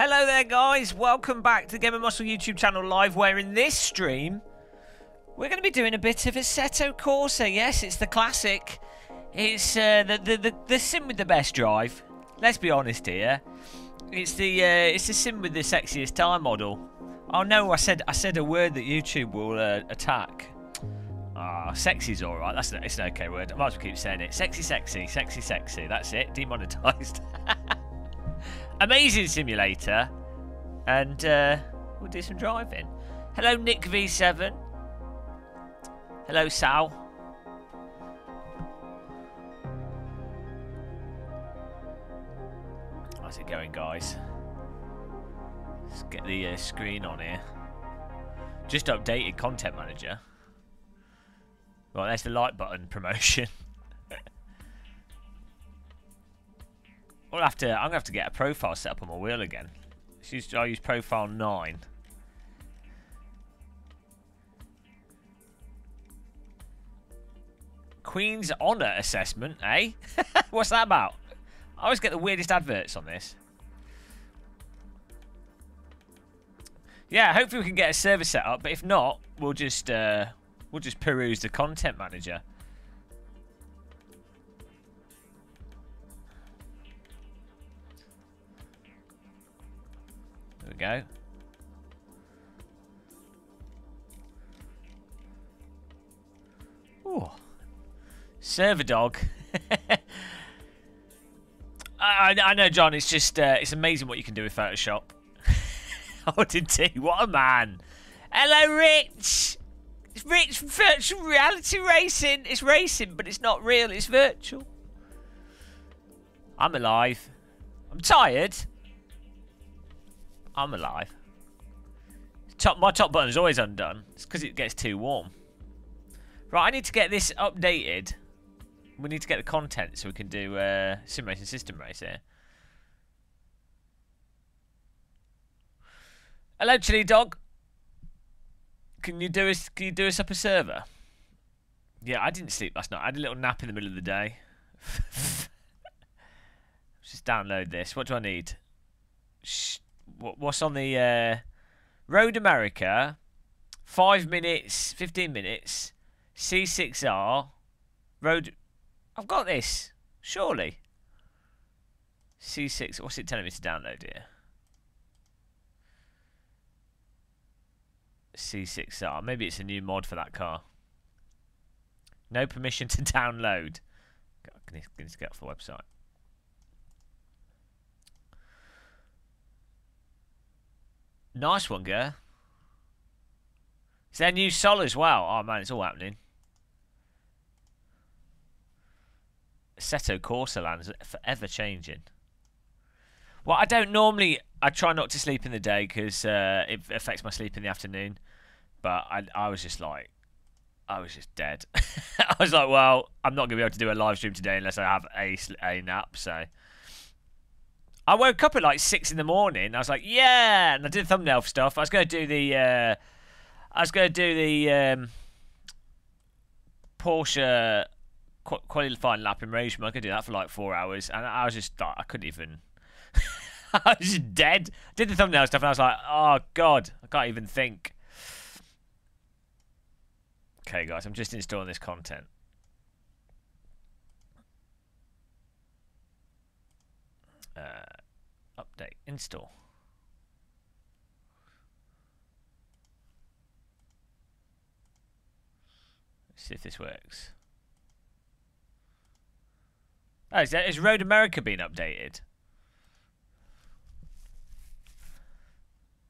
Hello there, guys. Welcome back to the Gamer Muscle YouTube channel live, where in this stream, we're going to be doing a bit of Assetto Corsa. Yes, it's the classic. It's uh, the, the, the, the sim with the best drive. Let's be honest here. It's the uh, it's the sim with the sexiest tire model. Oh no, I said I said a word that YouTube will uh, attack. Ah, sexy's alright. That's an, it's an okay word. I might as well keep saying it. Sexy, sexy, sexy, sexy. That's it. Demonetized. Amazing simulator. And uh, we'll do some driving. Hello, Nick V7. Hello, Sal. How's it going, guys? Let's get the uh, screen on here. Just updated Content Manager. Well, there's the like button promotion. I'll have to. I'm gonna have to get a profile set up on my wheel again. I'll use profile nine. Queen's Honour assessment, eh? What's that about? I always get the weirdest adverts on this. Yeah, hopefully we can get a server set up, but if not, we'll just uh, we'll just peruse the content manager. Go. Ooh. Server dog. I, I, know, John. It's just uh, it's amazing what you can do with Photoshop. oh, did he? What a man! Hello, Rich. It's Rich from Virtual Reality Racing. It's racing, but it's not real. It's virtual. I'm alive. I'm tired. I'm alive. Top, my top button is always undone. It's because it gets too warm. Right, I need to get this updated we need to get the content so we can do uh, sim racing system race here. Hello, Chili Dog. Can you do us? Can you do us up a server? Yeah, I didn't sleep last night. I had a little nap in the middle of the day. just download this. What do I need? Shh. What's on the uh, Road America? Five minutes, fifteen minutes. C6R. Road I've got this. Surely. C6. What's it telling me to download here? C6R. Maybe it's a new mod for that car. No permission to download. I need to get off the website. Nice one, girl. Is there new Sol as well? Oh man, it's all happening. Seto Corsa lands forever changing. Well, I don't normally. I try not to sleep in the day because uh, it affects my sleep in the afternoon. But I, I was just like, I was just dead. I was like, well, I'm not gonna be able to do a live stream today unless I have a a nap. So I woke up at like six in the morning. I was like, yeah, and I did thumbnail stuff. I was gonna do the, uh, I was gonna do the um, Porsche qualifying lap in Rage I could do that for like four hours, and I was just like, I couldn't even. I was just dead. Did the thumbnail stuff, and I was like, oh god, I can't even think. Okay, guys, I'm just installing this content. Uh, update, install. Let's see if this works. Oh, is, that, is Road America being updated?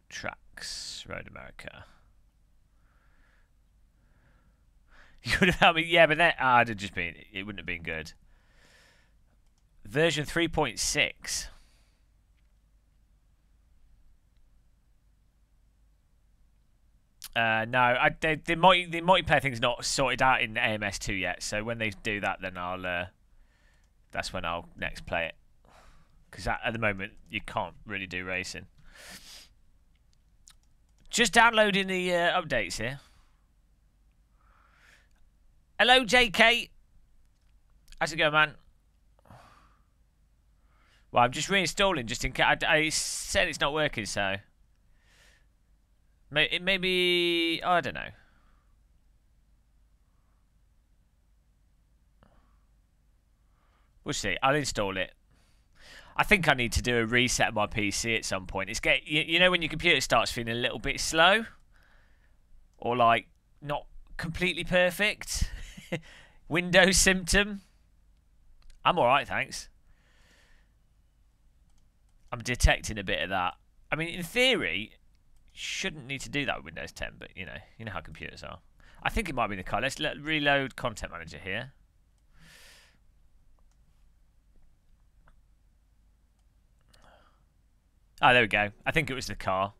Tracks, Road America. You could have helped me, yeah, but that ah, would just been, it wouldn't have been good. Version 3.6. Uh, no, I, the, the, multi, the multiplayer thing's not sorted out in AMS2 yet, so when they do that, then I'll uh, that's when I'll next play it. Because at, at the moment, you can't really do racing. Just downloading the uh, updates here. Hello, JK. How's it going, man? Well, I'm just reinstalling just in case. I, I said it's not working, so. Maybe, maybe I don't know. We'll see. I'll install it. I think I need to do a reset of my PC at some point. It's get you, you know when your computer starts feeling a little bit slow, or like not completely perfect. Windows symptom. I'm all right, thanks. I'm detecting a bit of that. I mean, in theory, shouldn't need to do that with Windows 10, but you know, you know how computers are. I think it might be the car. Let's let, reload Content Manager here. Oh, there we go. I think it was the car.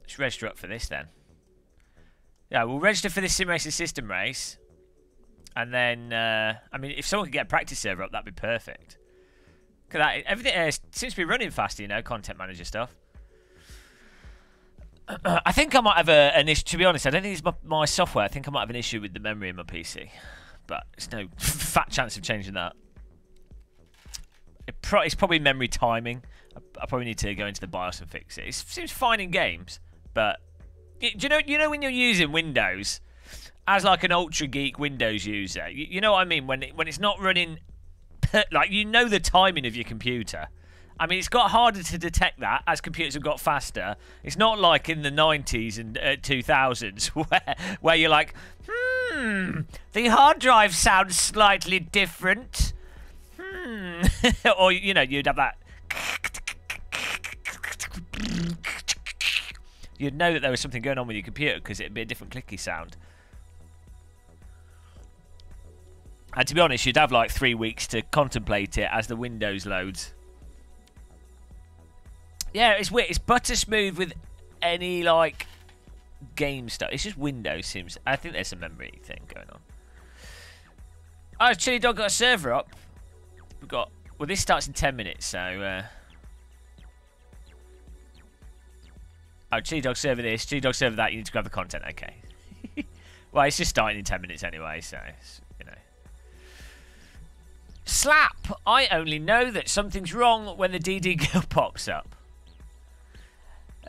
Let's register up for this then. Yeah, we'll register for this sim racing system race. And then, uh, I mean, if someone could get a practice server up, that'd be perfect. Cause that, everything uh, seems to be running faster, you know, content manager stuff. I think I might have a, an issue. To be honest, I don't think it's my, my, software. I think I might have an issue with the memory in my PC, but it's no fat chance of changing that. It pro it's probably memory timing. I, I, probably need to go into the BIOS and fix it. It seems fine in games, but do you know? You know when you're using Windows as like an ultra geek Windows user, you, you know what I mean? When it, when it's not running like you know the timing of your computer. I mean, it's got harder to detect that as computers have got faster. It's not like in the 90s and uh, 2000s where where you're like, hmm, the hard drive sounds slightly different. Hmm, or you know, you'd have that. You'd know that there was something going on with your computer because it'd be a different clicky sound. And to be honest, you'd have like three weeks to contemplate it as the Windows loads. Yeah, it's weird. It's butter smooth with any like game stuff. It's just Windows Sims. I think there's a memory thing going on. Oh, Chili Dog got a server up. We've got well, this starts in ten minutes, so. Uh... Oh, Chili Dog server this, Chili Dog server that. You need to grab the content. Okay. well, it's just starting in ten minutes anyway, so. You know. Slap! I only know that something's wrong when the DD girl pops up.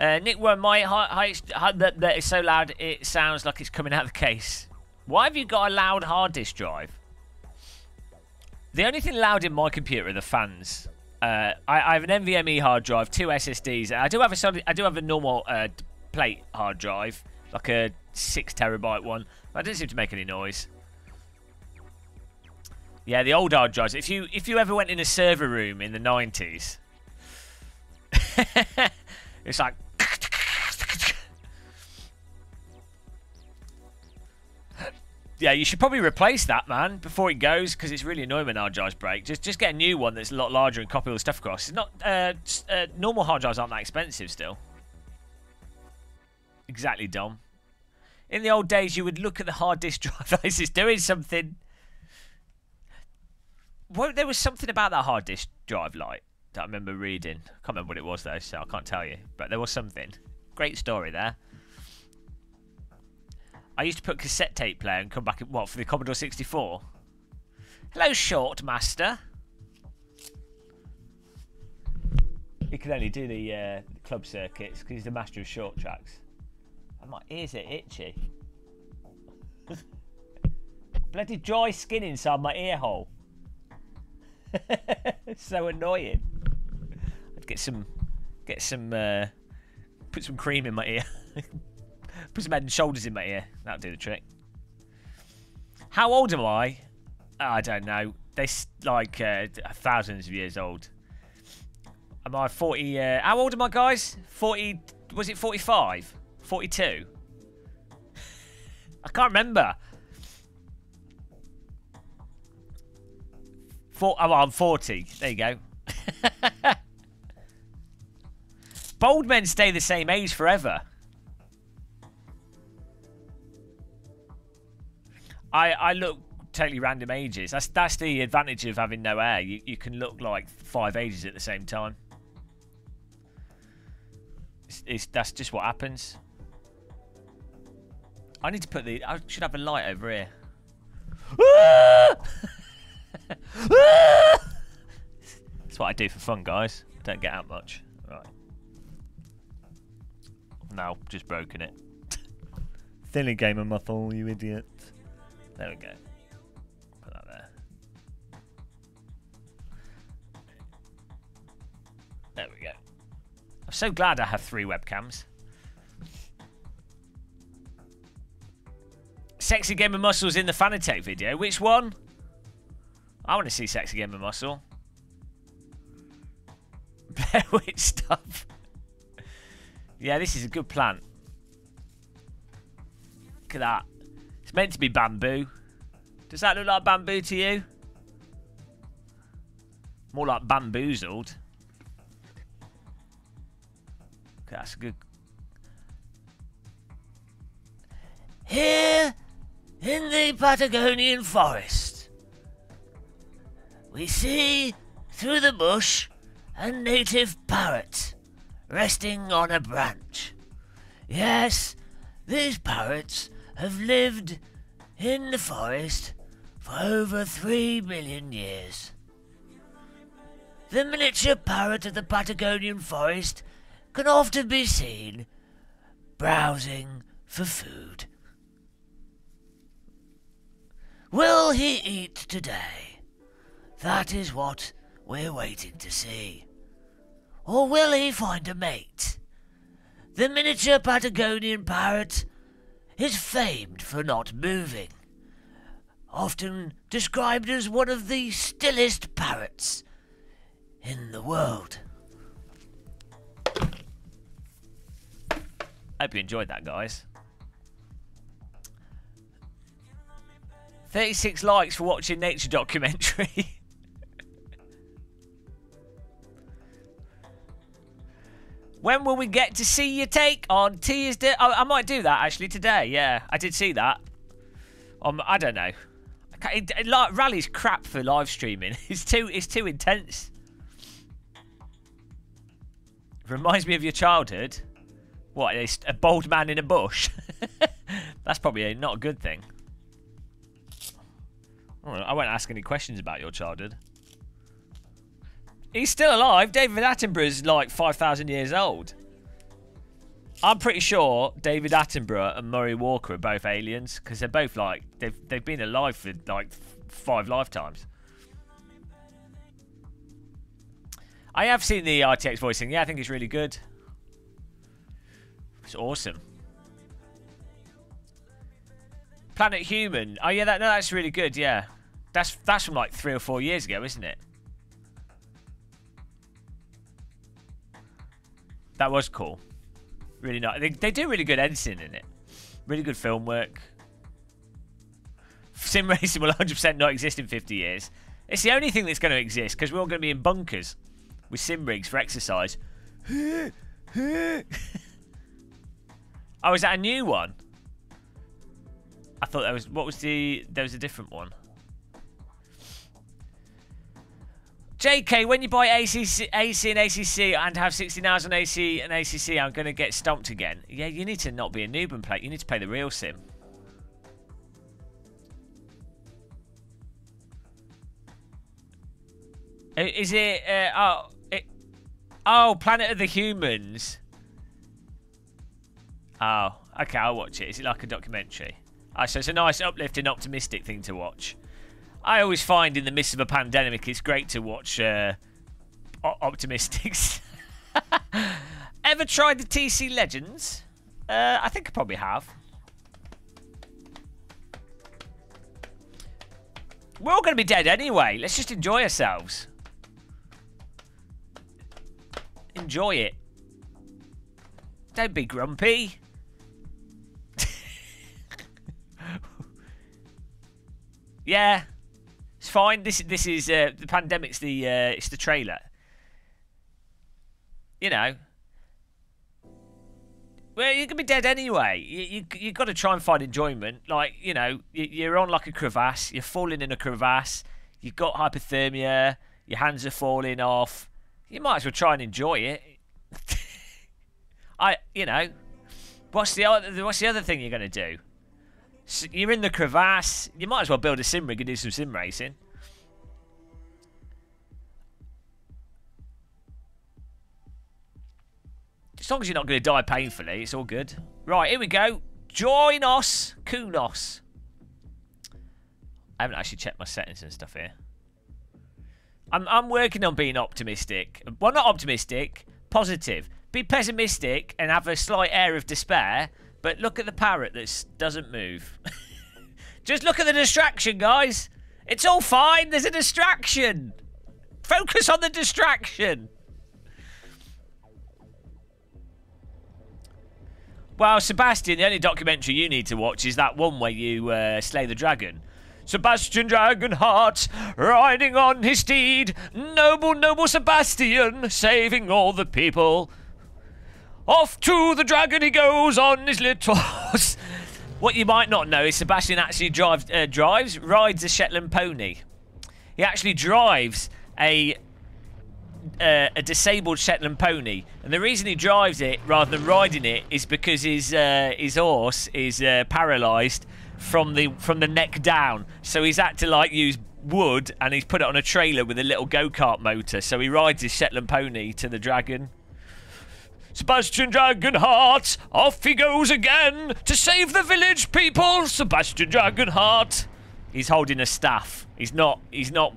Uh, Nick Worm, my high, that, that is so loud it sounds like it's coming out of the case. Why have you got a loud hard disk drive? The only thing loud in my computer are the fans. Uh, I, I, have an NVMe hard drive, two SSDs. I do have a I do have a normal uh, plate hard drive, like a six terabyte one. It doesn't seem to make any noise. Yeah, the old hard drives. If you if you ever went in a server room in the nineties, it's like. Yeah, you should probably replace that, man, before it goes, because it's really annoying when hard drives break. Just just get a new one that's a lot larger and copy all the stuff across. It's not uh, uh, normal hard drives aren't that expensive still. Exactly, Dom. In the old days, you would look at the hard disk drive as it's doing something well, there was something about that hard disk drive light that I remember reading. I can't remember what it was though, so I can't tell you. But there was something. Great story there. I used to put cassette tape player and come back at what for the Commodore 64. Hello, short master. He can only do the uh, club circuits because he's the master of short tracks. And my ears are itchy. Bloody dry skin inside my ear hole. so annoying. I'd get some, get some, uh, put some cream in my ear. put some head and shoulders in my ear. That'll do the trick. How old am I? I don't know. They're like uh, thousands of years old. Am I 40? Uh, how old am I, guys? 40? Was it 45? 42? I can't remember. Four, oh, I'm 40. There you go. Bold men stay the same age forever. I I look totally random ages. That's that's the advantage of having no hair. You you can look like five ages at the same time. It's, it's that's just what happens. I need to put the. I should have a light over here. That's what I do for fun, guys. Don't get out much. Right. No, just broken it. Thinly Gamer Muscle, you idiot. There we go. Put that there. There we go. I'm so glad I have three webcams. Sexy Gamer Muscles in the Fanatec video. Which one? I want to see Sexy Gamer Muscle. Blair Witch stuff. yeah, this is a good plant. Look at that. It's meant to be bamboo. Does that look like bamboo to you? More like bamboozled. Okay, that's a good. Here in the Patagonian forest, we see through the bush a native parrot resting on a branch. Yes, these parrots have lived in the forest for over three million years. The miniature parrot of the Patagonian forest can often be seen browsing for food. Will he eat today? That is what we're waiting to see. Or will he find a mate? The miniature Patagonian parrot is famed for not moving, often described as one of the stillest parrots in the world. Hope you enjoyed that, guys. 36 likes for watching nature documentary. when will we get to see your take on Tuesday? Oh, I might do that actually today. Yeah, I did see that. Um, I don't know. It, it, like rally's crap for live streaming. It's too it's too intense. Reminds me of your childhood. What? A bald man in a bush. That's probably a, not a good thing. I won't ask any questions about your childhood. He's still alive. David Attenborough is like 5,000 years old. I'm pretty sure David Attenborough and Murray Walker are both aliens because they're both like they've they've been alive for like five lifetimes. I have seen the RTX voicing. Yeah, I think it's really good. It's awesome. Planet Human. Oh yeah, that no, that's really good. Yeah, that's that's from like three or four years ago, isn't it? That was cool. Really nice. They, they do really good editing in it. Really good film work. Sim racing will 100% not exist in 50 years. It's the only thing that's going to exist because we're all going to be in bunkers with sim rigs for exercise. Oh, is that a new one? I thought that was what was the there was a different one. JK, when you buy ACC, AC and ACC and have 16 hours on AC and ACC, I'm going to get stomped again. Yeah, you need to not be a noob and play. You need to play the real sim. Is it, uh, oh, it, oh, Planet of the Humans. Oh, okay, I'll watch it. Is it like a documentary? Oh, so it's a nice, uplifting, optimistic thing to watch. I always find in the midst of a pandemic, it's great to watch uh, optimistics. Ever tried the TC Legends? Uh, I think I probably have. We're all going to be dead anyway. Let's just enjoy ourselves. Enjoy it. Don't be grumpy. Yeah, it's fine. This this is uh, the pandemic's the uh, it's the trailer. You know. Well, you're gonna be dead anyway. You you you got to try and find enjoyment. Like you know, you're on like a crevasse. You're falling in a crevasse. You've got hypothermia. Your hands are falling off. You might as well try and enjoy it. I you know, what's the other what's the other thing you're gonna do? You're in the crevasse. You might as well build a sim rig and do some sim racing. As long as you're not going to die painfully, it's all good. Right, here we go. Join us, Kunos. I haven't actually checked my settings and stuff here. I'm, I'm working on being optimistic. Well, not optimistic, positive. Be pessimistic and have a slight air of despair but look at the parrot that doesn't move. Just look at the distraction, guys. It's all fine. There's a distraction. Focus on the distraction. Well, Sebastian, the only documentary you need to watch is that one where you uh, slay the dragon. Sebastian Dragonheart, riding on his steed, noble, noble Sebastian, saving all the people. Off to the dragon he goes on his little horse. What you might not know is Sebastian actually drives, uh, drives, rides a Shetland pony. He actually drives a uh, a disabled Shetland pony, and the reason he drives it rather than riding it is because his uh, his horse is uh, paralysed from the from the neck down. So he's had to like use wood, and he's put it on a trailer with a little go kart motor. So he rides his Shetland pony to the dragon. Sebastian Dragonheart, off he goes again to save the village people. Sebastian Dragonheart. He's holding a staff. He's not. He's not.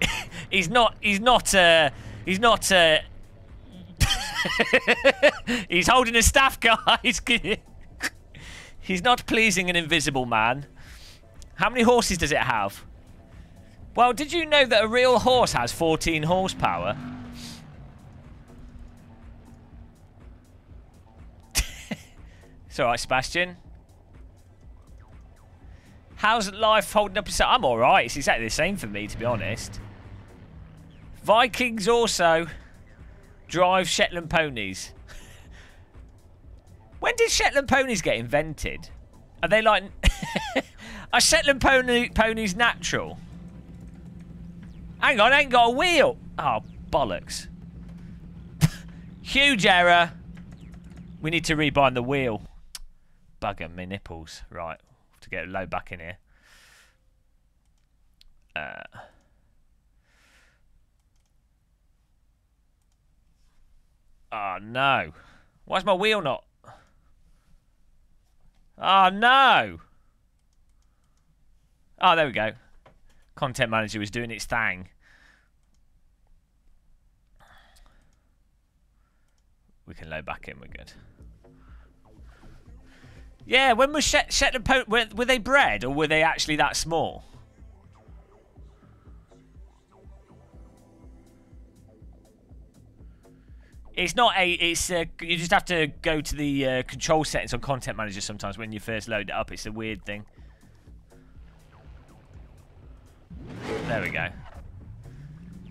he's not. He's not. Uh, he's not. Uh, he's holding a staff, guys. he's not pleasing an invisible man. How many horses does it have? Well, did you know that a real horse has 14 horsepower? It's alright, Sebastian. How's life holding up? I'm alright. It's exactly the same for me, to be honest. Vikings also drive Shetland ponies. when did Shetland ponies get invented? Are they like... Are Shetland pony, ponies natural? Hang on, I ain't got a wheel. Oh, bollocks. Huge error. We need to rebind the wheel bugger my nipples. Right, have to get load back in here. Uh, oh no. Why's my wheel not? Oh no. Oh, there we go. Content manager was doing its thing. We can load back in, we're good. Yeah, when was Shet Shetland Pony... Were, were they bred, or were they actually that small? It's not a. It's a, you just have to go to the uh, control settings on Content Manager sometimes when you first load it up. It's a weird thing. There we go.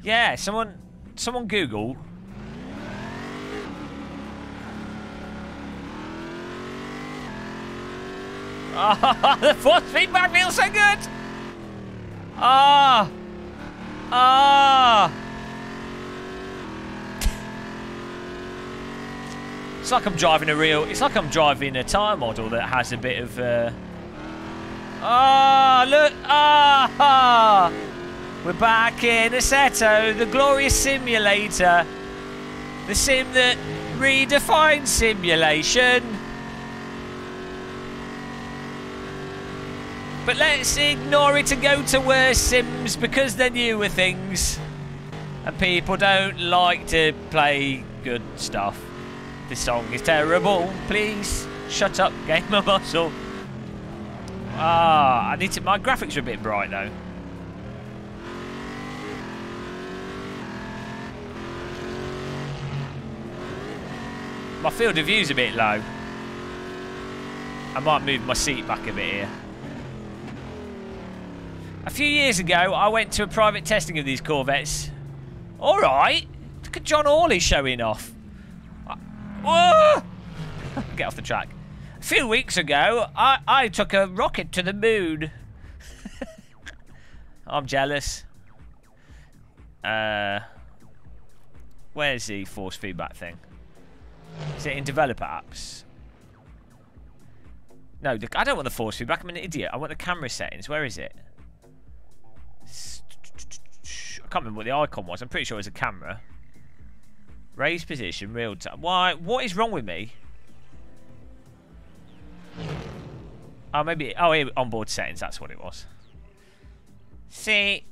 Yeah, someone, someone Google Oh, the force feedback feels so good. Ah. Oh. Ah. Oh. It's like I'm driving a real... It's like I'm driving a tyre model that has a bit of... Uh... Oh, look. Ah. We're back in Assetto, the glorious simulator. The sim that redefines simulation. But let's ignore it and go to worse sims because they're newer things. And people don't like to play good stuff. This song is terrible. Please shut up, Gamer Muscle. Ah, I need to. My graphics are a bit bright though. My field of view's a bit low. I might move my seat back a bit here. A few years ago, I went to a private testing of these Corvettes. Alright. Look at John Hawley showing off. Uh, Get off the track. A few weeks ago, I, I took a rocket to the moon. I'm jealous. Uh, where's the force feedback thing? Is it in developer apps? No, I don't want the force feedback. I'm an idiot. I want the camera settings. Where is it? Can't remember what the icon was. I'm pretty sure it was a camera. Raise position, real time. Why? What is wrong with me? Oh, maybe. Oh, here, onboard settings. That's what it was. See,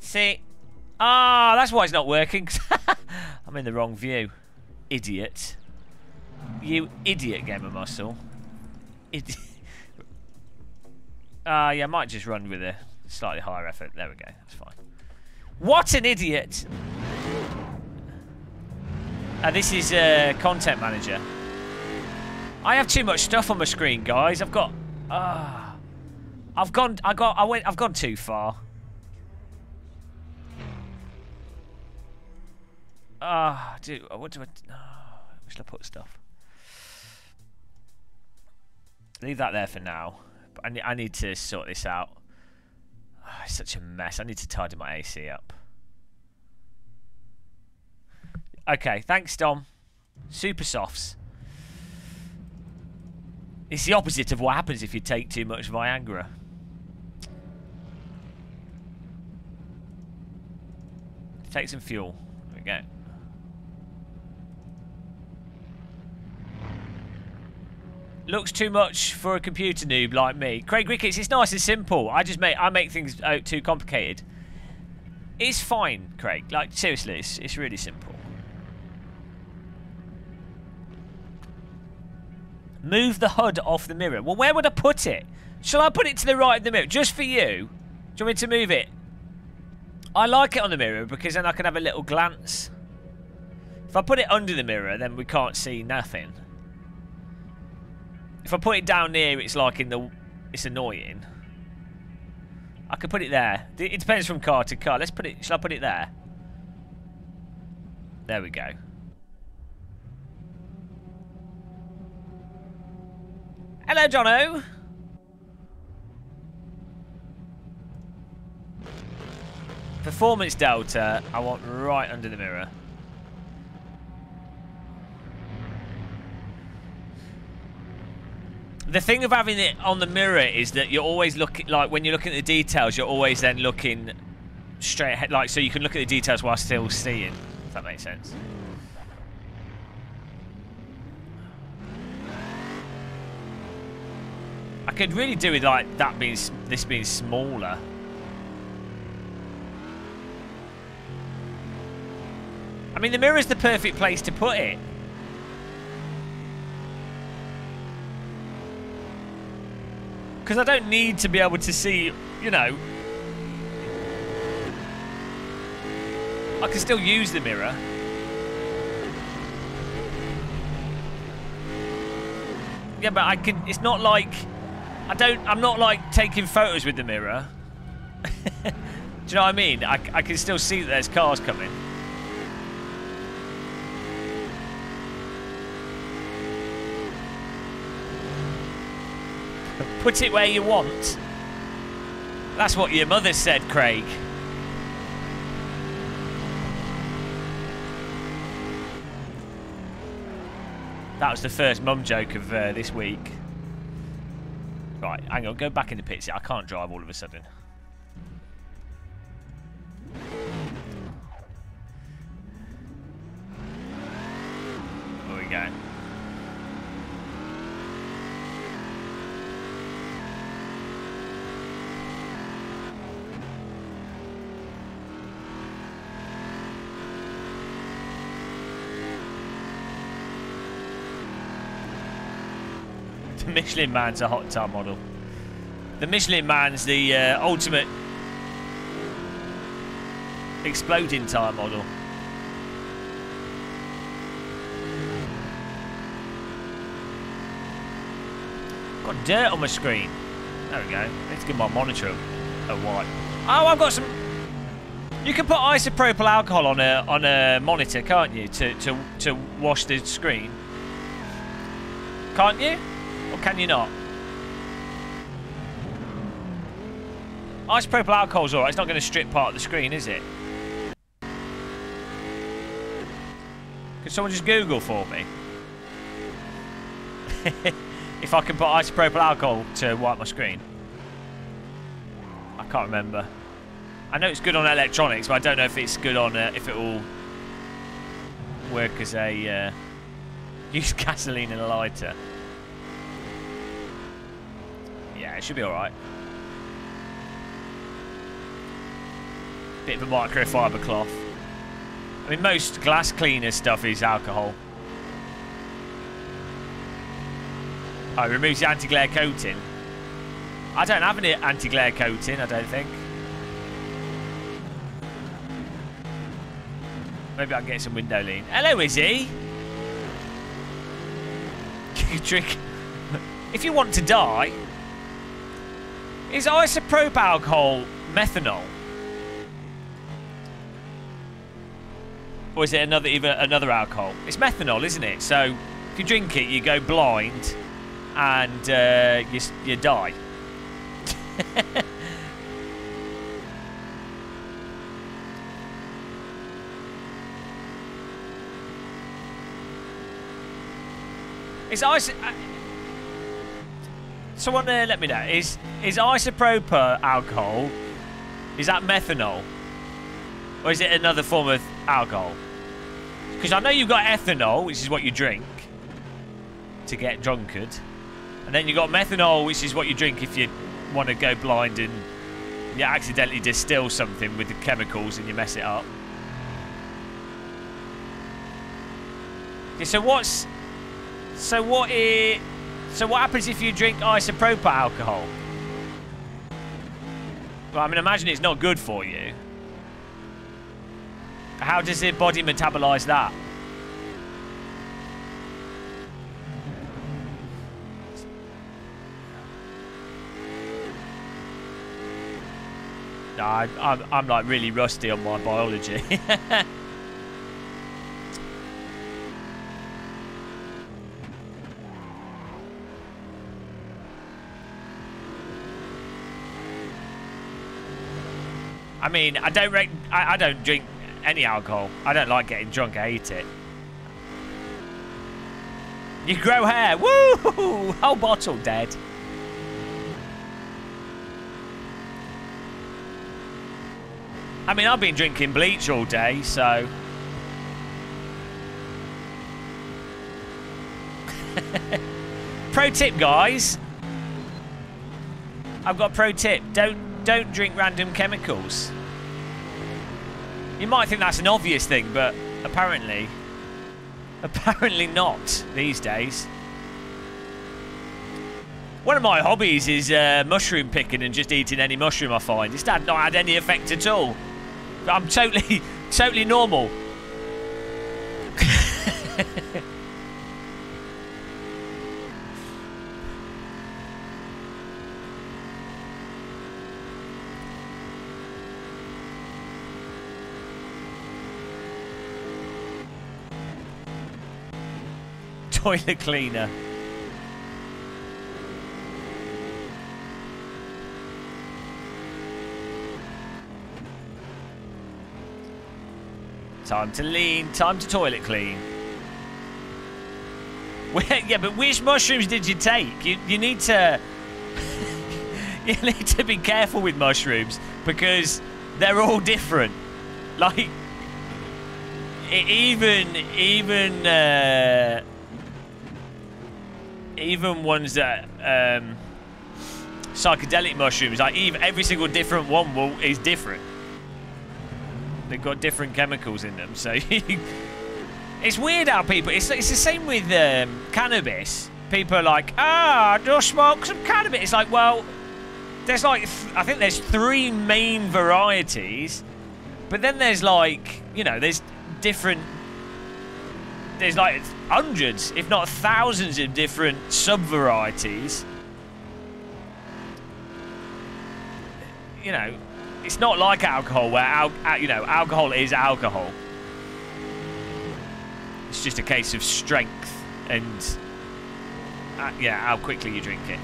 see. Ah, oh, that's why it's not working. I'm in the wrong view. Idiot. You idiot, Gamer Muscle. Idiot. Ah, uh, yeah, I might just run with a slightly higher effort. There we go. That's fine. What an idiot! Uh, this is uh, Content Manager. I have too much stuff on my screen, guys. I've got... Uh, I've gone... I got... I went... I've gone too far. Ah, uh, dude. What do I... Oh, where should I put stuff? Leave that there for now. But I I need to sort this out. Oh, such a mess. I need to tidy my AC up. Okay, thanks, Dom. Super softs. It's the opposite of what happens if you take too much Viagra. Take some fuel. There we go. Looks too much for a computer noob like me. Craig Ricketts, it's nice and simple. I just make I make things out too complicated. It's fine, Craig. Like seriously, it's it's really simple. Move the HUD off the mirror. Well, where would I put it? Shall I put it to the right of the mirror? Just for you? Do you want me to move it? I like it on the mirror because then I can have a little glance. If I put it under the mirror, then we can't see nothing. If I put it down near, it's like in the... It's annoying. I could put it there. It depends from car to car. Let's put it... Shall I put it there? There we go. Hello, Jono. Performance delta, I want right under the mirror. The thing of having it on the mirror is that you're always looking, like when you're looking at the details, you're always then looking straight ahead, like so you can look at the details while still seeing, if that makes sense. I could really do with like that being, this being smaller. I mean, the mirror is the perfect place to put it. Because I don't need to be able to see, you know... I can still use the mirror. Yeah, but I can... It's not like... I don't... I'm not, like, taking photos with the mirror. Do you know what I mean? I, I can still see that there's cars coming. Put it where you want. That's what your mother said, Craig. That was the first mum joke of uh, this week. Right, hang on, go back in the pits. I can't drive all of a sudden. There we go. Michelin Man's a hot tub model. The Michelin Man's the uh, ultimate exploding tire model. Got dirt on my screen. There we go. Let's give my monitor a wipe. Oh, I've got some. You can put isopropyl alcohol on a on a monitor, can't you, to to to wash the screen? Can't you? Or can you not? Isopropyl alcohol's alright, it's not going to strip part of the screen, is it? Can someone just Google for me? if I can put isopropyl alcohol to wipe my screen. I can't remember. I know it's good on electronics, but I don't know if it's good on uh, if it will work as a uh, use gasoline in a lighter. Yeah, it should be all right. Bit of a microfiber cloth. I mean, most glass cleaner stuff is alcohol. Oh, it removes the anti-glare coating. I don't have any anti-glare coating, I don't think. Maybe I can get some window lean. Hello, Izzie. Trick. If you want to die, is isopropyl alcohol methanol? Or is it another even another alcohol? It's methanol, isn't it? So if you drink it, you go blind and uh, you, you die. is. Someone uh, let me know. Is, is isopropyl alcohol, is that methanol? Or is it another form of alcohol? Because I know you've got ethanol, which is what you drink to get drunkard. And then you've got methanol, which is what you drink if you want to go blind and you accidentally distill something with the chemicals and you mess it up. Okay, so what's... So what is... So what happens if you drink isopropyl alcohol? Well, I mean, imagine it's not good for you. How does the body metabolize that? I, I'm, I'm like really rusty on my biology. I mean, I don't I, I don't drink any alcohol. I don't like getting drunk. I hate it. You grow hair. Woo! Whole bottle dead. I mean, I've been drinking bleach all day, so... pro tip, guys. I've got a pro tip. Don't don't drink random chemicals. You might think that's an obvious thing, but apparently, apparently not these days. One of my hobbies is uh, mushroom picking and just eating any mushroom I find. It's not had any effect at all. I'm totally, totally normal. Toilet cleaner. Time to lean, time to toilet clean. yeah, but which mushrooms did you take? You, you need to... you need to be careful with mushrooms because they're all different. Like, even, even, uh, even ones that, um, psychedelic mushrooms, like even every single different one will, is different. They've got different chemicals in them, so it's weird how people. It's it's the same with um, cannabis. People are like, ah, just smoke some cannabis. It's like, well, there's like I think there's three main varieties, but then there's like you know there's different. There's like hundreds, if not thousands, of different sub varieties. You know, it's not like alcohol where, al you know, alcohol is alcohol. It's just a case of strength and, uh, yeah, how quickly you drink it.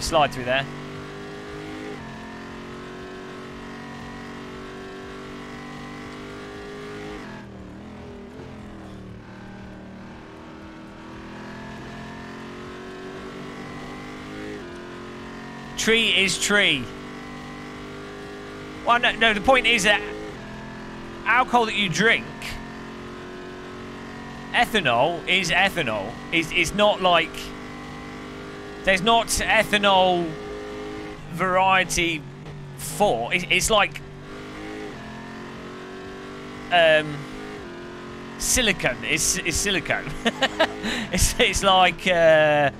of a slide through there. Tree is tree. Well, no, no, the point is that alcohol that you drink, ethanol is ethanol. It's, it's not like there's not ethanol variety 4. It's, like... Um, silicone. It's, it's silicone. it's, it's like... Uh,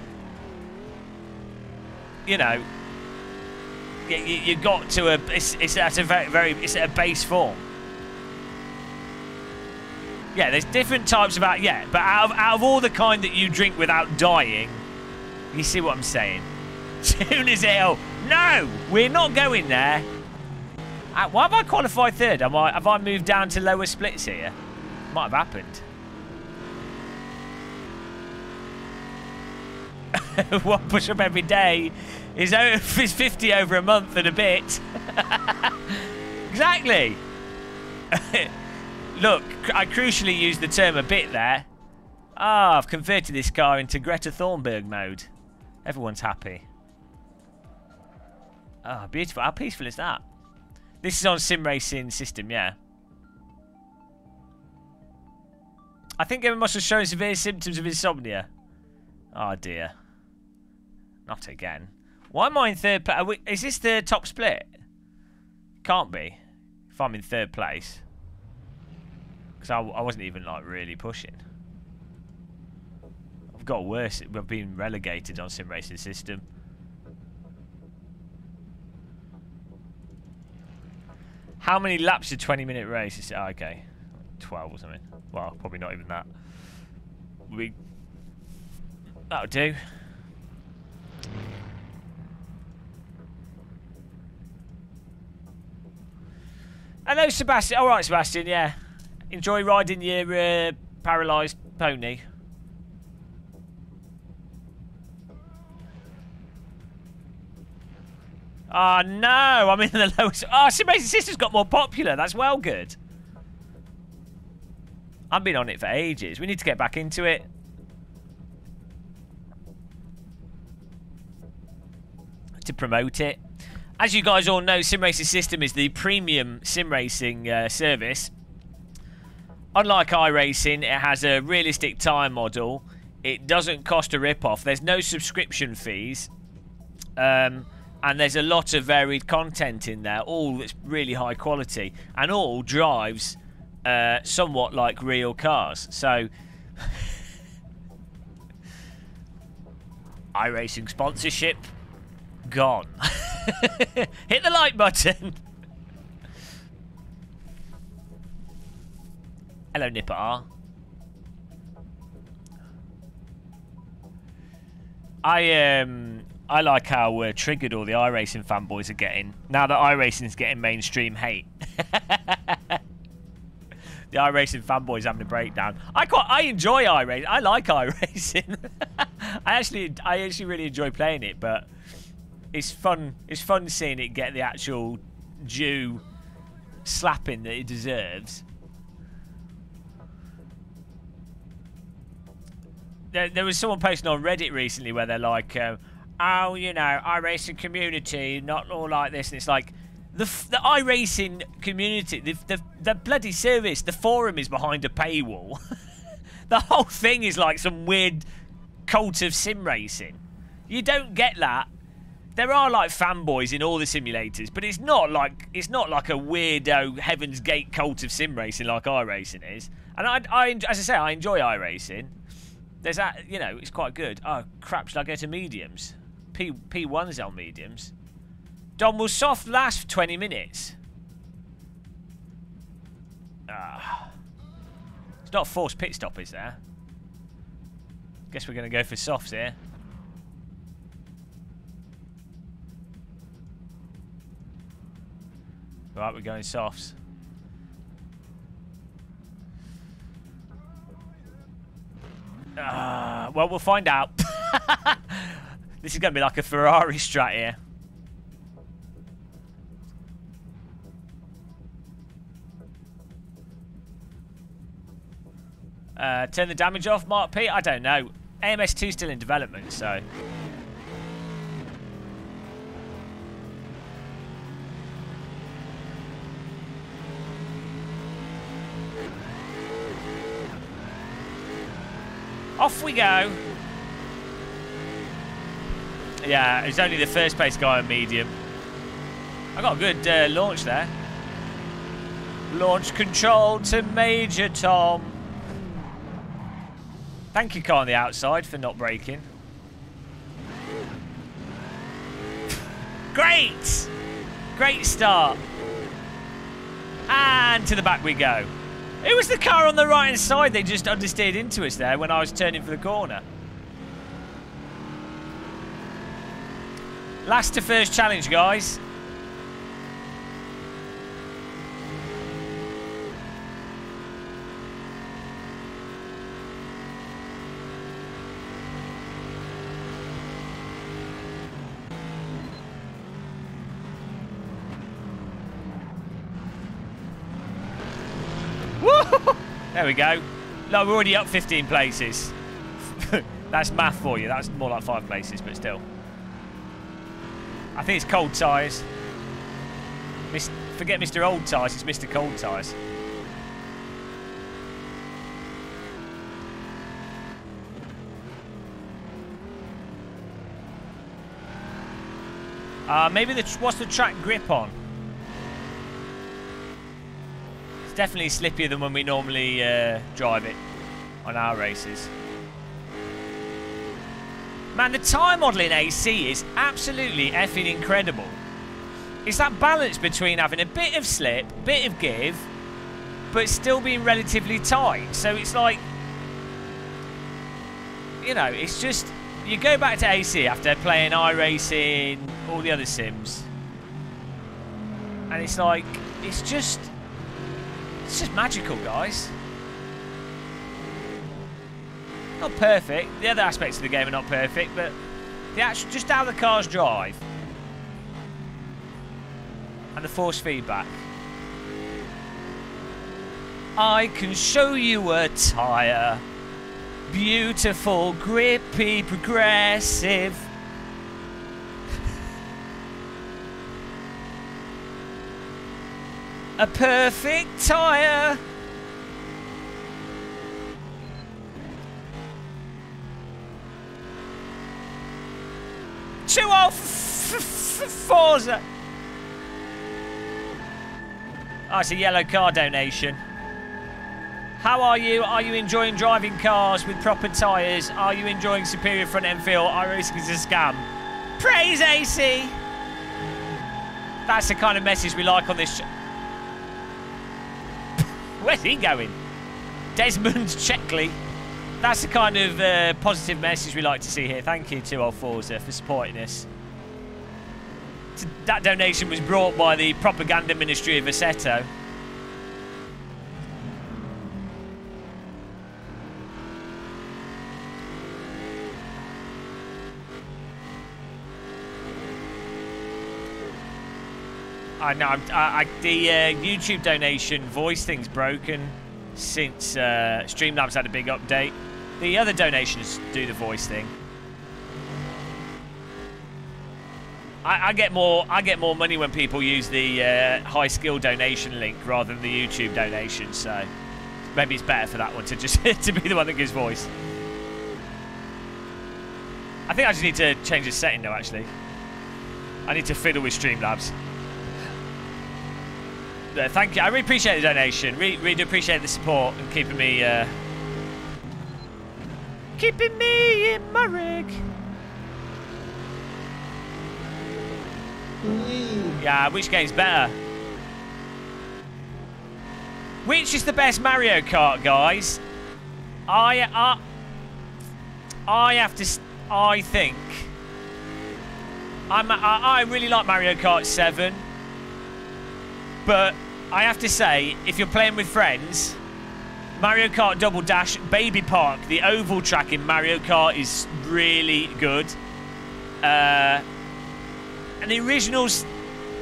you know, you, you got to a it's, it's at a very very it's at a base form. Yeah, there's different types of out. Yeah, but out of, out of all the kind that you drink without dying, you see what I'm saying? Soon as ill. No, we're not going there. Uh, why have I qualified third? Am I have I moved down to lower splits here? Might have happened. One push up every day is, is 50 over a month and a bit. exactly. Look, I crucially used the term a bit there. Ah, I've converted this car into Greta Thunberg mode. Everyone's happy. Ah, oh, beautiful. How peaceful is that? This is on sim racing system, yeah. I think Emma must have shown severe symptoms of insomnia. Oh dear. Not again. Why am I in third place? Is this the top split? Can't be. If I'm in third place. Because I, I wasn't even like really pushing. I've got worse. We've been relegated on sim racing system. How many laps a 20 minute race? Is, oh, okay. 12 or something. Well, probably not even that. We. That'll do. Hello, Sebastian. All right, Sebastian. Yeah, enjoy riding your uh, paralysed pony. Oh no, I'm in the lowest. Oh, Sister's got more popular. That's well good. I've been on it for ages. We need to get back into it. To promote it. As you guys all know, Sim Racing System is the premium sim racing uh, service. Unlike iRacing, it has a realistic tyre model. It doesn't cost a rip-off. There's no subscription fees. Um, and there's a lot of varied content in there, all that's really high quality, and all drives uh, somewhat like real cars. So, iRacing sponsorship gone. Hit the like button. Hello, Nipper R. I um I like how uh, triggered all the iRacing fanboys are getting now that iRacing is getting mainstream hate. the iRacing fanboys having a breakdown. I quite I enjoy iRacing. I like iRacing. I actually I actually really enjoy playing it, but it's fun. It's fun seeing it get the actual due slapping that it deserves. There, there was someone posting on Reddit recently where they're like, um, "Oh, you know, iRacing community, not all like this," and it's like. The, the iRacing community, the, the, the bloody service, the forum is behind a paywall. the whole thing is like some weird cult of sim racing. You don't get that there are like fanboys in all the simulators, but it's not like it's not like a weirdo Heaven's Gate cult of sim racing like iRacing is. And I, I, as I say, I enjoy iRacing. There's that, you know, it's quite good. Oh crap! Should I go to mediums? P P1's on mediums. Dom will soft last for 20 minutes. Ah. It's not a forced pit stop, is there? Guess we're going to go for softs here. Right, we're going softs. Uh, well, we'll find out. This is going to be like a Ferrari strat here. Uh, turn the damage off, Mark P? I don't know. AMS2 still in development, so... Off we go. Yeah, it's only the first place guy on medium. I got a good uh, launch there. Launch control to Major Tom. Thank you, car on the outside, for not braking. Great! Great start. And to the back we go. It was the car on the right hand side. They just understeered into us there when I was turning for the corner. Last to first challenge, guys. There we go. No, we're already up 15 places. That's math for you. That's more like five places, but still. I think it's cold tyres. Forget Mr. Old Tyres, it's Mr. Cold Tyres. Uh, maybe the what's the track grip on? It's definitely slippier than when we normally uh, drive it on our races. Man, the tyre model in AC is absolutely effing incredible. It's that balance between having a bit of slip, bit of give, but still being relatively tight. So it's like, you know, it's just, you go back to AC after playing iRacing, all the other sims, and it's like, it's just, it's just magical, guys. Not perfect. The other aspects of the game are not perfect, but the actual, just how the cars drive and the force feedback. I can show you a tyre. Beautiful, grippy, progressive. a perfect tyre. 2Old4Forza. Uh, oh, it's a yellow car donation. How are you? Are you enjoying driving cars with proper tyres? Are you enjoying superior front end feel? iRacing is a scam. Praise AC! That's the kind of message we like on this. Where's he going? Desmond Checkley. That's the kind of uh, positive message we like to see here. Thank you to Old Forza for supporting us. That donation was brought by the propaganda ministry of Assetto. I know. I, I, the uh, YouTube donation voice thing's broken since uh, Streamlabs had a big update. The other donations do the voice thing. I, I get more. I get more money when people use the uh, high skill donation link rather than the YouTube donation. So maybe it's better for that one to just to be the one that gives voice. I think I just need to change the setting though. Actually, I need to fiddle with Streamlabs. Uh, thank you. I really appreciate the donation. Really, really do appreciate the support and keeping me uh, keeping me in my rig. Mm. Yeah, which game's better? Which is the best Mario Kart, guys? I, uh, I have to, I think. I'm, I, I really like Mario Kart 7. But I have to say, if you're playing with friends, Mario Kart Double Dash Baby Park, the oval track in Mario Kart is really good. Uh, and the original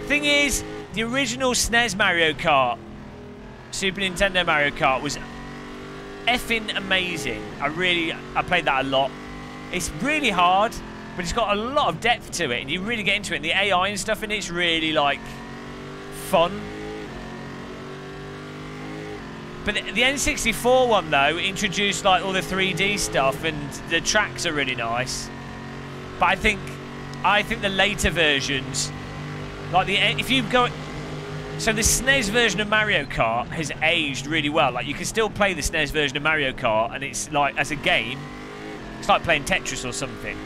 thing is, the original SNES Mario Kart, Super Nintendo Mario Kart, was effing amazing. I really, I played that a lot. It's really hard, but it's got a lot of depth to it, and you really get into it. And the AI and stuff in it's really like fun. But the, the N64 one though introduced like all the 3D stuff, and the tracks are really nice. But I think, I think the later versions, like the eh, if you go, so the SNES version of Mario Kart has aged really well. Like you can still play the SNES version of Mario Kart, and it's like as a game, it's like playing Tetris or something.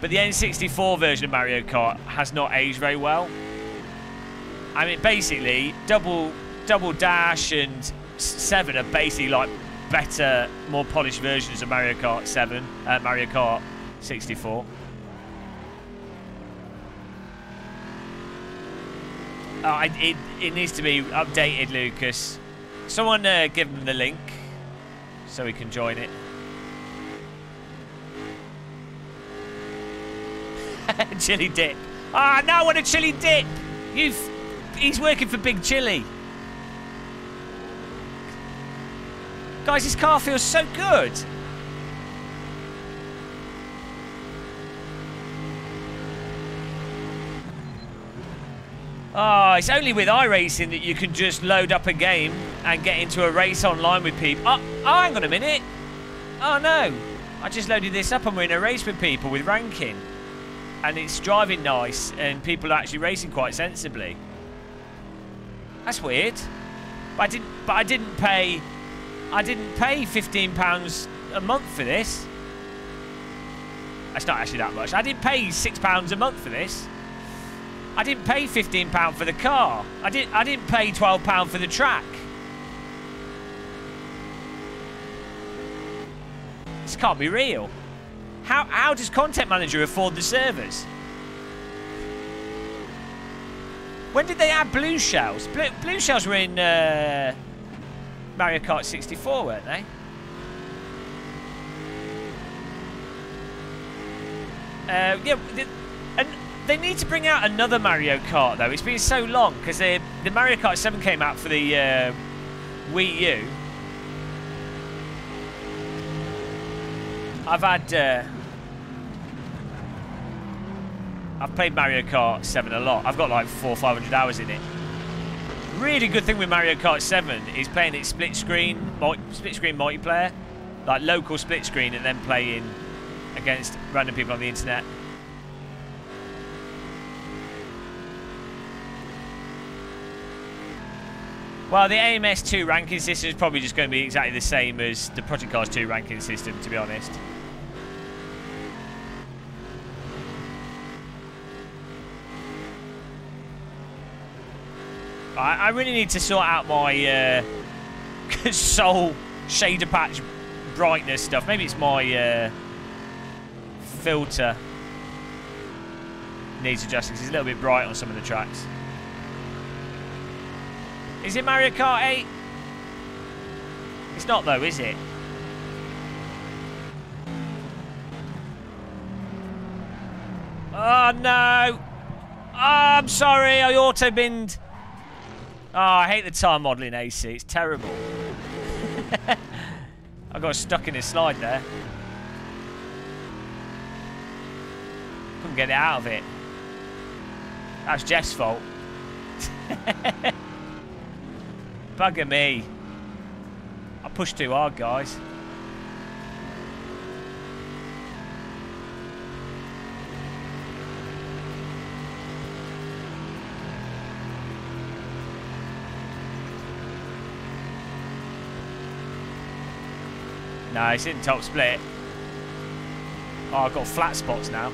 But the N64 version of Mario Kart has not aged very well. I mean, basically, double double dash and seven are basically like better, more polished versions of Mario Kart 7, uh, Mario Kart 64. Uh, it, it needs to be updated, Lucas. Someone uh, give him the link so he can join it. chili dip. Ah, oh, no, I want a chili dip. You've. He's working for Big Chili. Guys, this car feels so good. Oh, it's only with iRacing that you can just load up a game and get into a race online with people. Oh, oh, hang on a minute. Oh, no. I just loaded this up and we're in a race with people with ranking. And it's driving nice and people are actually racing quite sensibly. That's weird. But I didn't, but I didn't pay, I didn't pay £15 a month for this. That's not actually that much. I didn't pay £6 a month for this. I didn't pay £15 for the car. I, didn't. I didn't pay £12 for the track. This can't be real. How, how does Content Manager afford the servers? When did they add blue shells? Blue, blue shells were in uh, Mario Kart 64, weren't they? Uh, yeah, and they need to bring out another Mario Kart, though. It's been so long, because the Mario Kart 7 came out for the uh, Wii U. I've had... Uh, I've played Mario Kart 7 a lot. I've got like four or 500 hours in it. Really good thing with Mario Kart 7 is playing it split screen, split screen multiplayer. Like local split screen and then playing against random people on the internet. Well, the AMS2 ranking system is probably just going to be exactly the same as the Project Cars 2 ranking system, to be honest. I, I really need to sort out my uh, Sol shader patch brightness stuff. Maybe it's my uh, filter needs adjusting because it's a little bit bright on some of the tracks. Is it Mario Kart 8? It's not though, is it? Oh no! Oh, I'm sorry, I auto-binned. Oh, I hate the tyre modelling AC. It's terrible. I got stuck in a slide there. Couldn't get it out of it. That's Jeff's fault. Bugger me. I pushed too hard, guys. It's in top split. Oh, I've got flat spots now.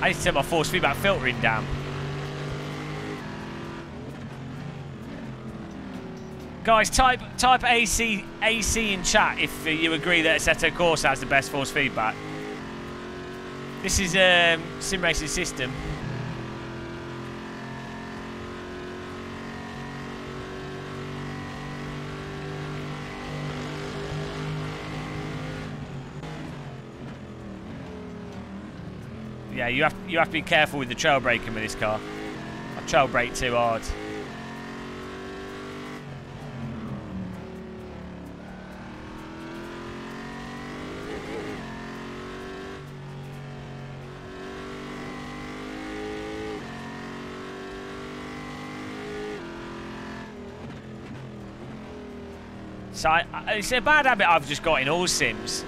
I need to my force feedback filtering down. Guys, type type AC AC in chat if you agree that Assetto Corsa has the best force feedback. This is a um, sim racing system. Yeah, you have you have to be careful with the trail braking with this car. I trail brake too hard. So I, it's a bad habit I've just got in all sims.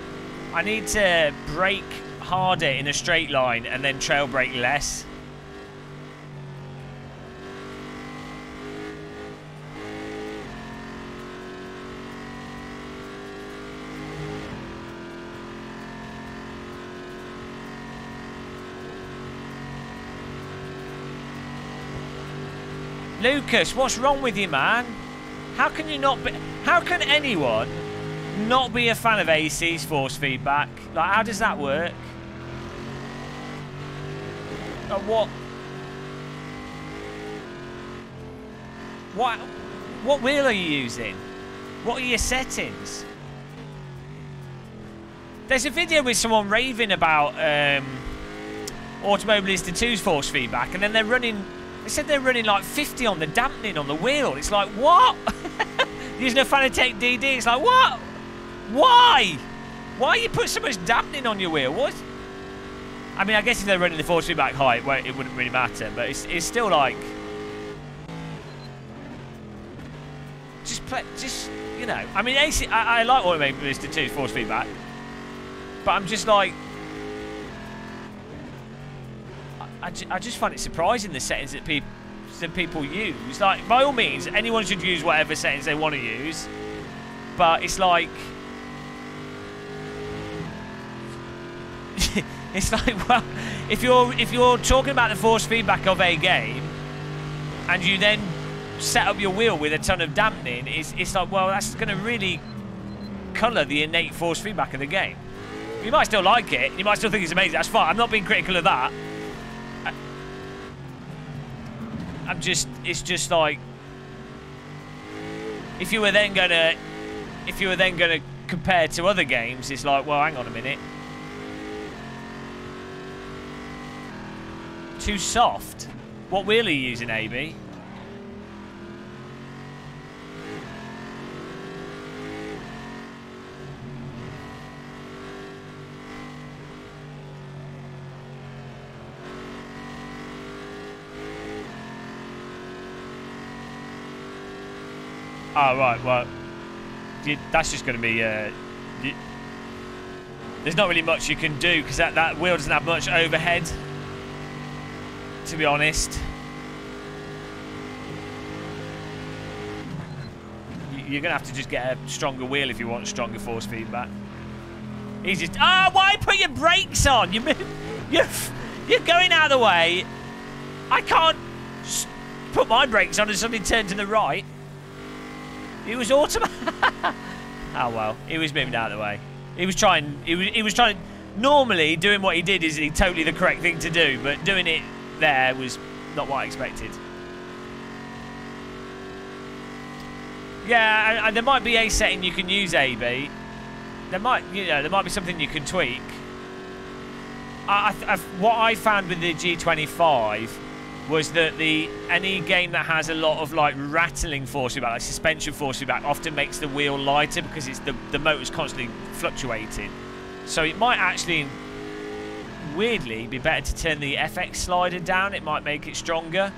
I need to brake harder in a straight line and then trail brake less. Lucas, what's wrong with you, man? How can you not be... How can anyone not be a fan of AC's force feedback? Like, how does that work? Like, what... What... What wheel are you using? What are your settings? There's a video with someone raving about um, Automobilista 2's force feedback, and then they're running they said they're running like 50 on the dampening on the wheel. It's like, what? Using a Fanatec DD. It's like, what? Why? Why are you put so much dampening on your wheel? What? I mean, I guess if they're running the force feedback high, it, it wouldn't really matter. But it's, it's still like... Just play, just, you know. I mean, AC, I, like what I like Automated 2 force feedback. But I'm just like, I, I just find it surprising the settings that people that people use. Like, by all means, anyone should use whatever settings they want to use. But it's like... it's like, well, if you're if you're talking about the force feedback of a game, and you then set up your wheel with a ton of dampening, it's, it's like, well, that's going to really colour the innate force feedback of the game. You might still like it, you might still think it's amazing, that's fine. I'm not being critical of that. I'm just, it's just like, if you were then gonna, if you were then gonna compare to other games, it's like, well, hang on a minute. Too soft. What wheel are you using, AB? Oh, right, well, that's just going to be... Uh, there's not really much you can do because that, that wheel doesn't have much overhead, to be honest. You're going to have to just get a stronger wheel if you want stronger force feedback. He's just... Ah, oh, why put your brakes on? You, you're, you're going out of the way. I can't put my brakes on and suddenly turn to the right. It was automatic. oh well, he was moving out of the way. He was trying. He was. He was trying. Normally, doing what he did is totally the correct thing to do, but doing it there was not what I expected. Yeah, and, and there might be a setting you can use, AB. There might, you know, there might be something you can tweak. I, I, what I found with the G25 was that the any game that has a lot of like rattling force feedback, like suspension force feedback, often makes the wheel lighter because it's the the motor's constantly fluctuating. So it might actually, weirdly, be better to turn the FX slider down. It might make it stronger.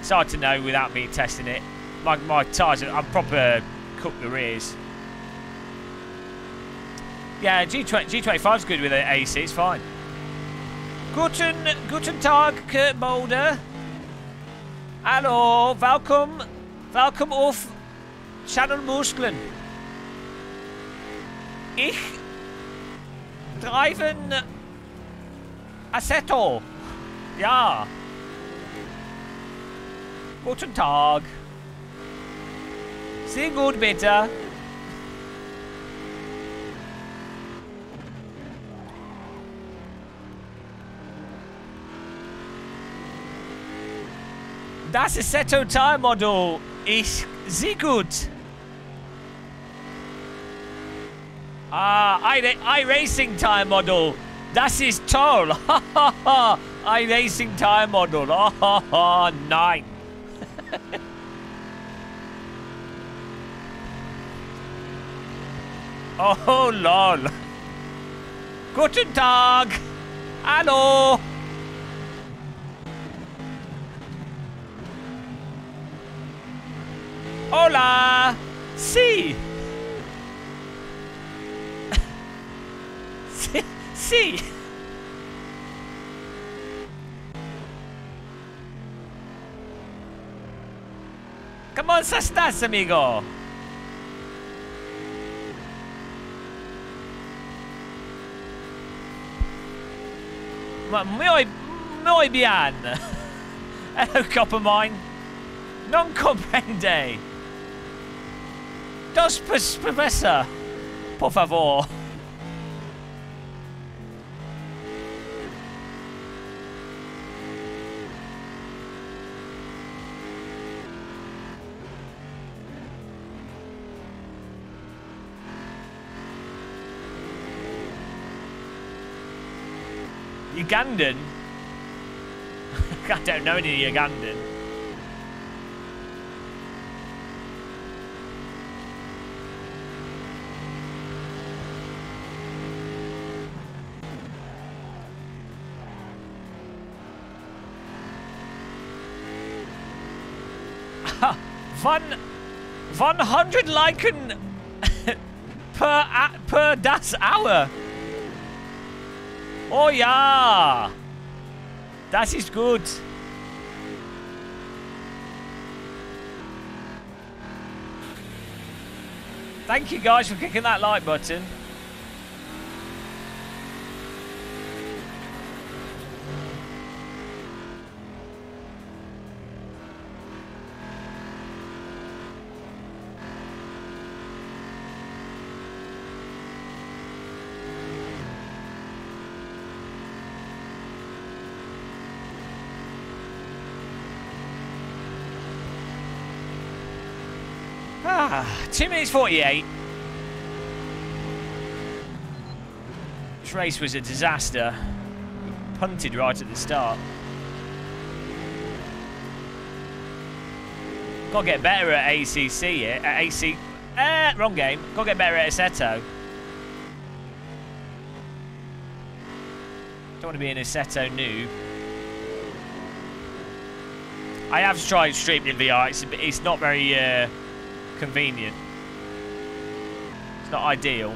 It's hard to know without me testing it. My my tyres, I'm proper cook the rears. Yeah, G20, G25 is good with an AC, it's fine. Guten, guten Tag, Kurt Boulder. Hallo, welcome, welcome off Channel Musklen. Ich driven Assetto. Ja. Guten Tag. Sehr gut, bitte. Das ist Total-Motto. Ich sehe gut. Ah, iRacing Tyre Model. Das ist toll. iRacing Tyre Model. Oh, nein. oh, lol. Guten Tag. Hallo. Hola! Si! Si! si. ¿Cómo estás, amigo? Muy, muy bien. Hello, Coppermine. Non comprende. Dos, professor. Por favor. Ugandan? I don't know any Ugandan. One, 100 Lycan per, per das hour. Oh ja! Das ist gut. Thank you guys for clicking that like button. Ah, 2 minutes 48. This race was a disaster. Punted right at the start. Got to get better at ACC, at AC... Uh, wrong game. Got to get better at Assetto. Don't want to be an Assetto noob. I have tried streaming in VR. It's, it's not very... Uh, convenient. It's not ideal.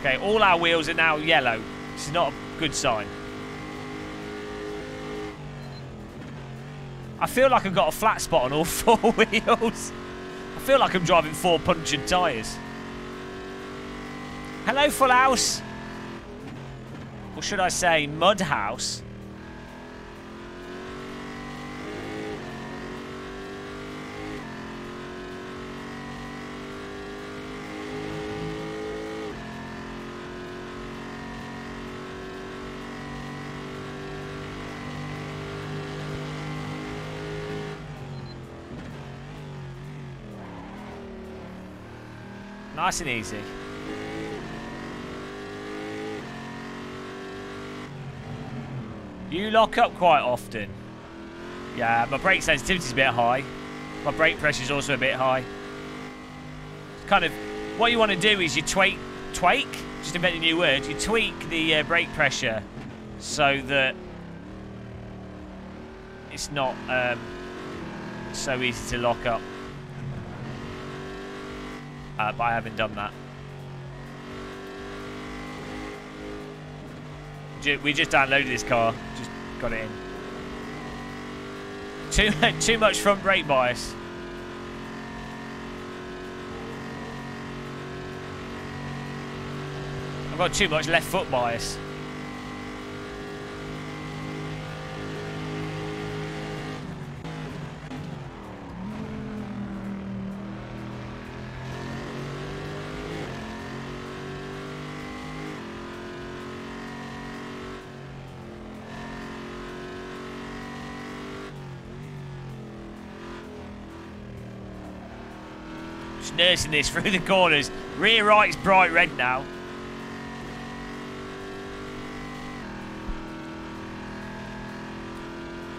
Okay, all our wheels are now yellow. This is not a good sign. I feel like I've got a flat spot on all four wheels. I feel like I'm driving four punctured tyres. Hello, Full House. Or should I say Mud House? Nice and easy. You lock up quite often. Yeah, my brake sensitivity is a bit high. My brake pressure is also a bit high. It's kind of, what you want to do is you tweak, tweak? Just invent a new word. You tweak the uh, brake pressure so that it's not um, so easy to lock up uh, but I haven't done that. We just downloaded this car, just got it in. Too, too much front brake bias. I've got too much left foot bias. Nursing this through the corners. Rear right's bright red now.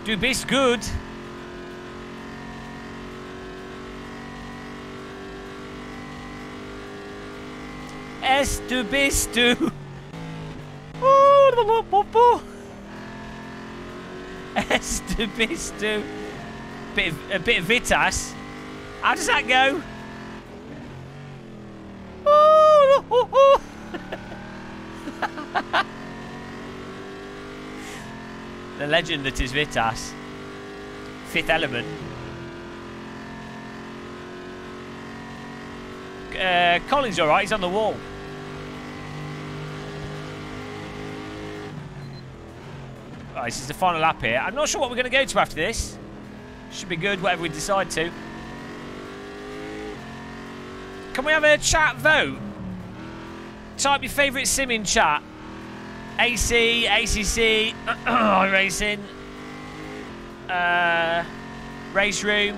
Du bist good. Es du bist du. Estu Bistu. Bit of, a bit of Vitas. How does that go? the legend that is Vitas. Fifth element. Uh, Colin's alright, he's on the wall. Right, this is the final lap here. I'm not sure what we're going to go to after this. Should be good, whatever we decide to. Can we have a chat vote? Type your favourite sim in chat. AC, ACC, iRacing, uh, RaceRoom.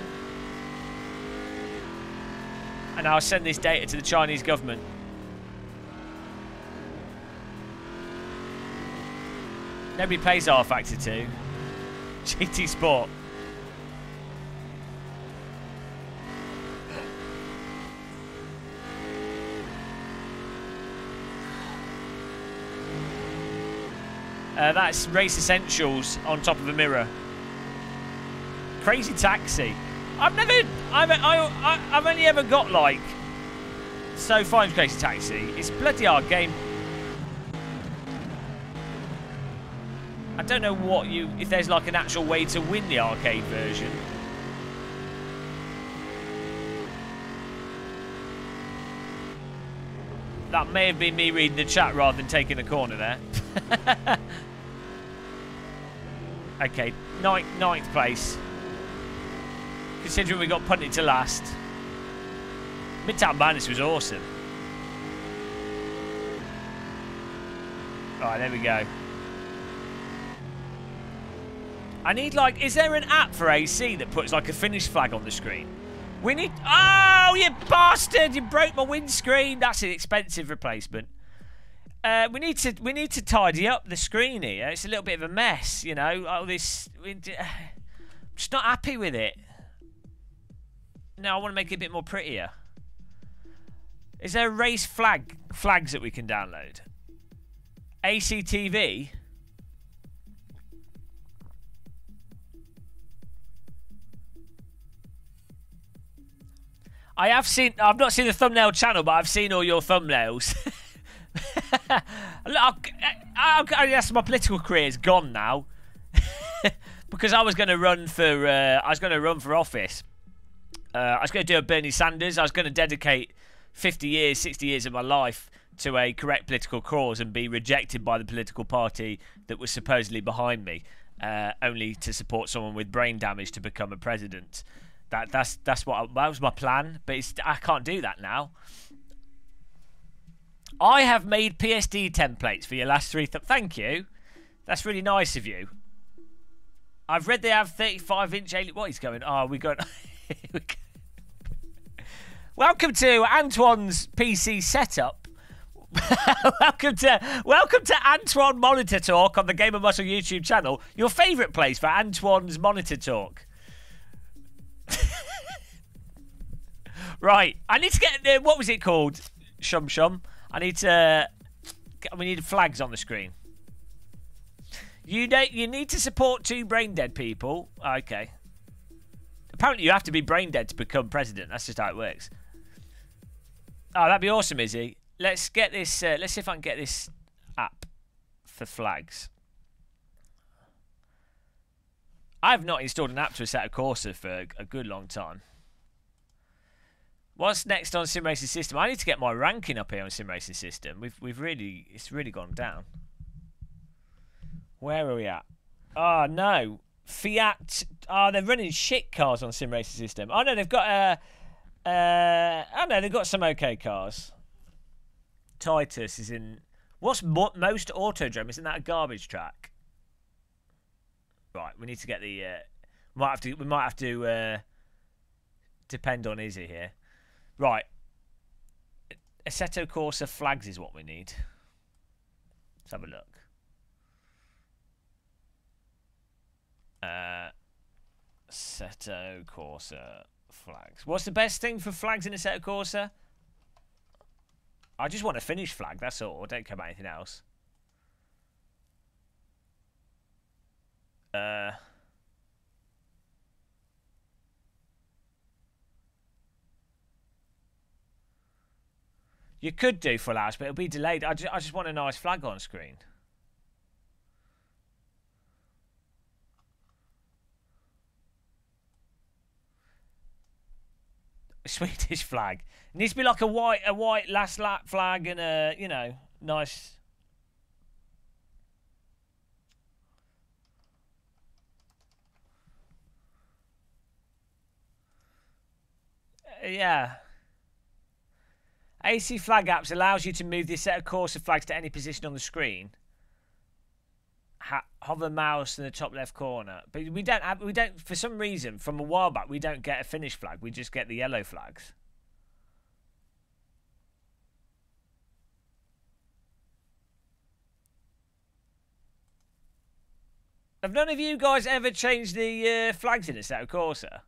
And I'll send this data to the Chinese government. Nobody plays rFactor 2. GT Sport. Uh, that's Race Essentials on top of a mirror. Crazy Taxi. I've never, I've, I, I've only ever got like so fine Crazy Taxi. It's a bloody hard game. I don't know what you, if there's like an actual way to win the arcade version. That may have been me reading the chat rather than taking the corner there. Okay, ninth, ninth place. Considering we got punted to last. Midtown Madness was awesome. Alright, there we go. I need like, is there an app for AC that puts like a finish flag on the screen? We need, oh, you bastard, you broke my windscreen. That's an expensive replacement. Uh, we need to we need to tidy up the screen here. It's a little bit of a mess, you know. All this, I'm just not happy with it. No, I want to make it a bit more prettier. Is there a race flag flags that we can download? ACTV. I have seen. I've not seen the thumbnail channel, but I've seen all your thumbnails. Look, I, I guess my political career is gone now because I was going to run for uh, I was going to run for office. Uh, I was going to do a Bernie Sanders. I was going to dedicate 50 years, 60 years of my life to a correct political cause and be rejected by the political party that was supposedly behind me, uh, only to support someone with brain damage to become a president. That that's that's what I, that was my plan, but I can't do that now. I have made PSD templates for your last three. Thank you. That's really nice of you. I've read they have 35 inch alien. What is going? Oh, we got. welcome to Antoine's PC setup. welcome to welcome to Antoine Monitor Talk on the Gamer Muscle YouTube channel. Your favourite place for Antoine's monitor talk. right, I need to get the what was it called? Shum shum. I need to. We need flags on the screen. You you need to support two brain dead people. Okay. Apparently, you have to be brain dead to become president. That's just how it works. Oh, that'd be awesome, Izzie. Let's get this. Uh, let's see if I can get this app for flags. I've not installed an app to Assetto Corsa for a good long time. What's next on Sim Racing System? I need to get my ranking up here on Sim Racing System. We've we've really it's really gone down. Where are we at? Oh no. Fiat oh they're running shit cars on Sim Racing System. Oh no, they've got uh uh oh no, they've got some okay cars. Titus is in what's mo most autodrome? Isn't that a garbage track? Right, we need to get the uh we might have to we might have to uh depend on Izzie here. Right. Assetto Corsa flags is what we need. Let's have a look. Uh, Assetto Corsa flags. What's the best thing for flags in Assetto Corsa? I just want a finish flag, that's all. I don't care about anything else. Uh... You could do full hours, but it'll be delayed. I just, I just want a nice flag on screen. Swedish flag. It needs to be like a white, a white last lap flag and a, you know, nice. Uh, yeah. AC flag apps allows you to move the Assetto Corsa flags to any position on the screen. Ha hover mouse in the top left corner, but we don't have. We don't for some reason from a while back we don't get a finish flag. We just get the yellow flags. Have none of you guys ever changed the uh, flags in a Assetto Corsa?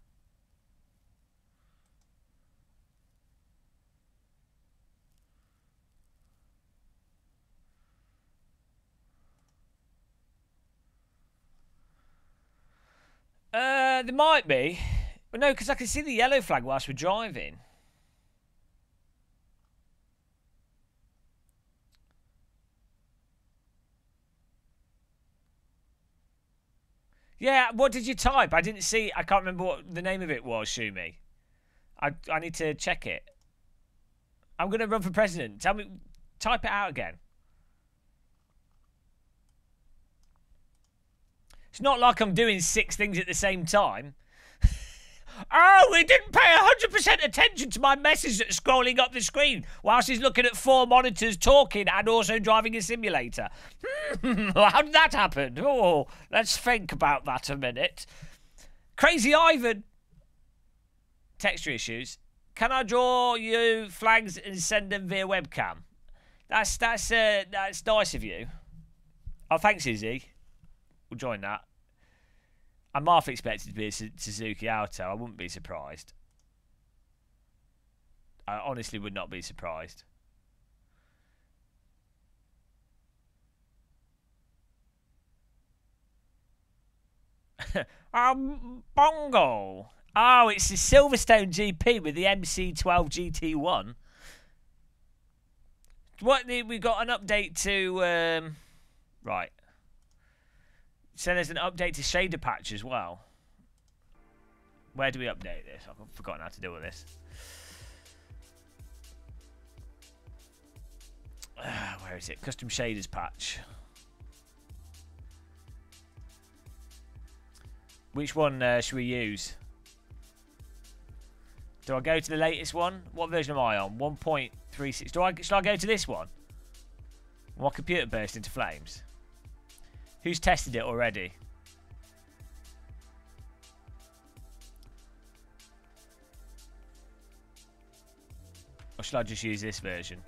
Uh, there might be. But no, because I can see the yellow flag whilst we're driving. Yeah, what did you type? I didn't see. I can't remember what the name of it was, Shumi. I I need to check it. I'm going to run for president. Tell me, type it out again. It's not like I'm doing six things at the same time. oh, he didn't pay 100% attention to my message that's scrolling up the screen whilst he's looking at four monitors talking and also driving a simulator. How did that happen? Oh, let's think about that a minute. Crazy Ivan. Texture issues. Can I draw you flags and send them via webcam? That's that's uh, that's nice of you. Oh, thanks, Izzie will join that. I'm half expected to be a Suzuki Alto. I wouldn't be surprised. I honestly would not be surprised. um, Bongo. Oh, it's the Silverstone GP with the MC12 GT1. What we got an update to? Um, right. So there's an update to shader patch as well. Where do we update this? I've forgotten how to deal with this. Uh, where is it? Custom shaders patch. Which one uh, should we use? Do I go to the latest one? What version am I on? 1.36. Do I? Should I go to this one? My computer burst into flames. Who's tested it already? Or should I just use this version?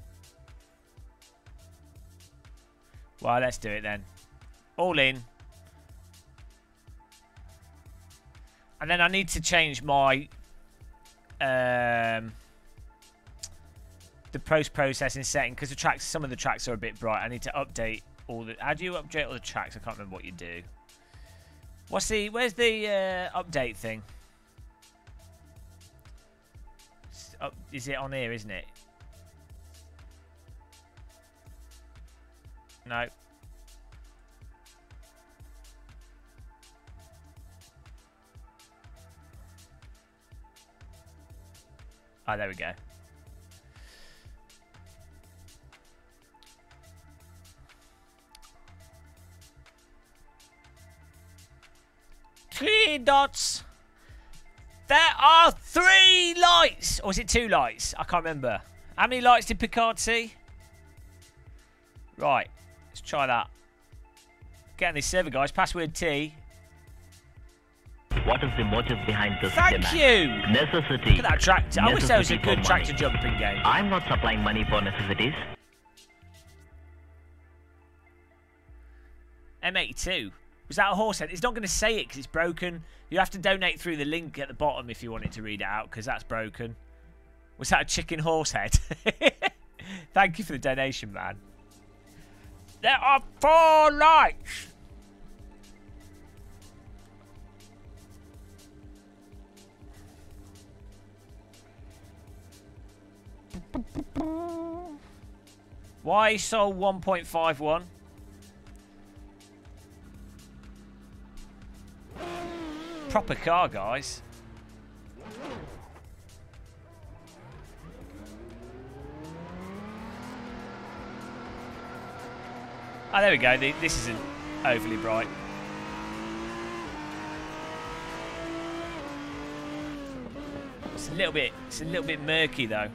Well, let's do it then. All in. And then I need to change my um, the post processing setting because the tracks, some of the tracks are a bit bright. I need to update all the. How do you update all the tracks? I can't remember what you do. What's the? Where's the uh, update thing? Up, is it on here? Isn't it? No. Oh, there we go. Three dots. There are three lights. Or is it two lights? I can't remember. How many lights did Picard see? Right. Let's try that. Getting this server, guys. Password T. What is the motive behind this Thank demand? you. Necessity. Look at that tractor. I wish there was a good tractor jumping game. I'm not supplying money for necessities. M82. Was that a horse head? It's not going to say it because it's broken. You have to donate through the link at the bottom if you want it to read it out because that's broken. Was that a chicken horse head? Thank you for the donation, man. There are four lights. Why Sol 1.51? Proper car, guys. Oh, there we go. This isn't overly bright. It's a little bit. It's a little bit murky though.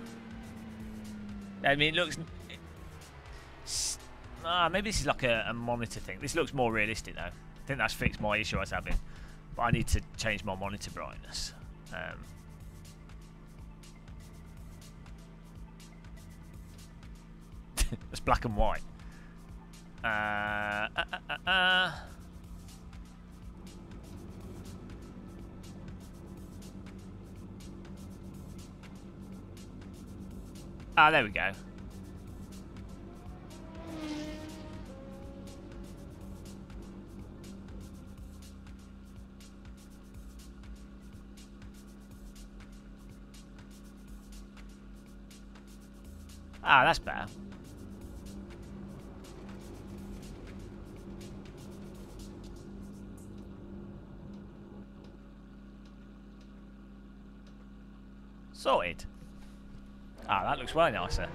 I mean, it looks. Ah, maybe this is like a, a, monitor thing. This looks more realistic though. I think that's fixed my issue I was having, I need to change my monitor brightness. Um, it's black and white. Uh, uh, uh, uh, Ah, there we go. Ah, that's better. Sorted. Ah, that looks way nicer.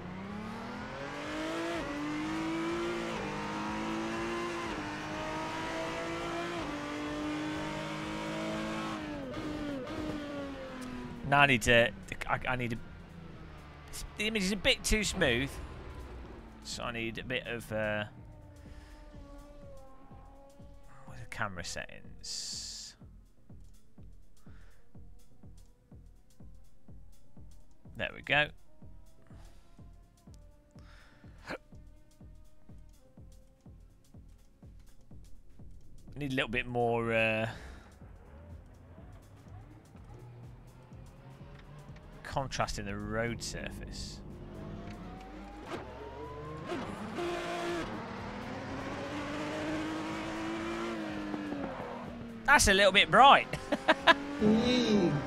Now I need to... I, I need to... The image is a bit too smooth. So I need a bit of... Uh, the camera settings? There we go. Need a little bit more uh, contrast in the road surface. That's a little bit bright.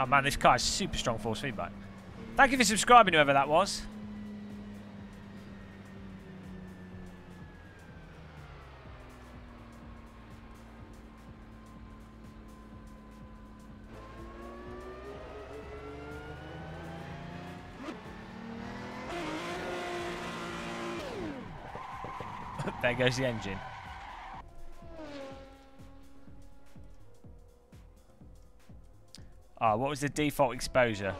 Oh man, this car is super strong force feedback. Thank you for subscribing, whoever that was. there goes the engine. Ah, what was the default exposure?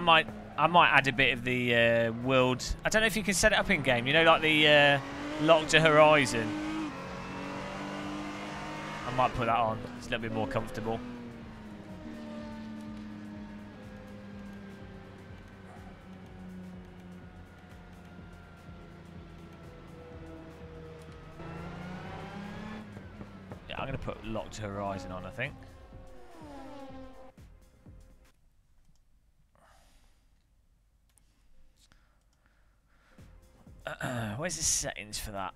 I might I might add a bit of the uh, world. I don't know if you can set it up in game. You know, like the uh, lock to horizon. I might put that on. It's a little bit more comfortable. Yeah, I'm going to put lock to horizon on, I think. Where's the settings for that?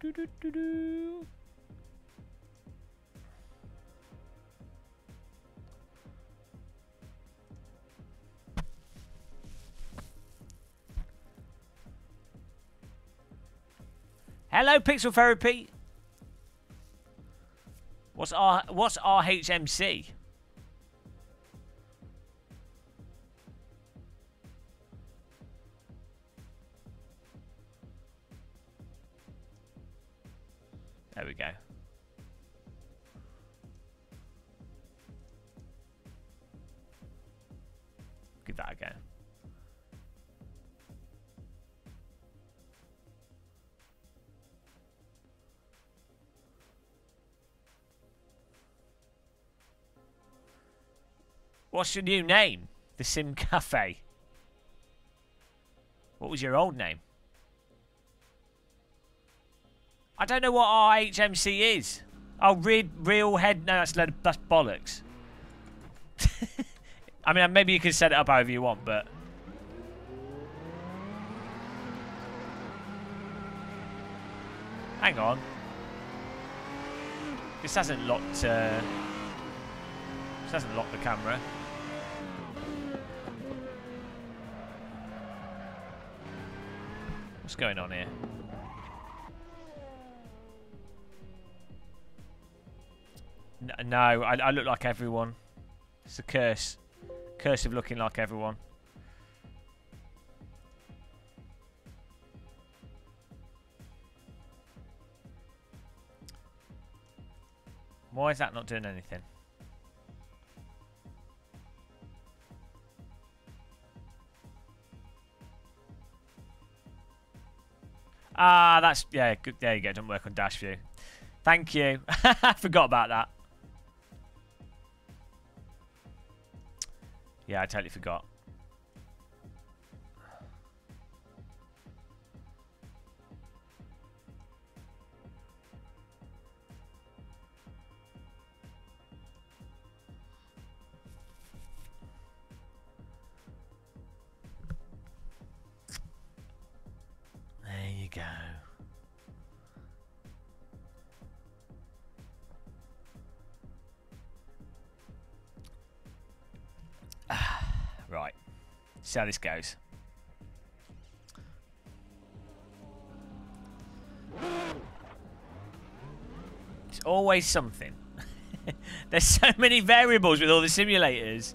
Do, do, do. Hello, Pixel Therapy. What's R? What's RHMC? What's your new name? The Sim Cafe. What was your old name? I don't know what RHMC is. Oh, real, real head. No, that's, that's bollocks. I mean, maybe you can set it up however you want, but. Hang on. This hasn't locked. Uh... This hasn't locked the camera. What's going on here? No, I, I look like everyone. It's a curse. Curse of looking like everyone. Why is that not doing anything? Ah, that's yeah. Good. There you go. Don't work on dash view. Thank you. I forgot about that. Yeah, I totally forgot. See how this goes. It's always something. There's so many variables with all the simulators.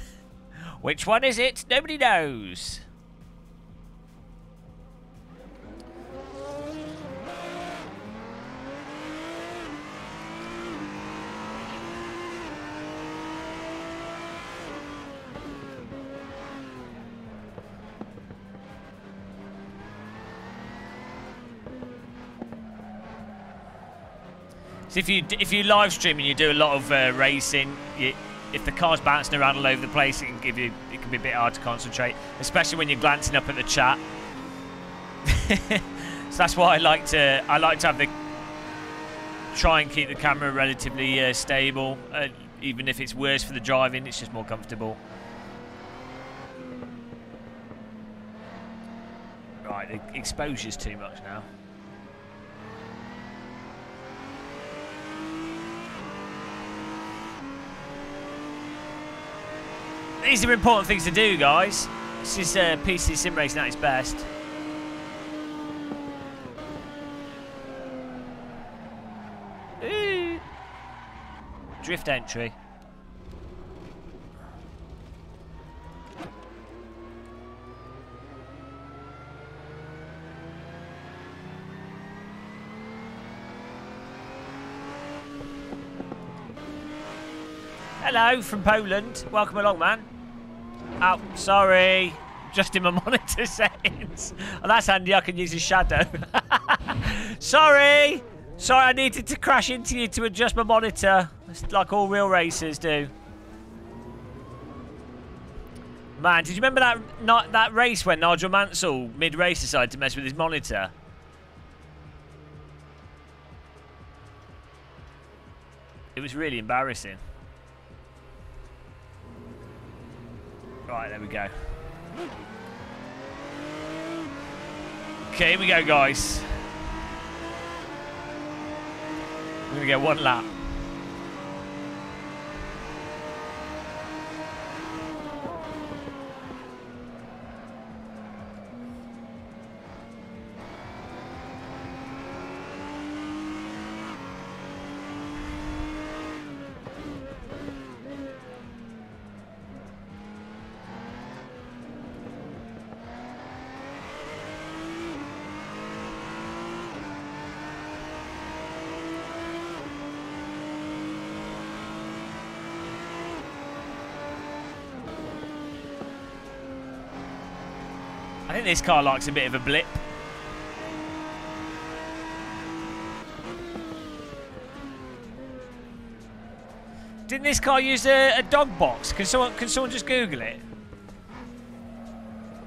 Which one is it? Nobody knows. So if you if you live stream and you do a lot of uh, racing, you, if the car's bouncing around all over the place, it can give you it can be a bit hard to concentrate, especially when you're glancing up at the chat. so that's why I like to I like to have the try and keep the camera relatively uh, stable, uh, even if it's worse for the driving. It's just more comfortable. Right, the exposure's too much now. These are important things to do, guys. This is uh, PC sim racing at its best. Ooh. Drift entry. Hello from Poland. Welcome along, man. Oh, sorry. Just in my monitor settings. Oh, that's handy. I can use a shadow. sorry. Sorry, I needed to crash into you to adjust my monitor. It's like all real racers do. Man, did you remember that not that race when Nigel Mansell mid-race decided to mess with his monitor? It was really embarrassing. Right, there we go. Okay, here we go, guys. We're going to get one lap. Think this car likes a bit of a blip. Didn't this car use a, a dog box? Can someone can someone just Google it?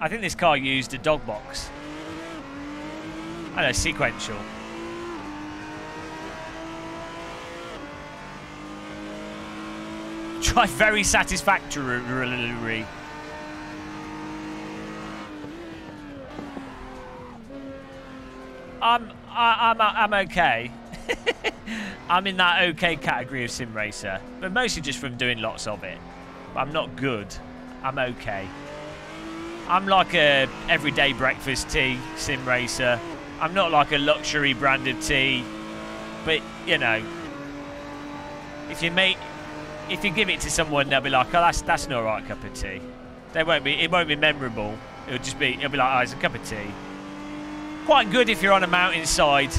I think this car used a dog box. I know, sequential. Try very satisfactory. I'm I, I'm uh, I'm okay. I'm in that okay category of sim racer, but mostly just from doing lots of it. I'm not good. I'm okay. I'm like a everyday breakfast tea sim racer. I'm not like a luxury branded tea, but you know, if you make if you give it to someone, they'll be like, "Oh, that's that's an alright cup of tea." They won't be. It won't be memorable. It'll just be. It'll be like, "Oh, it's a cup of tea." Quite good if you're on a mountainside,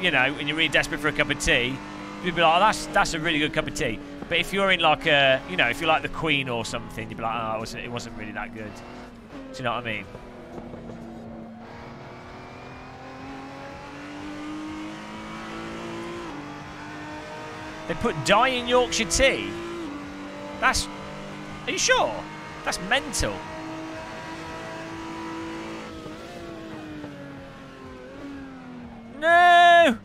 you know, and you're really desperate for a cup of tea. You'd be like, oh, that's that's a really good cup of tea. But if you're in like a, you know, if you're like the Queen or something, you'd be like, oh, it wasn't, it wasn't really that good. Do you know what I mean? They put dye in Yorkshire tea. That's. Are you sure? That's mental. No!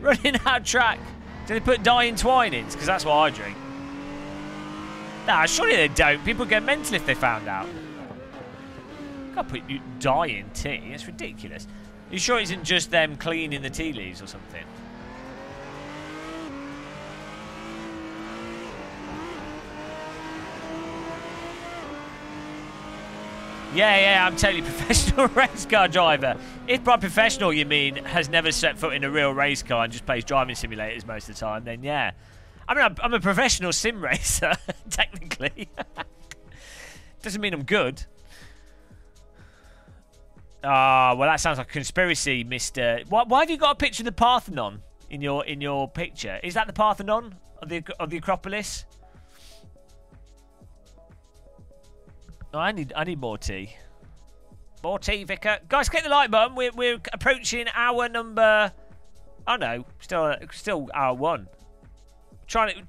Running out of track. Do they put dye in Twinings? Because that's what I drink. Nah, surely they don't. People get mental if they found out. Can't put dye in tea. That's ridiculous. You sure it isn't just them cleaning the tea leaves or something? Yeah, yeah, I'm totally professional race car driver. If by professional you mean has never set foot in a real race car and just plays driving simulators most of the time, then yeah. I mean, I'm, a professional sim racer, technically. Doesn't mean I'm good. Ah, well, that sounds like a conspiracy, Mister. Why, why have you got a picture of the Parthenon in your in your picture? Is that the Parthenon of the of the Acropolis? Oh, I need I need more tea. More tea, Vicar. Guys, click the like button. We're we're approaching hour number. Oh no, still still hour one. We're trying to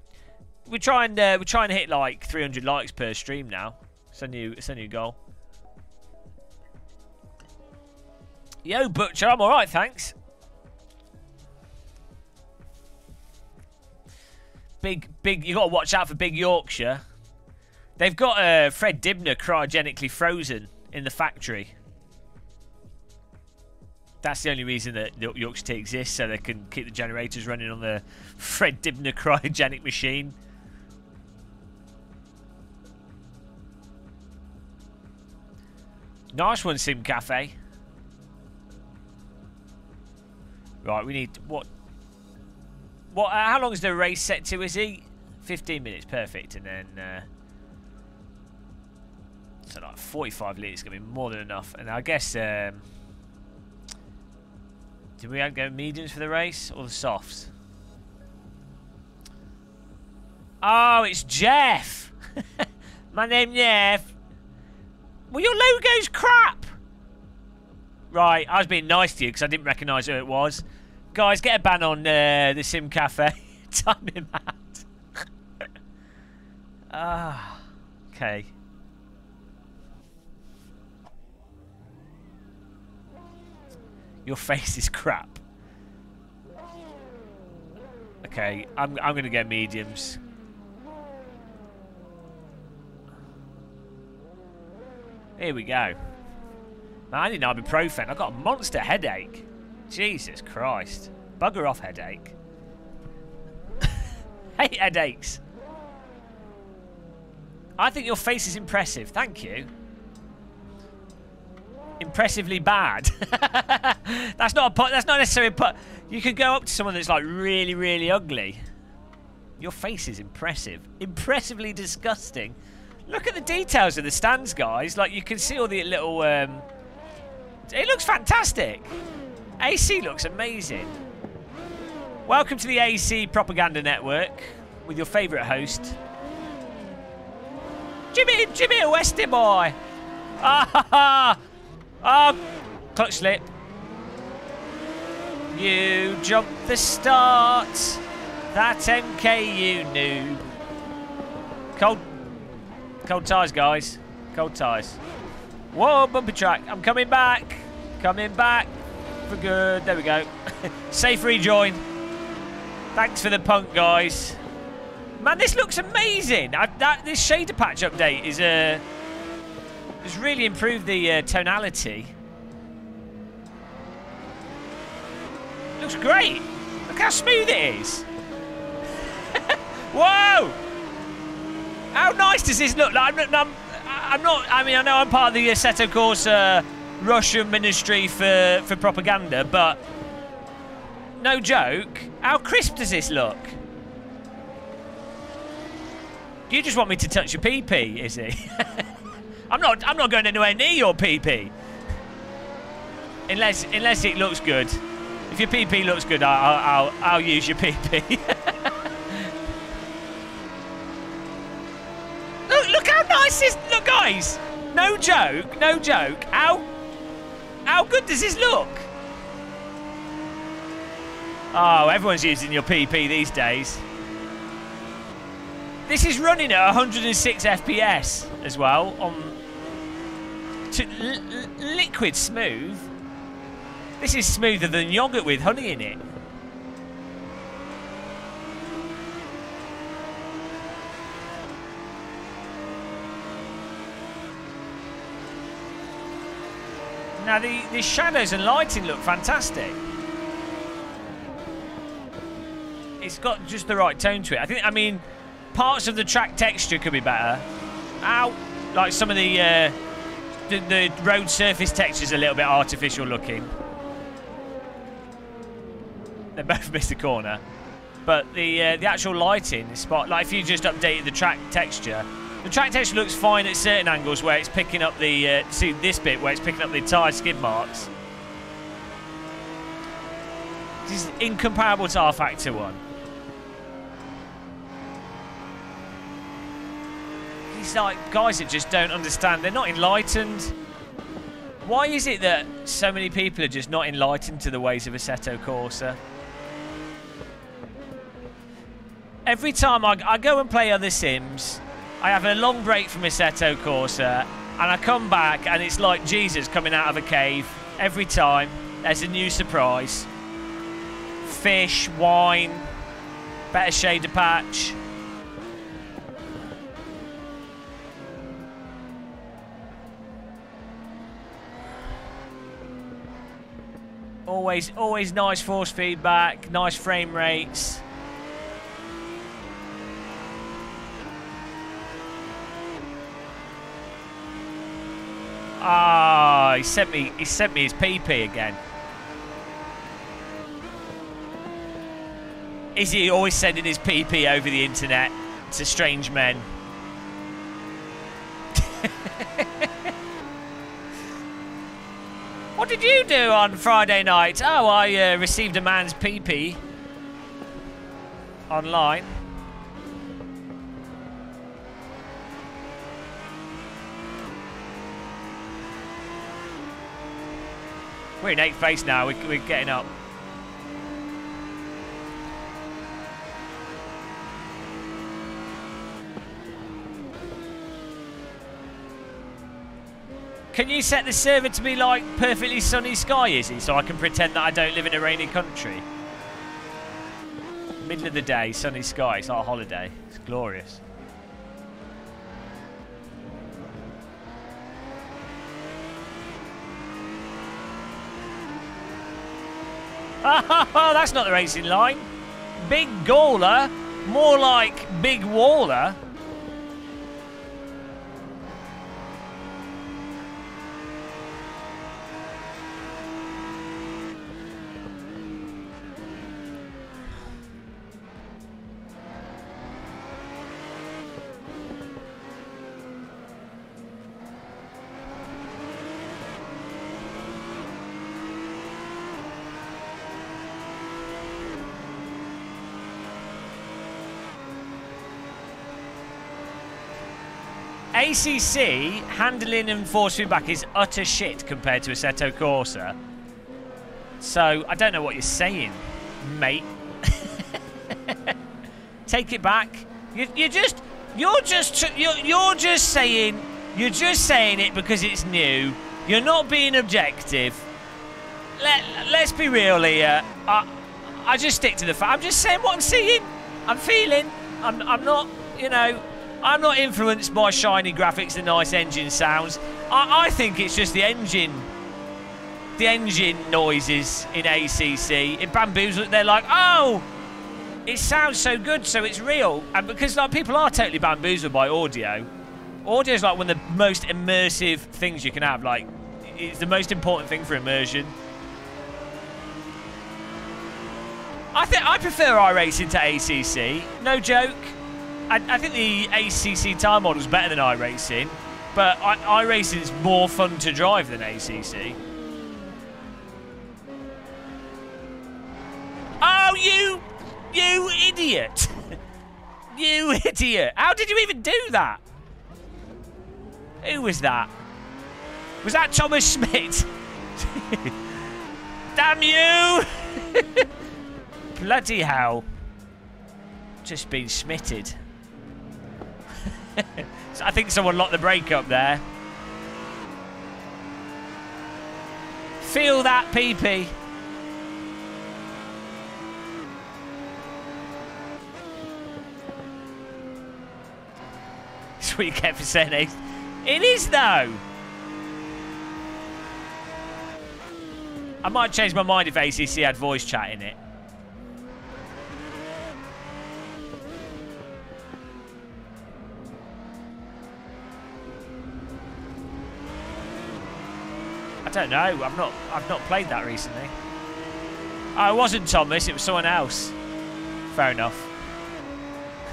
we're trying uh, we're trying to hit like 300 likes per stream now. It's a new it's a new goal. Yo, Butcher, I'm alright, thanks. Big, big, you got to watch out for Big Yorkshire. They've got uh, Fred Dibnah cryogenically frozen in the factory. That's the only reason that Yorkshire Tea exists, so they can keep the generators running on the Fred Dibnah cryogenic machine. Nice one, Sim Cafe. Right, we need what? What? Uh, how long is the race set to? Is he? 15 minutes, perfect, and then. Uh, so like 45 litres is going to be more than enough. And I guess, um, did we have go mediums for the race or the softs? Oh, it's Jeff. My name's Jeff. Well, your logo's crap. Right, I was being nice to you because I didn't recognise who it was. Guys, get a ban on uh, the Sim Cafe. Time him out. Ah, okay. Your face is crap. Okay, I'm, I'm going to get mediums. Here we go. Man, I need ibuprofen. I've got a monster headache. Jesus Christ. Bugger off headache. hate headaches. I think your face is impressive. Thank you. Impressively bad. that's not a. That's not necessarily a put. You could go up to someone that's like really, really ugly. Your face is impressive. Impressively disgusting. Look at the details of the stands, guys. Like, you can see all the little... Um... It looks fantastic. AC looks amazing. Welcome to the AC Propaganda Network with your favourite host, Jimmy, Jimmy Westy boy. Ah ha ha. Oh, clutch slip. You jumped the start. That MK, you noob. Cold, cold ties, guys. Cold ties. Whoa, bumpy track. I'm coming back. Coming back for good. There we go. Safe rejoin. Thanks for the punk, guys. Man, this looks amazing. I, that this shader patch update is uh, has really improved the uh, tonality. Looks great. Look how smooth it is. Whoa! How nice does this look? I'm, I'm, I'm, not. I mean, I know I'm part of the Assetto Corsa Russian Ministry for for propaganda, but no joke. How crisp does this look? You just want me to touch your PP, is he? I'm not. I'm not going anywhere near your PP. Unless, unless it looks good. If your PP looks good, I'll, I'll, I'll use your PP. Look, look how nice is look, guys. No joke, no joke. How how good does this look? Oh, everyone's using your PP these days. This is running at 106 FPS as well on liquid smooth. This is smoother than yogurt with honey in it. Now, the, the shadows and lighting look fantastic. It's got just the right tone to it. I think, I mean, parts of the track texture could be better. Ow! Like some of the, uh, the, the road surface texture's a little bit artificial looking. They both missed the corner. But the uh, the actual lighting, spot, like if you just updated the track texture, the track texture looks fine at certain angles where it's picking up the, uh, see this bit where it's picking up the tyre skid marks. This is incomparable to rFactor 1. These like guys that just don't understand. They're not enlightened. Why is it that so many people are just not enlightened to the ways of Assetto Corsa? Every time I, I go and play other sims, I have a long break from Assetto Corsa, and I come back, and it's like Jesus coming out of a cave. Every time, there's a new surprise. Fish, wine, better shader patch. Always, always nice force feedback, nice frame rates. Ah, oh, he sent me. He sent me his PP again. Is he always sending his PP over the internet to strange men? what did you do on Friday night? Oh, I uh, received a man's PP online. We're in eighth place now. We're, we're getting up. Can you set the server to be like perfectly sunny sky, is Izzie, so I can pretend that I don't live in a rainy country? Middle of the day, sunny sky. It's our holiday. It's glorious. Oh, that's not the racing line. Big Gawler More like Big Waller. ACC handling and force feedback is utter shit compared to Assetto Corsa. So I don't know what you're saying, mate. Take it back. You, you're just, you're just, you're, you're just saying, you're just saying it because it's new. You're not being objective. Let, let's be real here. I, I just stick to the fact. I'm just saying what I'm seeing. I'm feeling. I'm, I'm not, you know, I'm not influenced by shiny graphics and nice engine sounds. I, I think it's just the engine, the engine noises in ACC. In Bamboozle, they're like, oh, it sounds so good, so it's real. And because like people are totally bamboozled by audio, audio is like one of the most immersive things you can have. Like, it's the most important thing for immersion. I think I prefer iRacing to ACC. No joke. I, I, think the ACC tire model is better than iRacing, but I, iRacing is more fun to drive than ACC. Oh, you, you idiot! you idiot! How did you even do that? Who was that? Was that Thomas Schmidt? Damn you! Bloody hell. Just been smitted. I think someone locked the brake up there. Feel that, PP. That's what you get for saying it. Is, though. I might change my mind if ACC had voice chat in it. Don't know. I've not I've not played that recently. Oh, it wasn't Thomas, it was someone else. Fair enough.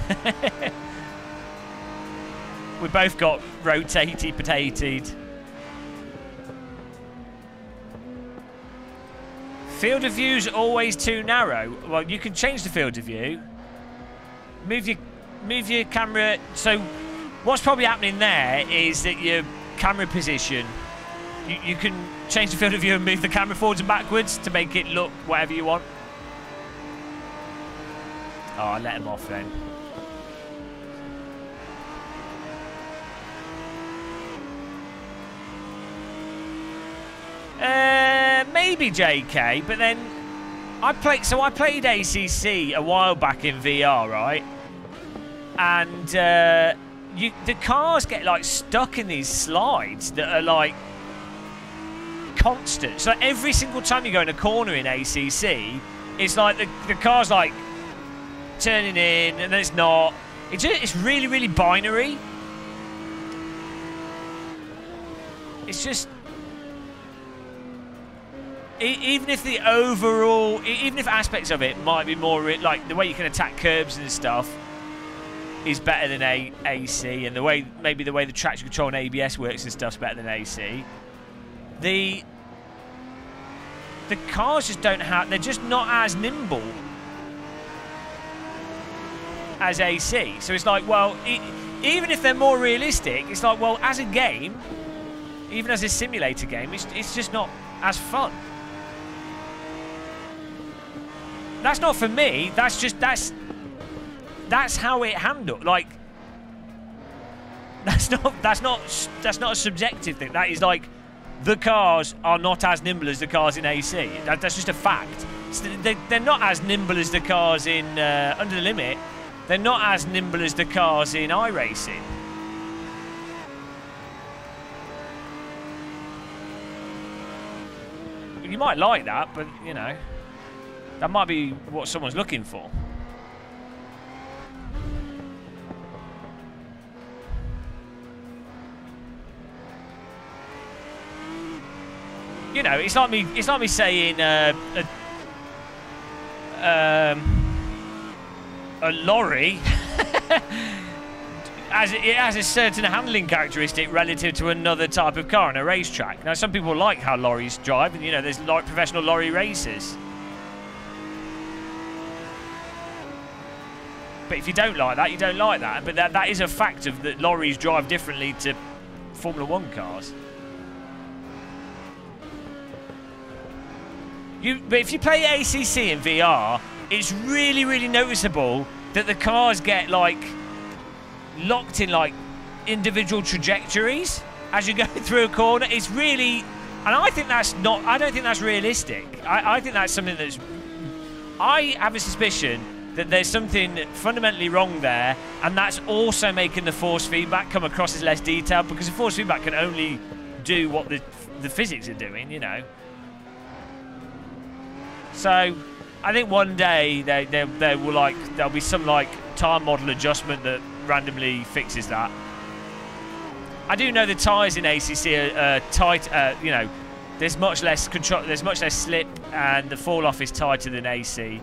we both got rotatey potatoed. Field of view's always too narrow. Well, you can change the field of view. Move your move your camera. So, what's probably happening there is that your camera position you, you can change the field of view and move the camera forwards and backwards to make it look whatever you want. Oh, I let him off then. Uh, maybe JK, but then I played. So I played ACC a while back in VR, right? And uh, you, the cars get like stuck in these slides that are like constant. So every single time you go in a corner in ACC, it's like the, the car's like turning in and then it's not. It's, it's really, really binary. It's just... even if the overall... even if aspects of it might be more... like the way you can attack curbs and stuff is better than A AC and the way maybe the way the traction control and ABS works and stuff's better than AC. The the cars just don't have, they're just not as nimble as AC. So it's like, well, it, even if they're more realistic, it's like, well, as a game, even as a simulator game, it's, it's just not as fun. That's not for me. That's just, that's, that's how it handled. Like, that's not, that's not, that's not a subjective thing. That is like, the cars are not as nimble as the cars in AC. That, that's just a fact. They, are not as nimble as the cars in uh, Under the Limit. They're not as nimble as the cars in iRacing. You might like that, but, you know, that might be what someone's looking for. You know, it's like me. It's like me saying uh, a, um, a lorry as it, has a certain handling characteristic relative to another type of car on a racetrack. Now, some people like how lorries drive, and you know, there's like professional lorry racers. But if you don't like that, you don't like that. But that, that is a fact of that lorries drive differently to Formula One cars. You, but if you play ACC in VR, it's really, really noticeable that the cars get like locked in like individual trajectories as you go through a corner. It's really, and I think that's not. I don't think that's realistic. I, I think that's something that's. I have a suspicion that there's something fundamentally wrong there, and that's also making the force feedback come across as less detailed because the force feedback can only do what the the physics are doing, you know. So, I think one day they they, they will like there'll be some like tyre model adjustment that randomly fixes that. I do know the tyres in ACC are tight. Uh, you know, there's much less control. There's much less slip, and the fall off is tighter than AC,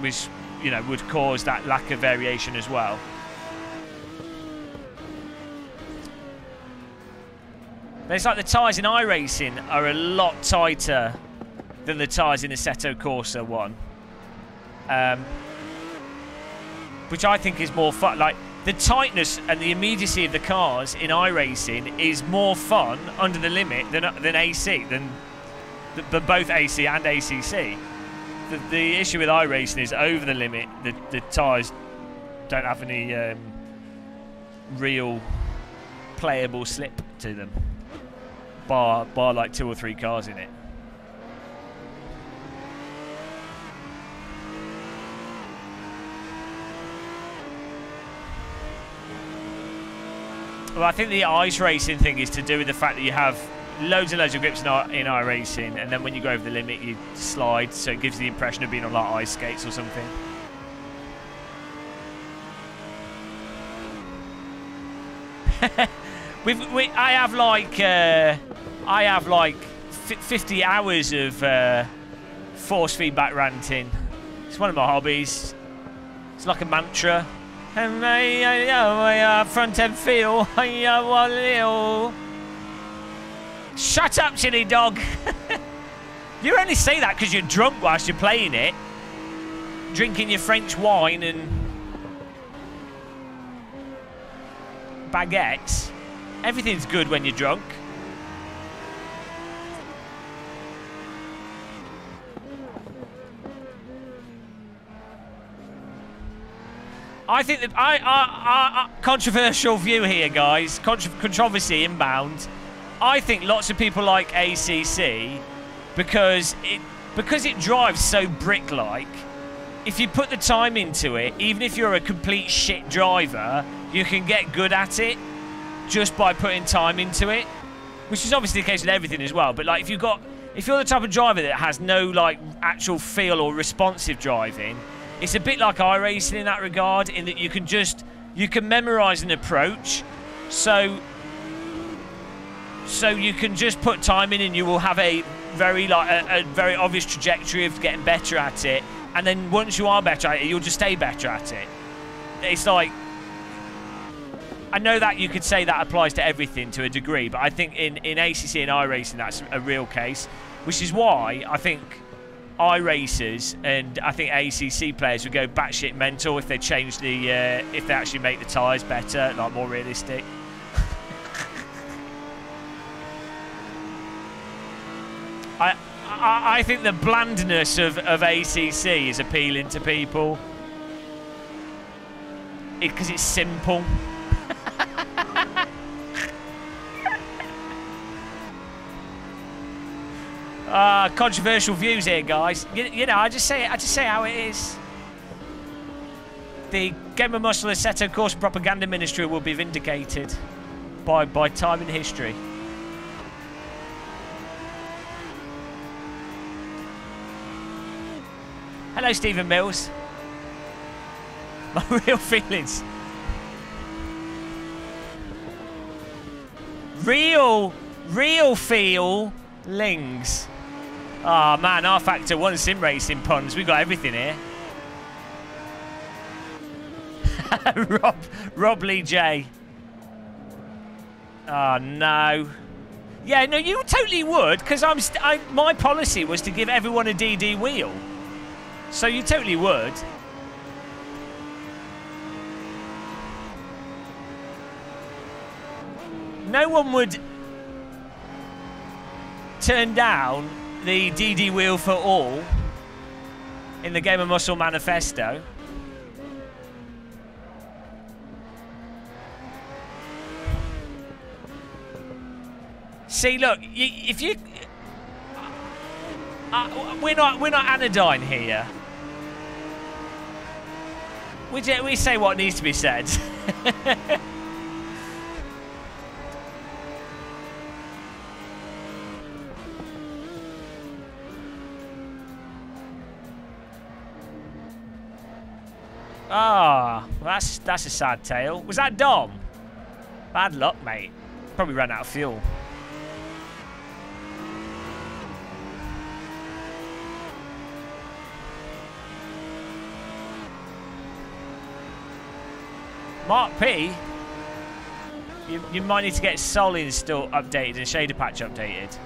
which you know would cause that lack of variation as well. But it's like the tyres in iRacing are a lot tighter than the tyres in the Assetto Corsa one. Um, which I think is more fun. Like the tightness and the immediacy of the cars in iRacing is more fun under the limit than than AC than than both AC and ACC. The, the issue with iRacing is over the limit. The the tyres don't have any um, real playable slip to them, bar bar like two or three cars in it. Well, I think the ice racing thing is to do with the fact that you have loads and loads of grips in, in racing, and then when you go over the limit, you slide, so it gives you the impression of being on like ice skates or something. We've, we, I have like, uh, I have like 50 hours of uh, force feedback ranting. It's one of my hobbies. It's like a mantra. Uh, uh, front end feel. Uh, Shut up, silly dog. you only say that because you're drunk whilst you're playing it. Drinking your French wine and baguettes. Everything's good when you're drunk. I think that I, I, I, controversial view here, guys. Contro controversy inbound. I think lots of people like ACC because it because it drives so brick-like. If you put the time into it, even if you're a complete shit driver, you can get good at it just by putting time into it. Which is obviously the case with everything as well. But like if you've got if you're the type of driver that has no like actual feel or responsive driving, it's a bit like iRacing in that regard, in that you can just you can memorize an approach, so so you can just put time in, and you will have a very like a, a very obvious trajectory of getting better at it. And then once you are better at it, you'll just stay better at it. It's like I know that you could say that applies to everything to a degree, but I think in, in ACC and iRacing that's a real case, which is why I think iRacers and I think ACC players would go batshit mental if they change the uh, if they actually make the tyres better, like more realistic. I, I, I think the blandness of, of ACC is appealing to people because it, it's simple. Uh, controversial views here, guys. You, you, know, I just say I just say how it is. The Gamer Muscle Assetto Corsa propaganda ministry will be vindicated by by time in history. Hello, Stephen Mills. My real feelings. Real Real feel Lings. Ah, oh, man, rFactor 1 sim racing puns. We've got everything here. Rob, Rob Lee J. Oh, no. Yeah, no, you totally would, because I'm I, my policy was to give everyone a DD wheel. So you totally would. No one would turn down the DD wheel for all in the Gamer Muscle manifesto. See, look, if you, uh, we're not we're not anodyne here. We we say what needs to be said. Ah, oh, that's that's a sad tale. Was that Dom? Bad luck, mate. Probably ran out of fuel. Mark P, you, you might need to get Sol install updated and shader patch updated.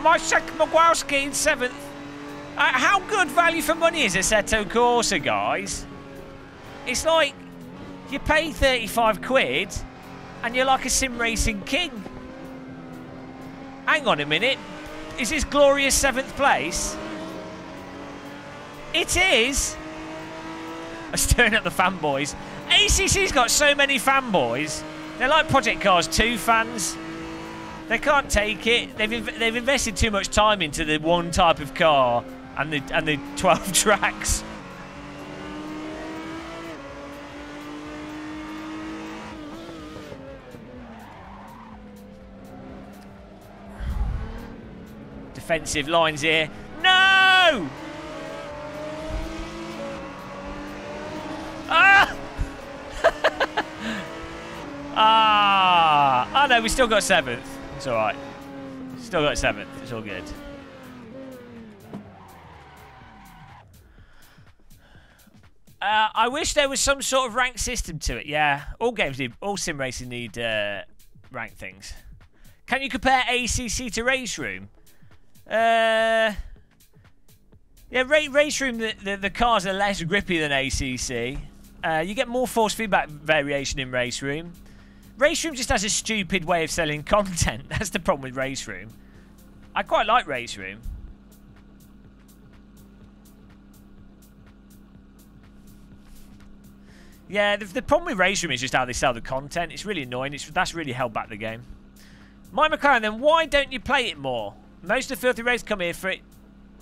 Mike Magwowski in seventh. Uh, how good value for money is Assetto Corsa, guys? It's like you pay 35 quid and you're like a sim racing king. Hang on a minute. Is this glorious seventh place? It is. I'm staring at the fanboys. ACC's got so many fanboys. They're like Project Cars 2 fans. They can't take it. They've, inv they've invested too much time into the one type of car and the and the 12 tracks. Defensive lines here. No! Ah! ah! Oh no, we still got seventh. It's alright. Still got seventh. It's all good. Uh, I wish there was some sort of rank system to it. Yeah, all games need, all sim racing need uh, rank things. Can you compare ACC to RaceRoom? Uh, yeah, RaceRoom, the, the, the, cars are less grippy than ACC. Uh, you get more force feedback variation in RaceRoom. Race Room just has a stupid way of selling content. That's the problem with RaceRoom. I quite like RaceRoom. Yeah, the, the, problem with RaceRoom is just how they sell the content. It's really annoying. It's, that's really held back the game. My McLaren, then why don't you play it more? Most of the Filthy Race come here for it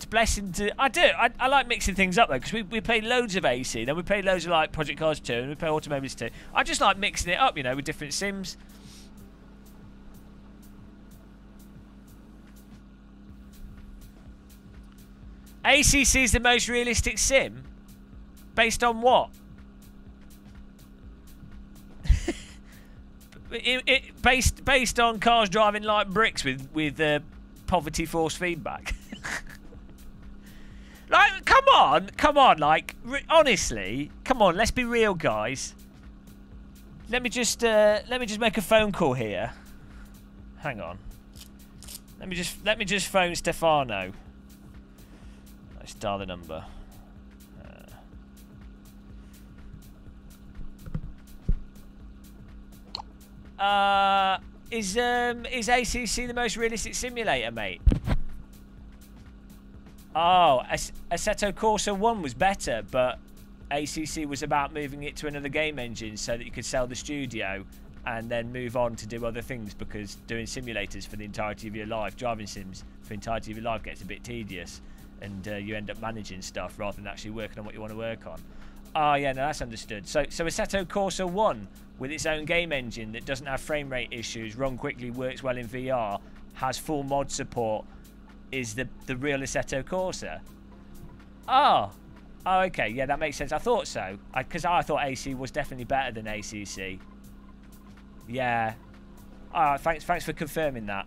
to bless into... I do. I, I like mixing things up, though, because we, we play loads of AC, then we play loads of, like, Project Cars 2, and we play Automobilista 2. I just like mixing it up, you know, with different sims. ACC is the most realistic sim? Based on what? It, based based on cars driving like bricks with with uh, poverty force feedback. like, come on, come on, like honestly, come on, let's be real, guys. Let me just uh, let me just make a phone call here. Hang on. Let me just let me just phone Stefano. Let's dial the number. Uh, is um is ACC the most realistic simulator, mate? Oh, Assetto Corsa 1 was better, but ACC was about moving it to another game engine so that you could sell the studio and then move on to do other things because doing simulators for the entirety of your life, driving sims for the entirety of your life gets a bit tedious and uh, you end up managing stuff rather than actually working on what you want to work on. Oh, yeah, no, that's understood. So, so Assetto Corsa 1 with its own game engine that doesn't have frame rate issues, run quickly, works well in VR, has full mod support, is the, the real Assetto Corsa. Oh. Oh, okay. Yeah, that makes sense. I thought so. Because I, I, thought AC was definitely better than ACC. Yeah. Alright, thanks thanks for confirming that.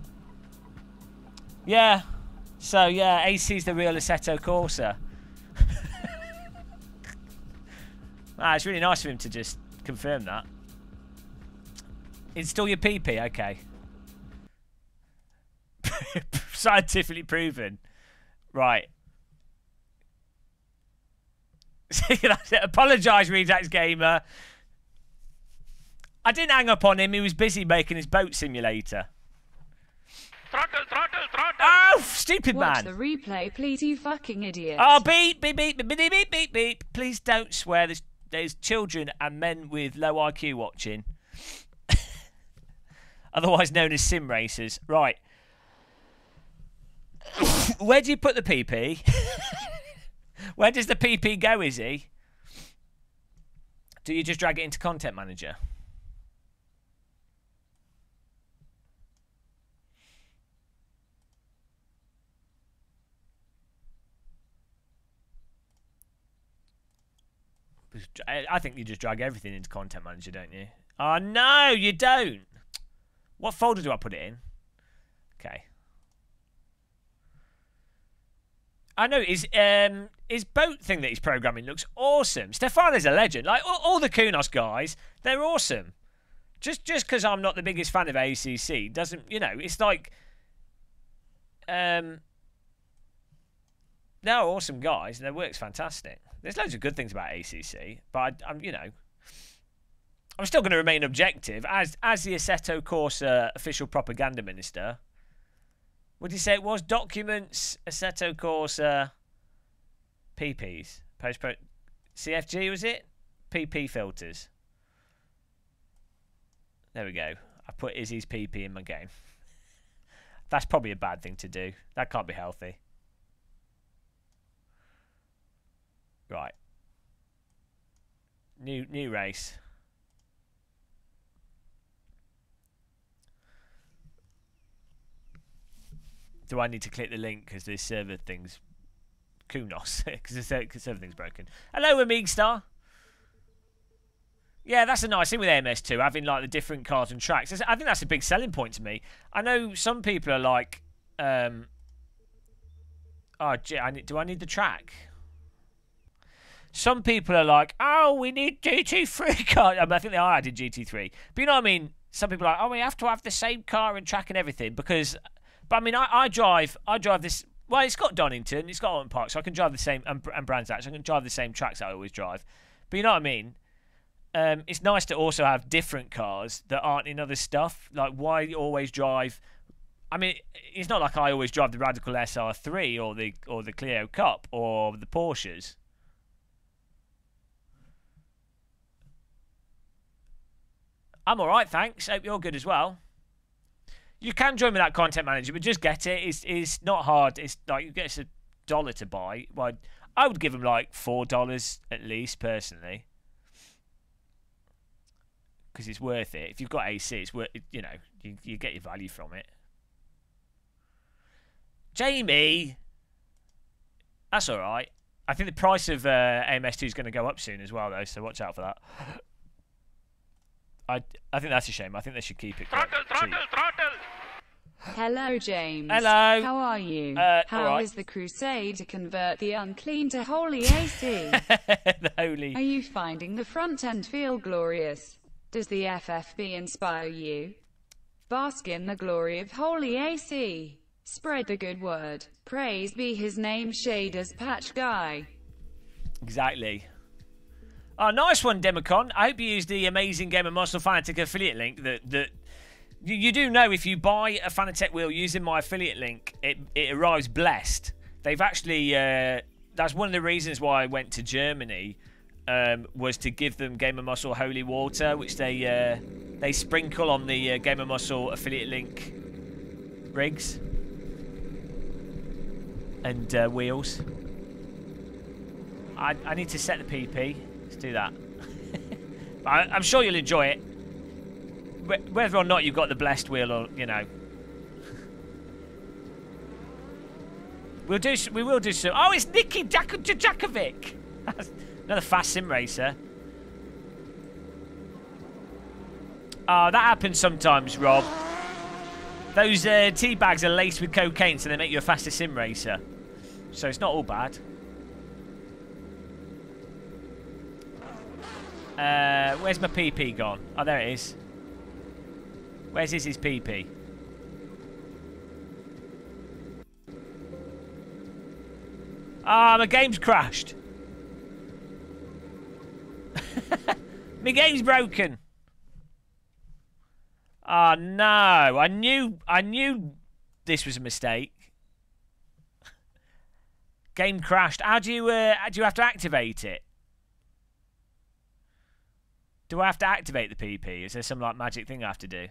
Yeah. So yeah, AC's the real Assetto Corsa. ah, it's really nice of him to just confirm that. Install your PP, okay. Scientifically proven. Right. Apologise, Redux Gamer. I didn't hang up on him. He was busy making his boat simulator. Throttle, throttle, throttle. Oh, stupid Watch man. the replay, please, you fucking idiot. Oh, beep, beep, beep, beep, beep, beep, beep, beep. Please don't swear. There's, there's children and men with low IQ watching. Otherwise known as sim racers. Right. Where do you put the PP? Where does the PP go, is he? Do you just drag it into Content Manager? I think you just drag everything into Content Manager, don't you? Oh, no, you don't. What folder do I put it in? Okay. I know his um his boat thing that he's programming looks awesome. Stefano's a legend. Like all, all the Kunos guys, they're awesome. Just just because I'm not the biggest fan of ACC doesn't you know? It's like um they're awesome guys. And their work's fantastic. There's loads of good things about ACC, but I, I'm you know I'm still going to remain objective as as the Assetto Corsa official propaganda minister. What did you say it was? Documents, Assetto Corsa, PPs, post pro, CFG was it? PP filters. There we go. I put Izzie's PP in my game. That's probably a bad thing to do. That can't be healthy. Right. New new race. Do I need to click the link because the server thing's Kunos because the server thing's broken? Hello, Amigstar. Yeah, that's a nice thing with MS2, having like the different cars and tracks. I think that's a big selling point to me. I know some people are like, um, oh, gee, I need, do I need the track? Some people are like, oh, we need GT3 car. I, mean, I think they are adding GT3. But you know what I mean? Some people are like, oh, we have to have the same car and track and everything because, but I mean, I, I drive, I drive this. Well, it's got Donington, it's got Oulton Park, so I can drive the same and, and Brands Hatch. I can drive the same tracks I always drive. But you know what I mean? Um, it's nice to also have different cars that aren't in other stuff. Like, why always drive? I mean, it's not like I always drive the Radical SR3 or the or the Clio Cup or the Porsches. I'm all right, thanks. Hope you're good as well. You can join with that content manager, but just get it. It's it's not hard. It's like you get a dollar to buy. Well, I would give them like four dollars at least, personally, because it's worth it. If you've got AC, it's worth. You know, you you get your value from it. Jamie, that's all right. I think the price of uh, AMS2 is going to go up soon as well, though. So watch out for that. I I think that's a shame. I think they should keep it. quite Throttle, cheap. throttle, throttle. Hello, James. Hello. How are you? Uh, How alright. is the crusade to convert the unclean to holy AC? the holy. Are you finding the front end feel glorious? Does the FFB inspire you? Bask in the glory of holy AC. Spread the good word. Praise be his name, Shaders Patch Guy. Exactly. Oh, nice one, Demicon. I hope you use the amazing Gamer Muscle Fanatec affiliate link that that you, you do know if you buy a Fanatec wheel using my affiliate link, it it arrives blessed. They've actually uh, that's one of the reasons why I went to Germany um, was to give them Gamer Muscle holy water, which they uh, they sprinkle on the uh, Gamer Muscle affiliate link rigs and uh, wheels. I, I need to set the PP. Do that. I, I'm sure you'll enjoy it. Wh- Whether or not you've got the blessed wheel or, you know. We'll do. We will do some. Oh, it's Jak- Jakovic. Another fast sim racer. Oh, that happens sometimes, Rob. Those uh, tea bags are laced with cocaine, so they make you a faster sim racer. So it's not all bad. Uh, where's my PP gone? Oh, there it is. Where's his, his PP? Ah, my game's crashed. my game's broken. Ah, no. I knew I knew this was a mistake. Game crashed. How do you uh, do you have to activate it? Do I have to activate the PP? Is there some like magic thing I have to do?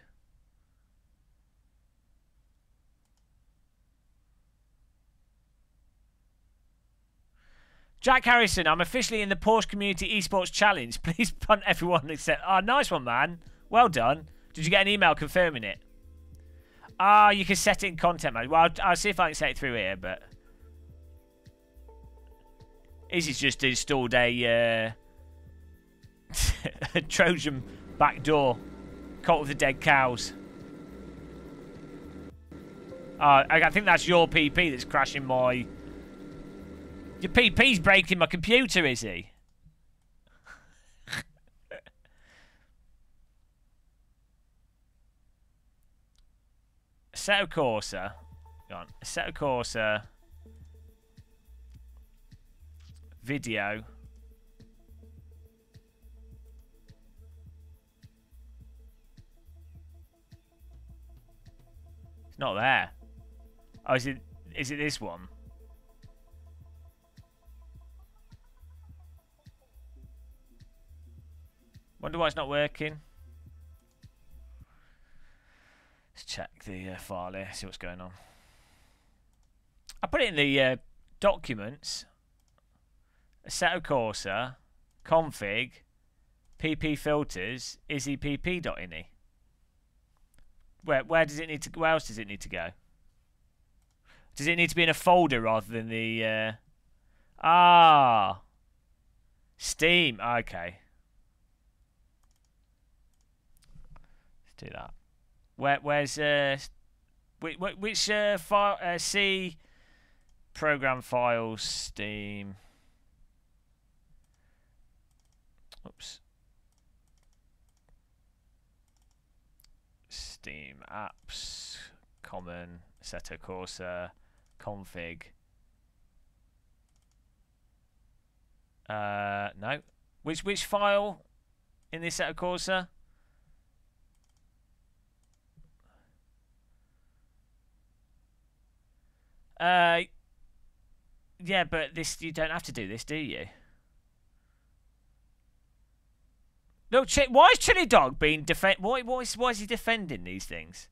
Jack Harrison, I'm officially in the Porsche Community Esports Challenge. Please punt everyone except. Oh, nice one, man. Well done. Did you get an email confirming it? Ah, you can set it in content mode. Well, I'll, I'll see if I can set it through here, but. Izzie's just installed a. Uh... Trojan backdoor. Cult of the Dead Cows. Uh, I think that's your PP that's crashing my... Your PP's breaking my computer, is he? Assetto Corsa. Go on. Assetto Corsa. Video. It's not there. Oh, is it? Is it this one? Wonder why it's not working. Let's check the uh, file here, see what's going on. I put it in the uh, documents. Assetto Corsa, config, pp filters, izzypp.ini. Where where does it need to? Where else does it need to go? Does it need to be in a folder rather than the? Uh... Ah, Steam. Okay. Let's do that. Where where's uh, which which uh, file? Uh, C program files Steam. Oops. Steam apps, common, Assetto Corsa, config. Uh, no. Which which file in the Assetto Corsa? Uh, yeah, but this you don't have to do this, do you? No, Ch- why is Chiledog being defend? Why, why, is, why is he defending these things?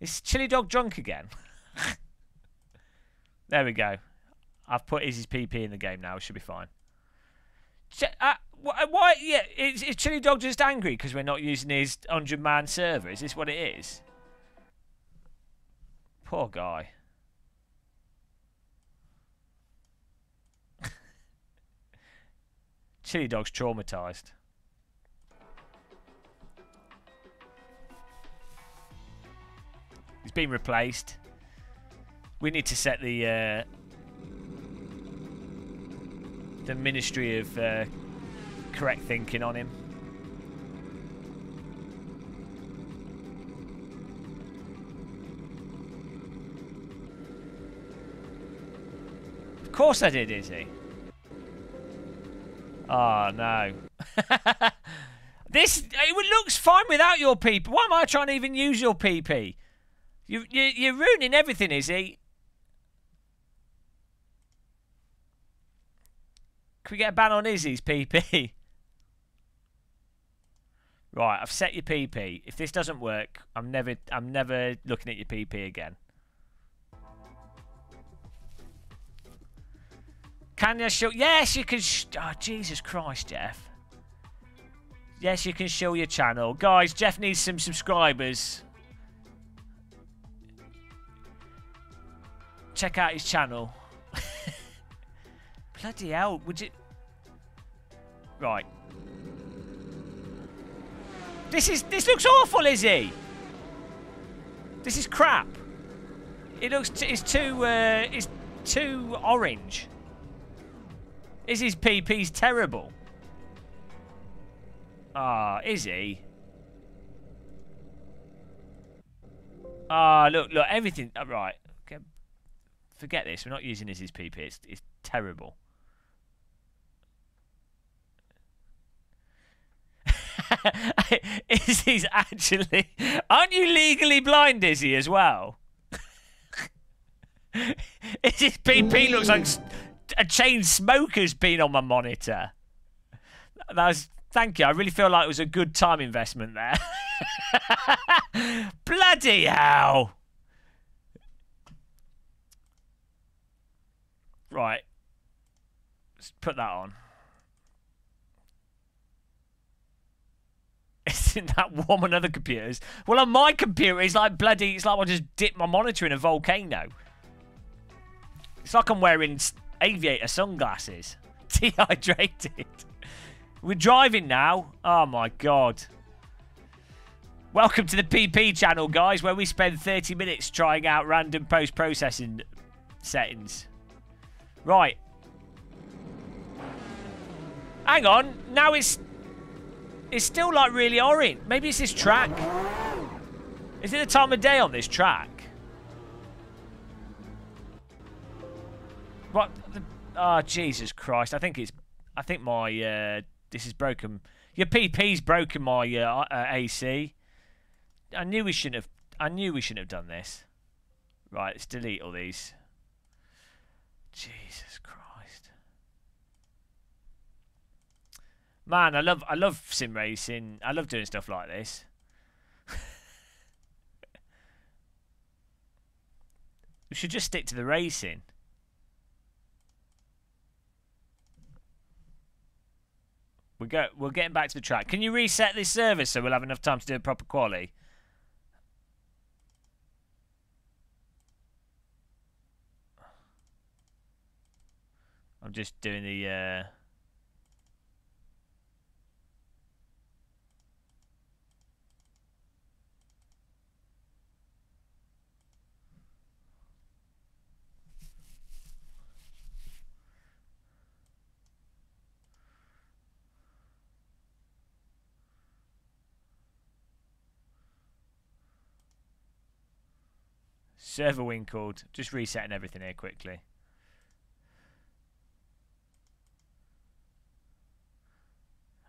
Is Chiledog drunk again? there we go. I've put Izzie's PP in the game now. It should be fine. Ch- uh, why, why? Yeah, is, is Chiledog just angry because we're not using his 100 man server? Is this what it is? Poor guy. Chiledog's traumatized. He's been replaced. We need to set the uh, the Ministry of uh, Correct Thinking on him. Of course I did, Izzie. Oh, no. this, it looks fine without your PP. Why am I trying to even use your PP? You, you, you're ruining everything, Izzie. Can we get a ban on Izzie's PP? right, I've set your PP. If this doesn't work, I'm never, I'm never looking at your PP again. Can you show? Yes, you can. oh, Jesus Christ, Jeff. Yes, you can show your channel. Guys, Jeff needs some subscribers. Check out his channel. Bloody hell, would you... Right. This is this looks awful, Izzie. This is crap. It looks t- it's too uh, it's too orange. Izzie's PP's terrible. Ah, Izzie. Ah, look, look, everything. Uh, right, okay. forget this. We're not using Izzie's PP. It's it's terrible. Izzie's actually. Aren't you legally blind, Izzie, as well? Izzie's PP looks like a chain smoker's been on my monitor. That was. Thank you. I really feel like it was a good time investment there. Bloody hell. Right. Let's put that on. Isn't that warm on other computers? Well, on my computer, it's like bloody. It's like I just dipped my monitor in a volcano. It's like I'm wearing aviator sunglasses. Dehydrated. We're driving now. Oh my god. Welcome to the PP channel, guys, where we spend 30 minutes trying out random post processing settings. Right. Hang on. Now it's it's still like really orange. Maybe it's this track. Is it the time of day on this track? What? Oh Jesus Christ! I think it's. I think my. Uh, this is broken. Your PP's broken my uh, uh, AC. I knew we shouldn't have. I knew we shouldn't have done this. Right, let's delete all these. Jesus Christ. Man, I love I love sim racing. I love doing stuff like this. we should just stick to the racing. We go. We're getting back to the track. Can you reset this service so we'll have enough time to do a proper quali? I'm just doing the. Uh... Server win called. Just resetting everything here quickly.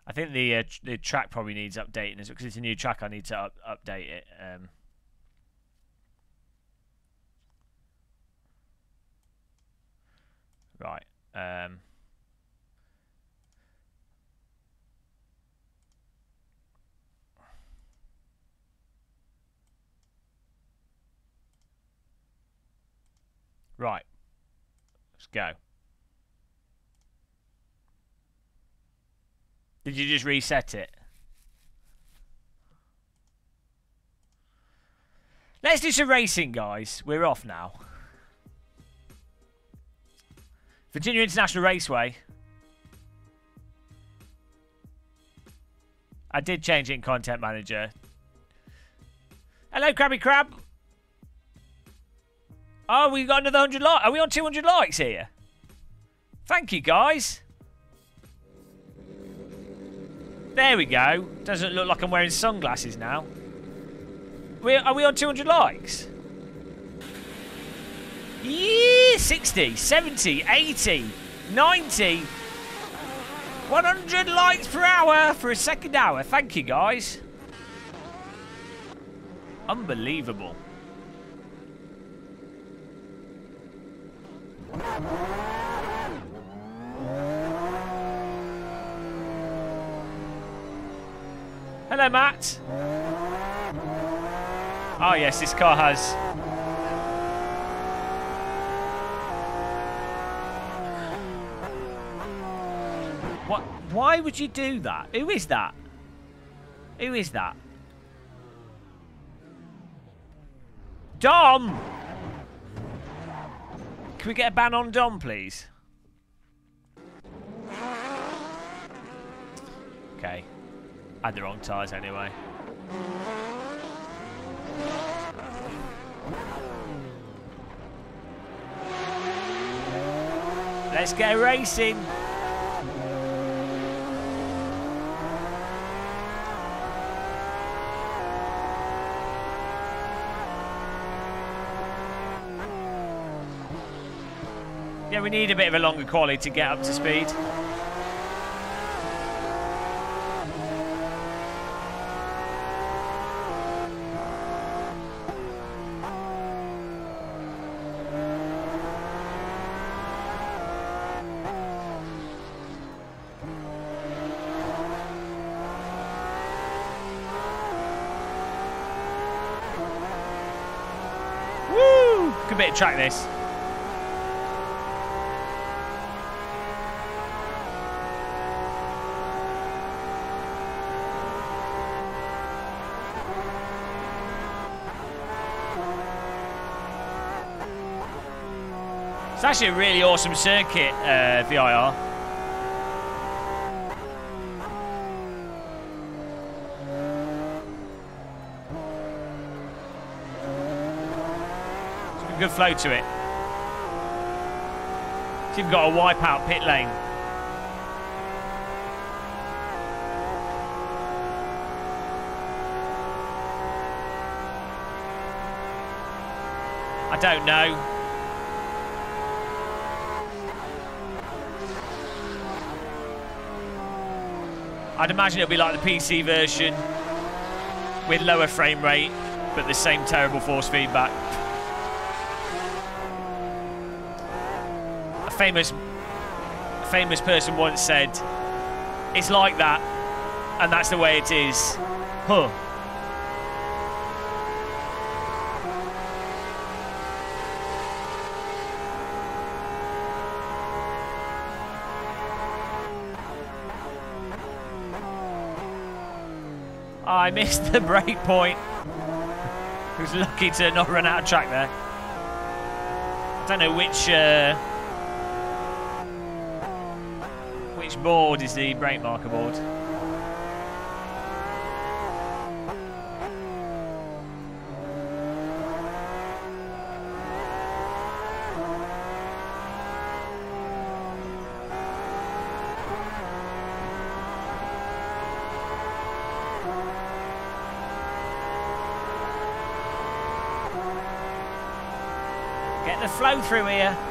I think the uh, the track probably needs updating because it's a new track. I need to up- update it. Um, right. Um, right. Let's go. Did you just reset it? Let's do some racing, guys. We're off now. Virginia International Raceway. I did change it in Content Manager. Hello, Krabby Crab. Oh, we got another 100 likes. Are we on 200 likes here? Thank you, guys. There we go. Doesn't look like I'm wearing sunglasses now. We, are we on 200 likes? Yeah, 60, 70, 80, 90, 100 likes per hour for a second hour. Thank you, guys. Unbelievable. Hello, Matt. Oh, yes, this car has. What? Why would you do that? Who is that? Who is that? Dom! Can we get a ban on Dom, please? okay. I had the wrong tyres anyway. Let's get racing. We need a bit of a longer quality to get up to speed. Woo! Good bit of track this. Actually a really awesome circuit, uh, VIR. It's good flow to it. It's even got a wipeout pit lane. I don't know. I'd imagine it'll be like the PC version with lower frame rate, but the same terrible force feedback. A famous, a famous person once said, "It's like that, and that's the way it is." Huh. I missed the break point. Who's lucky to not run out of track there. I don't know which uh, which board is the brake marker board. The flow through here.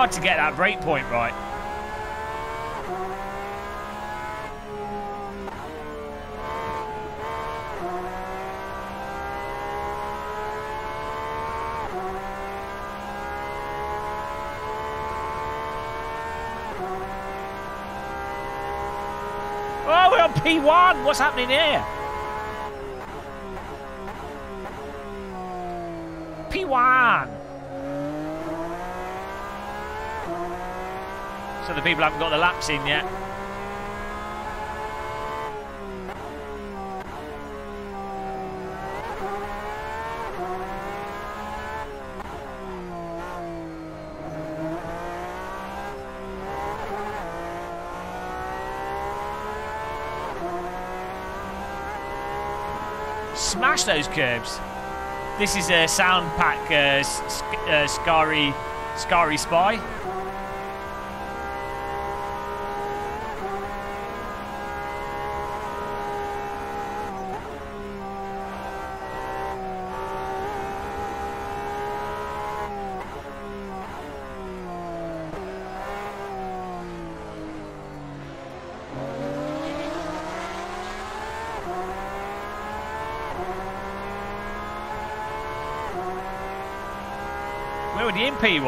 Hard to get that break point right. Oh, we're on P1. What's happening here? P1. So the people haven't got the laps in yet. Smash those curbs. This is a sound pack uh, uh, Scary, Scary Spy.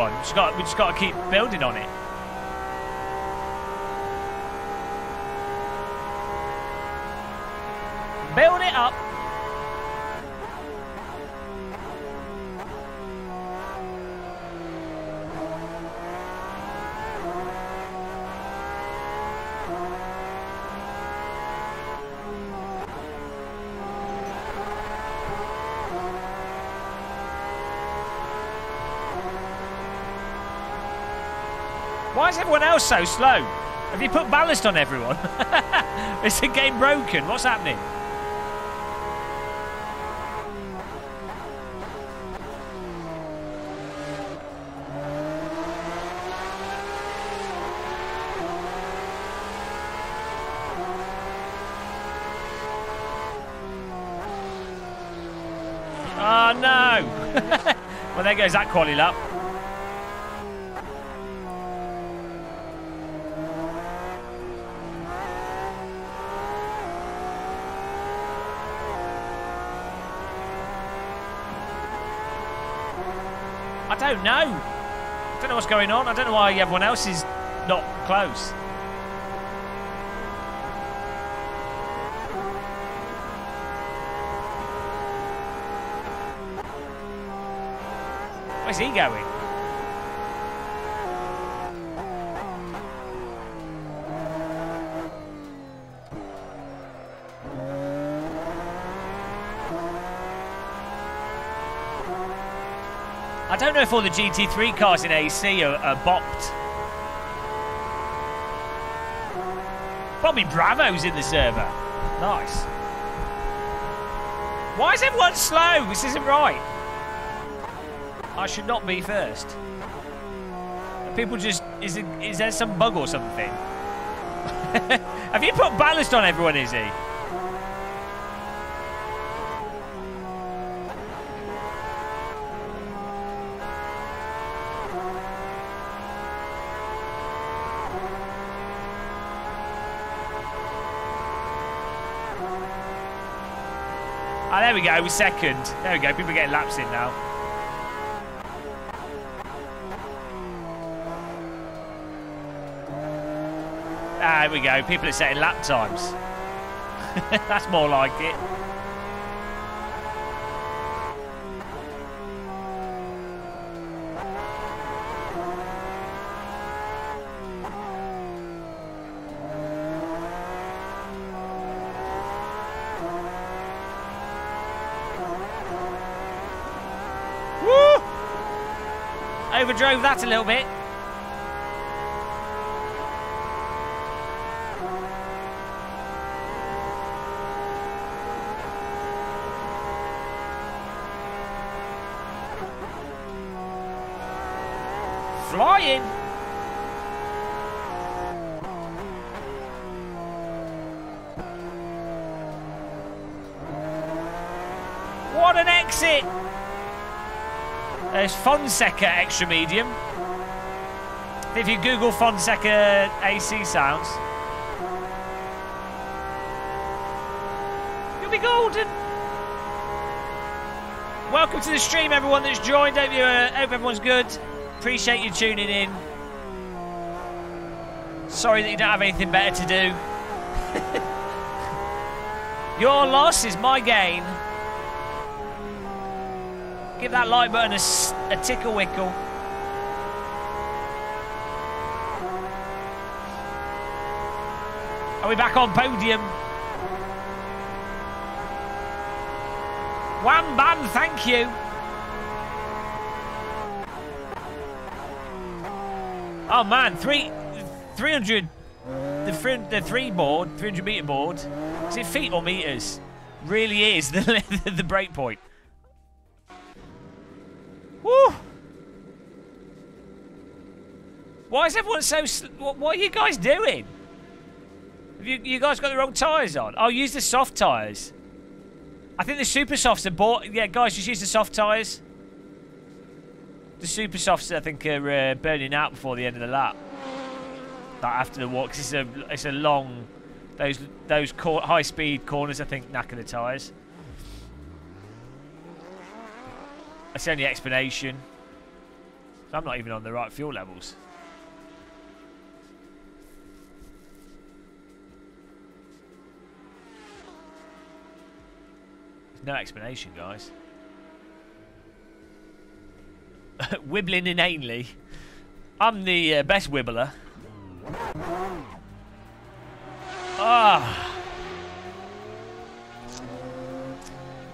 One? Just got, we just got to keep building on it. Build it up. Why is everyone else so slow? Have you put ballast on everyone? is the game broken? What's happening? Oh no! well, there goes that quality lap. I don't know. I don't know what's going on. I don't know why everyone else is not close. Where's he going? I don't know if all the GT3 cars in AC are, are bopped. Bobby Bravo's in the server. Nice. Why is everyone slow? This isn't right. I should not be first. People just is it, is there some bug or something? Have you put ballast on everyone, is he? There we go, we're second. There we go, people are getting laps in now. There we go, people are setting lap times. That's more like it. Woo! That a little bit. Fonseca extra medium. If you Google Fonseca AC sounds, you'll be golden. Welcome to the stream, everyone that's joined. Hope, you, uh, hope everyone's good. Appreciate you tuning in. Sorry that you don't have anything better to do. Your loss is my gain. Give that like button a, a tickle wickle. Are we back on podium? Wham bam, thank you. Oh man, three, 300, the three, the three board, 300 meter board. Is it feet or meters? Really is the the break point. Is everyone so? What, what are you guys doing? Have you, you guys got the wrong tyres on? I'll use the soft tyres. I think the super softs are bought. Yeah, guys, just use the soft tyres. The super softs, I think, are uh, burning out before the end of the lap. Like after the walk, it's a it's a long. Those those cor- high speed corners, I think, knacker the tyres. That's the only explanation. I'm not even on the right fuel levels. No explanation, guys. Wibbling inanely. I'm the uh, best wibbler. Ah.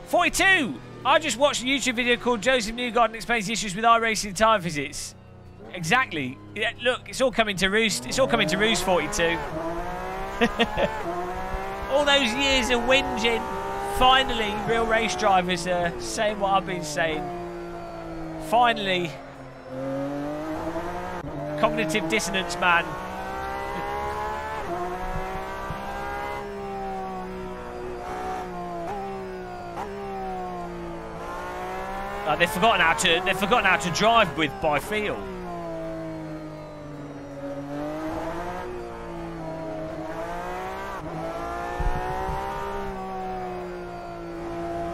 42! I just watched a YouTube video called Josef Newgarden explains the issues with iRacing tyre physics. Exactly. Yeah, look, it's all coming to roost. It's all coming to roost, 42. all those years of whinging. Finally, real race drivers are saying what I've been saying. Finally, cognitive dissonance man Uh, they've forgotten how to they've forgotten how to drive with by feel.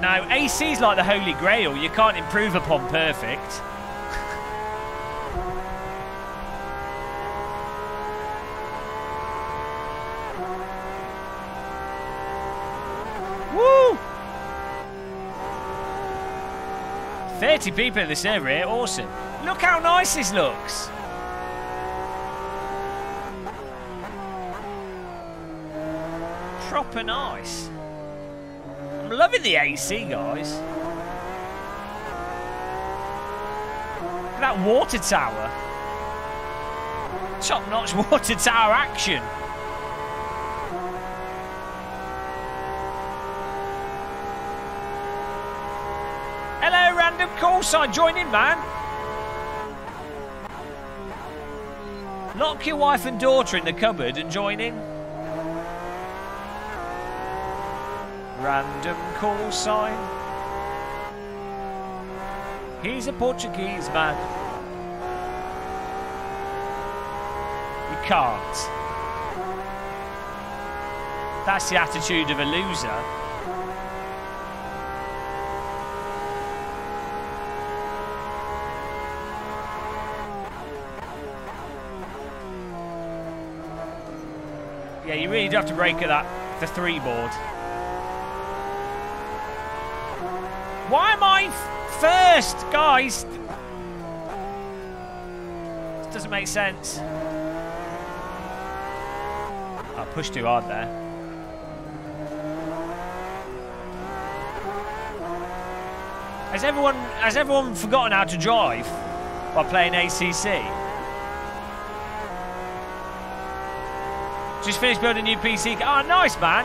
Now, AC is like the holy grail. You can't improve upon perfect. Woo! 30 people in this area, awesome. Look how nice this looks. Proper nice. Loving the AC, guys. That water tower. Top-notch water tower action. Hello, random call sign. Join in, man. Lock your wife and daughter in the cupboard and join in. Random call sign. He's a Portuguese man. You can't. That's the attitude of a loser. Yeah, you really do have to break at that the three board. Why am I first, guys? This doesn't make sense. I pushed too hard there. Has everyone has everyone forgotten how to drive by playing ACC? Just finished building a new PC. Oh, ah, nice, man.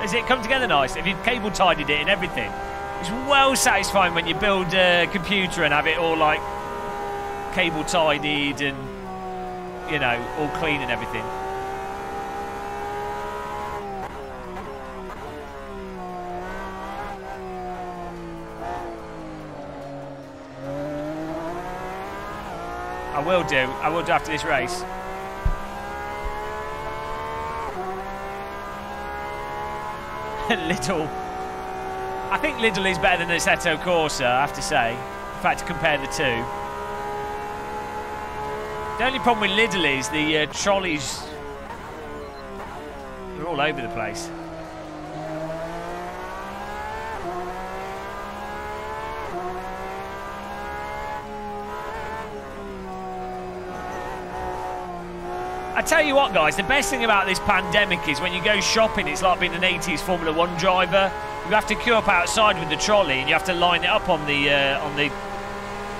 Has it come together nice? Have you cable tidied it and everything? It's well satisfying when you build a computer and have it all like cable tidied and you know all clean and everything. I will do. I will do after this race. A little. I think Lidl is better than Assetto Corsa, I have to say. In fact, to compare the two. The only problem with Lidl is the uh, trolleys. They're all over the place. I tell you what, guys, the best thing about this pandemic is when you go shopping, it's like being an 80s Formula One driver. You have to queue up outside with the trolley, and you have to line it up on the uh, on the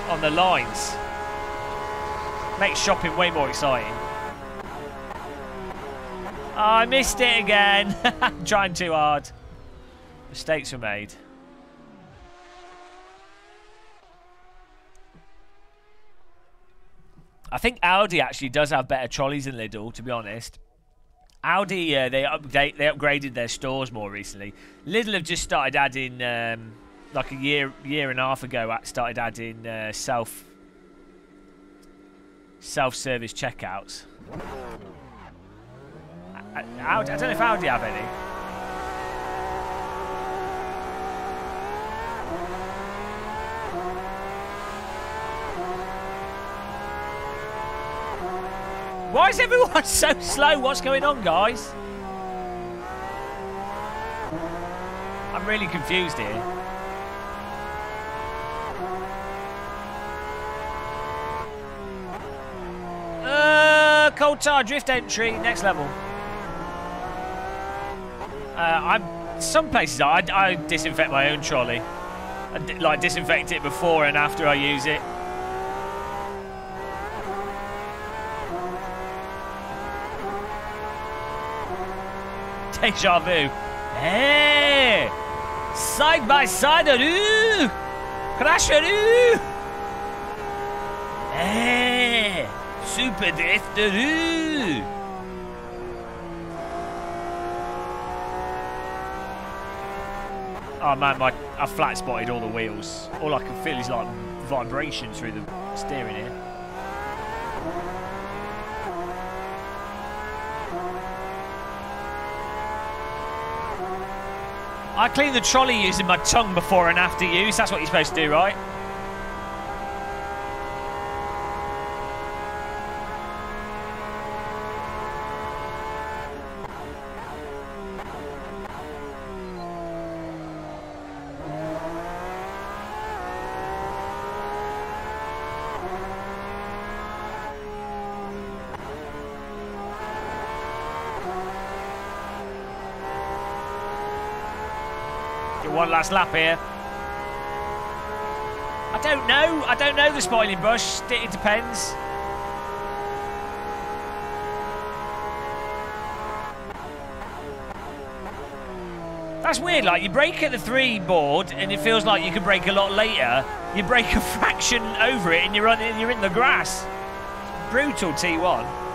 on the lines. Makes shopping way more exciting. Oh, I missed it again. Trying too hard. Mistakes were made. I think Aldi actually does have better trolleys than Lidl, to be honest. Aldi, uh, they update, they upgraded their stores more recently. Lidl have just started adding, um, like a year, year and a half ago, started adding uh, self, self-service checkouts. I, I, I don't know if Aldi have any. Why is everyone so slow? What's going on, guys? I'm really confused here. Uh, coal tar drift entry, next level. Uh, I'm some places I, I disinfect my own trolley, I like disinfect it before and after I use it. Deja vu. Hey! Side by side, -aroo! Crasharoo! Hey! Super drifteroo! Oh man, my I flat spotted all the wheels. All I can feel is like vibration through the steering here. I clean the trolley using my tongue before and after use. That's what you're supposed to do, right? Last lap here. I don't know. I don't know the spoiling brush. It depends. That's weird. Like you brake at the three board, and it feels like you can brake a lot later. You brake a fraction over it, and you're you're in the grass. Brutal T1.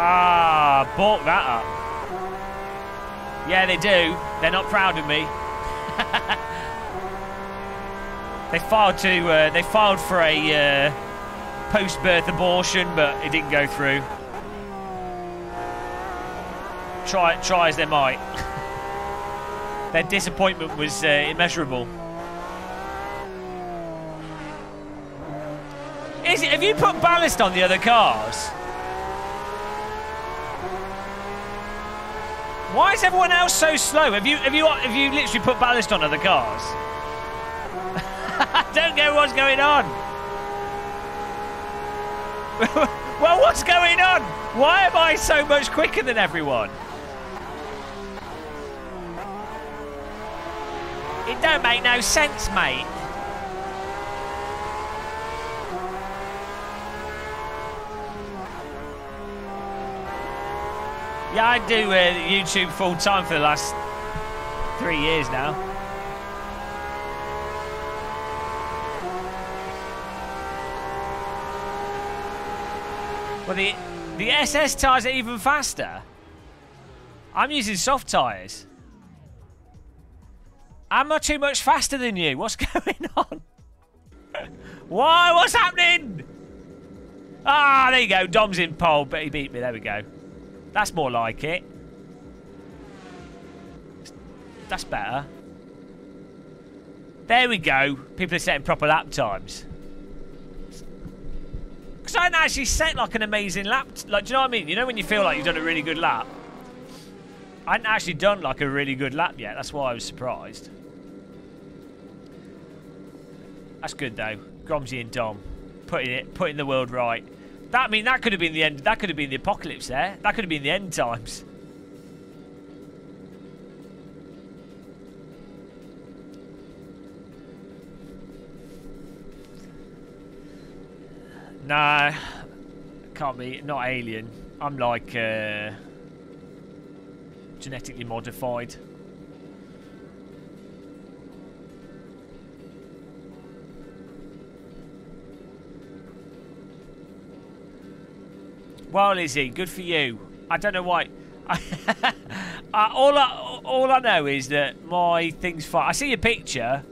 Ah, balk that up. Yeah, they do. They're not proud of me. they filed to. Uh, they filed for a uh, post-birth abortion, but it didn't go through. Try, try as they might. Their disappointment was uh, immeasurable. Is it? Have you put ballast on the other cars? Why is everyone else so slow? Have you have you have you literally put ballast on other cars? I don't know what's going on. well, what's going on? Why am I so much quicker than everyone? It don't make no sense, mate. Yeah, I do uh, YouTube full time for the last three years now. Well, the the SS tyres are even faster. I'm using soft tyres. Am I too much faster than you? What's going on? Why? What's happening? Ah, there you go. Dom's in pole, but he beat me. There we go. That's more like it. That's better. There we go. People are setting proper lap times. Because I didn't actually set like an amazing lap. Like, do you know what I mean? You know when you feel like you've done a really good lap? I hadn't actually done like a really good lap yet. That's why I was surprised. That's good though. Gromsy and Dom putting it, putting the world right. That I mean that could have been the end. That could have been the apocalypse there. That could have been the end times. Nah, can't be. Not alien. I'm like uh, genetically modified. Well, Izzie, good for you. I don't know why. all I all I know is that my thing's fine. I see your picture,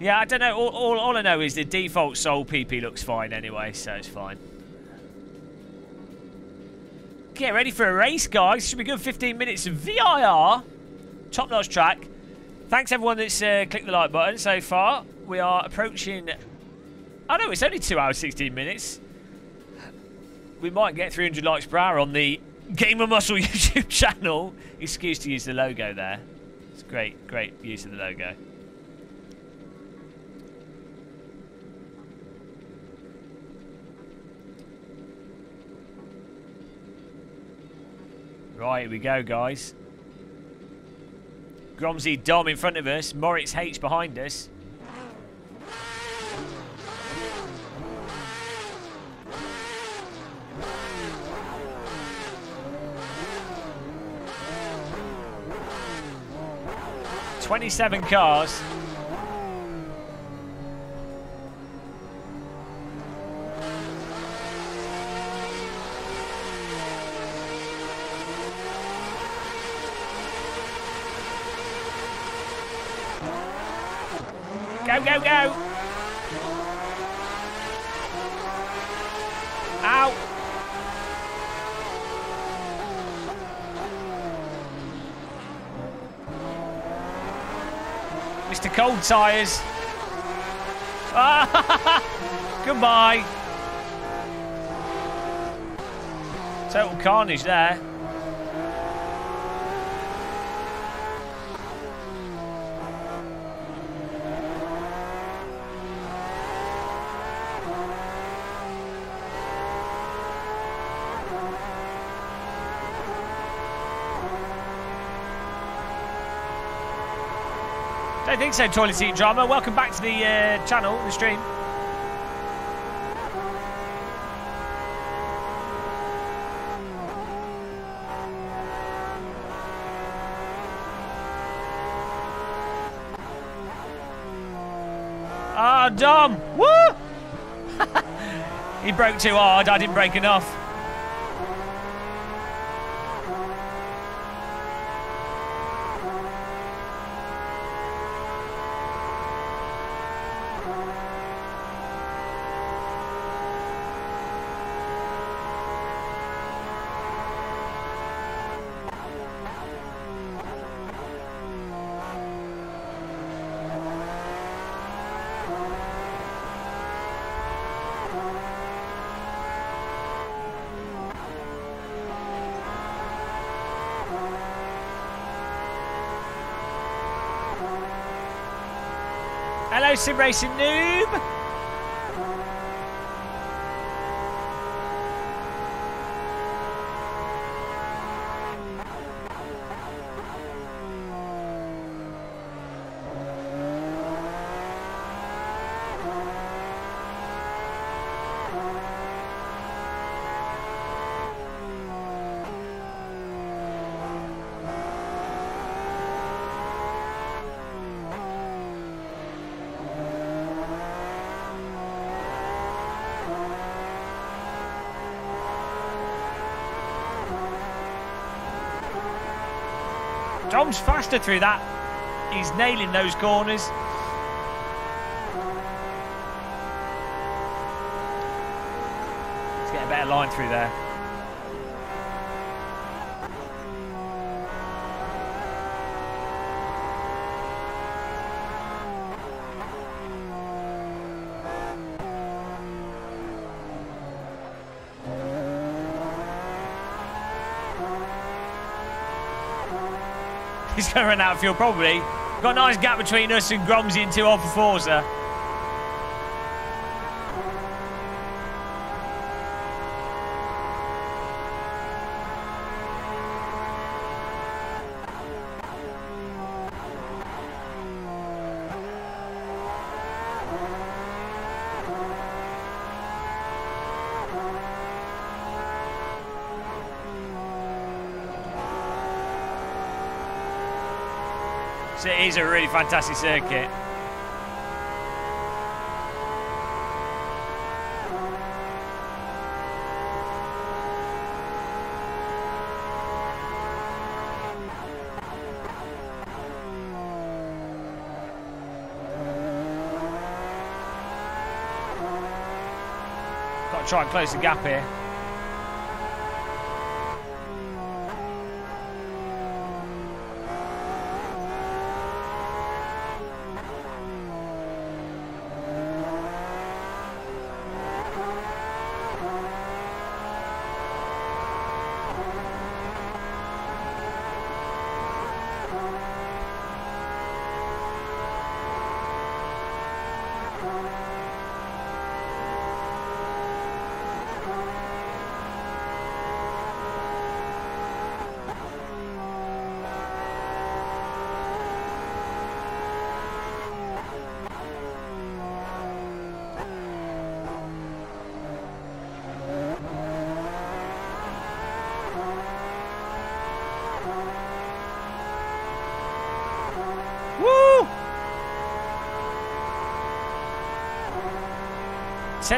Yeah, I don't know. All, all, all I know is the default Sol PP looks fine anyway, so it's fine. Get ready for a race, guys. Should be good 15 minutes of VIR. Top notch track. Thanks everyone that's uh, clicked the like button so far. We are approaching. I know it's only 2 hours 16 minutes. We might get 300 likes per hour on the Gamer Muscle YouTube channel. Excuse to use the logo there. It's great, great use of the logo. Right, here we go, guys. Gromsy Dom in front of us, Moritz H behind us. Twenty-seven cars. Go, go, go! Ow! Mr. Cold Tires. Ah, Goodbye. Total carnage there. Don't think so, Toilet Seat Drama. Welcome back to the uh, channel, the stream. Ah, Dom! Woo! he broke too hard. I didn't break enough. Sim Racing Noob. Dom's faster through that. He's nailing those corners. Let's get a better line through there. He's going to run out of fuel, probably. Got a nice gap between us and Gromsy and 2Old4Forza. is a really fantastic circuit. Got to try and close the gap here.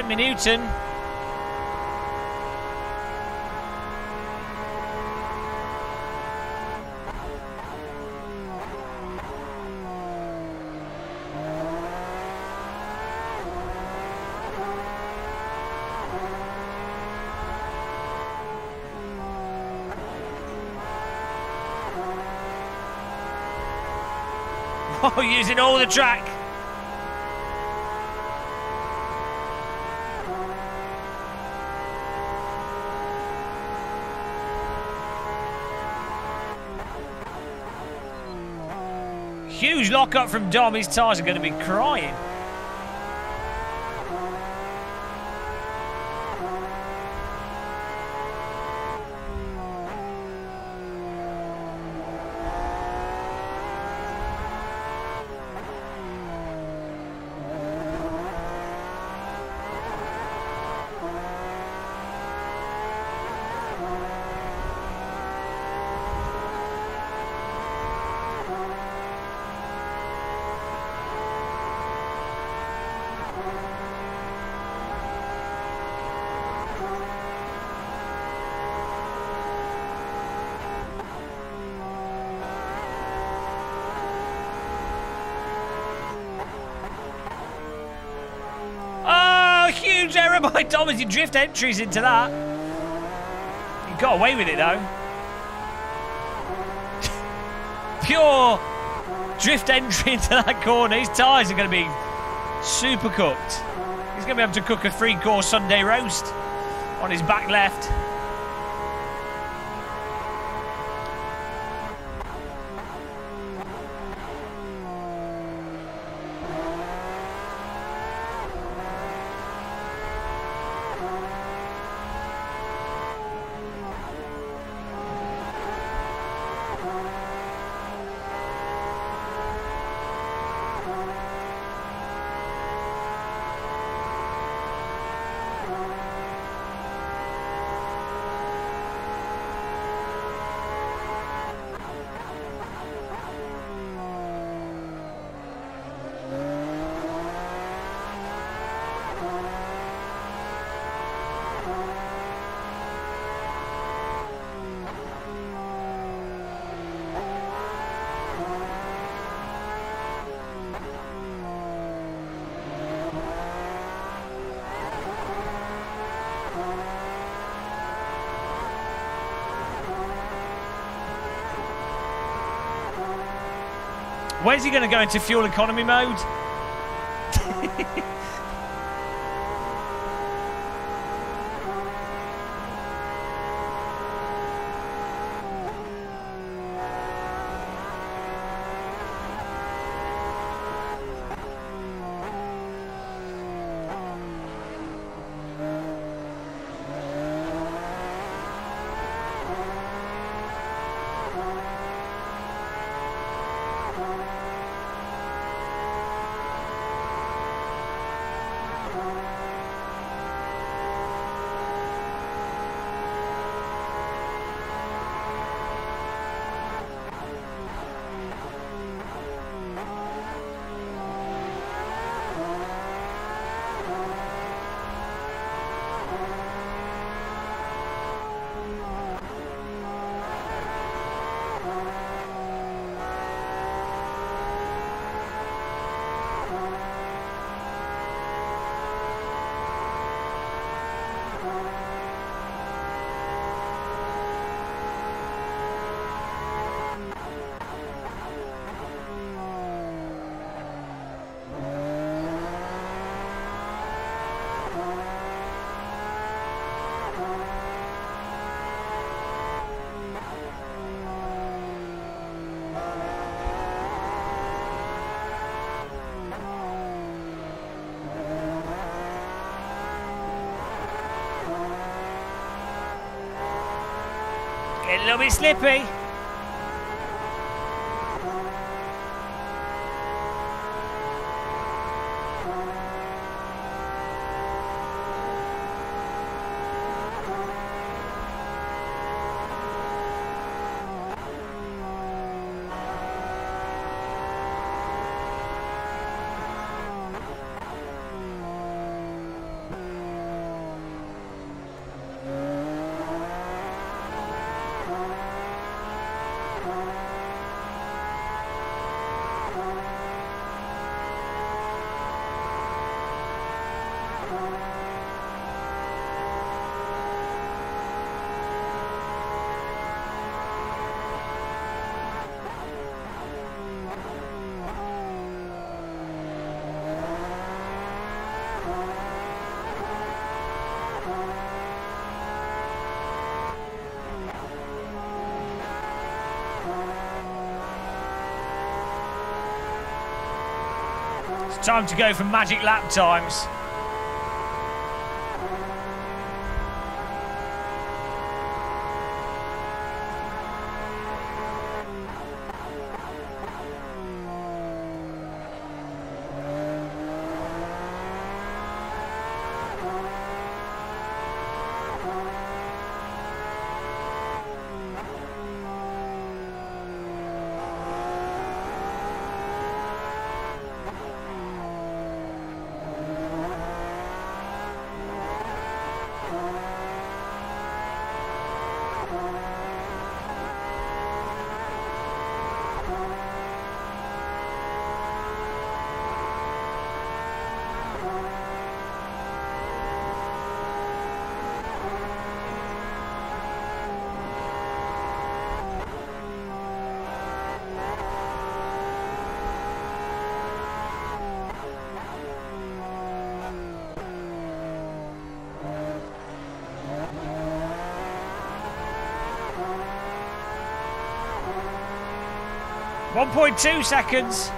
Me Newton. Oh, using all the track. Huge lockup from Dom. His tyres are going to be crying. Oh, huge Thomas. He drift entries into that. He got away with it though. Pure drift entry into that corner. His tyres are going to be super cooked. He's going to be able to cook a three course Sunday roast on his back left. Where's he going to go into fuel economy mode? Slippy. It's time to go for magic lap times. One point two seconds.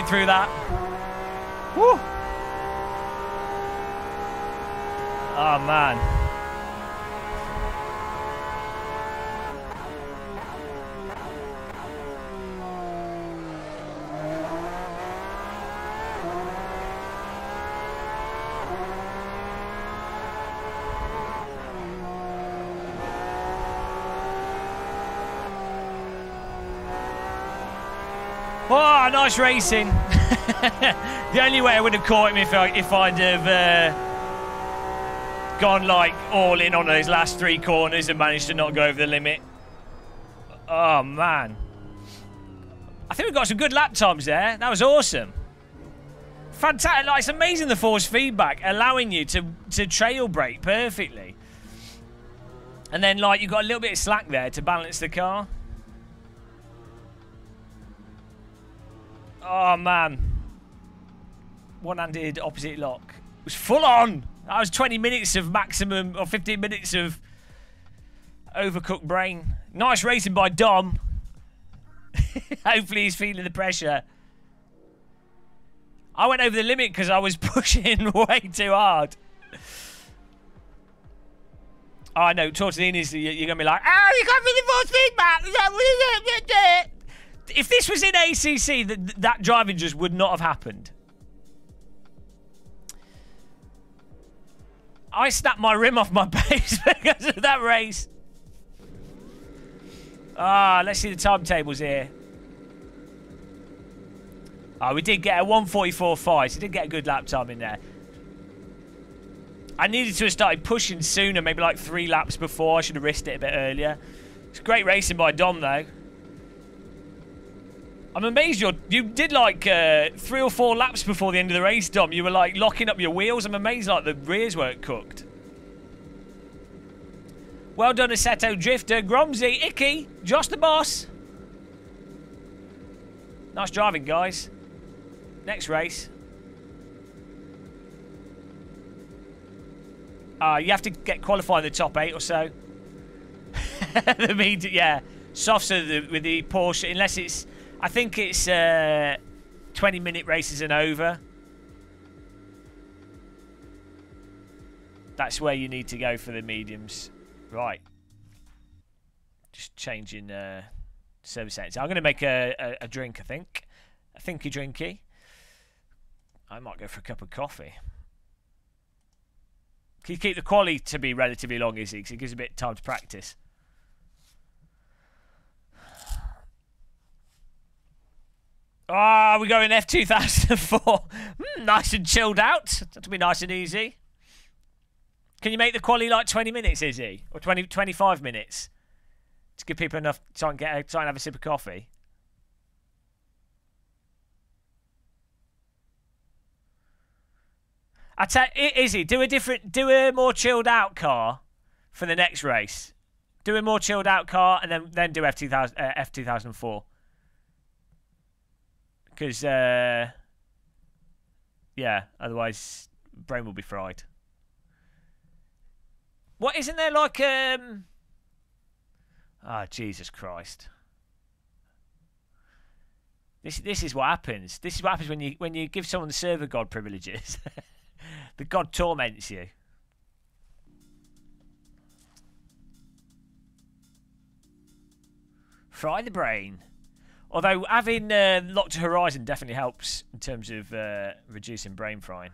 Through that. Woo. Oh man. Oh, racing. the only way I would have caught him if I if I'd have uh, gone like all in on those last three corners and managed to not go over the limit. Oh man. I think we got some good lap times there. That was awesome. Fantastic. Like, it's amazing the force feedback allowing you to, to trail brake perfectly. And then like you've got a little bit of slack there to balance the car. Man. One-handed opposite lock. It was full on. That was 20 minutes of maximum or 15 minutes of overcooked brain. Nice racing by Dom. Hopefully he's feeling the pressure. I went over the limit because I was pushing way too hard. Oh, I know. Tortellini's, you're going to be like, oh, you got me the force feedback. If this was in ACC, that, that driving just would not have happened. I snapped my rim off my base because of that race. Ah, let's see the timetables here. Oh, we did get a 144.5, so we did get a good lap time in there. I needed to have started pushing sooner, maybe like three laps before. I should have risked it a bit earlier. It's great racing by Dom, though. I'm amazed you you did like uh, three or four laps before the end of the race, Dom. You were like locking up your wheels. I'm amazed like the rears weren't cooked. Well done, Assetto Drifter, Gromsy, Icky, Josh the boss. Nice driving, guys. Next race. Uh, you have to get qualified in the top eight or so. the media, yeah. Softs with the Porsche, unless it's I think it's uh, 20 minute races and over. That's where you need to go for the mediums. Right. Just changing uh, service settings. I'm going to make a, a, a drink, I think. A thinky drinky. I might go for a cup of coffee. Can you keep the quality to be relatively long, is it? Because it gives a bit of time to practice. Ah, we go in F2004. mm, nice and chilled out. That'll be nice and easy. Can you make the quali like 20 minutes, Izzie? Or 20, 25 minutes? To give people enough time to get a, try and have a sip of coffee. I tell Izzie, do a different, do a more chilled out car for the next race. Do a more chilled out car and then then do F two thousand uh, F two thousand four because uh, yeah, otherwise brain will be fried. What isn't there like um? Ah, oh, Jesus Christ! This this is what happens. This is what happens when you when you give someone the server god privileges. the god torments you. Fry the brain. Although having uh, locked horizon definitely helps in terms of uh, reducing brain frying.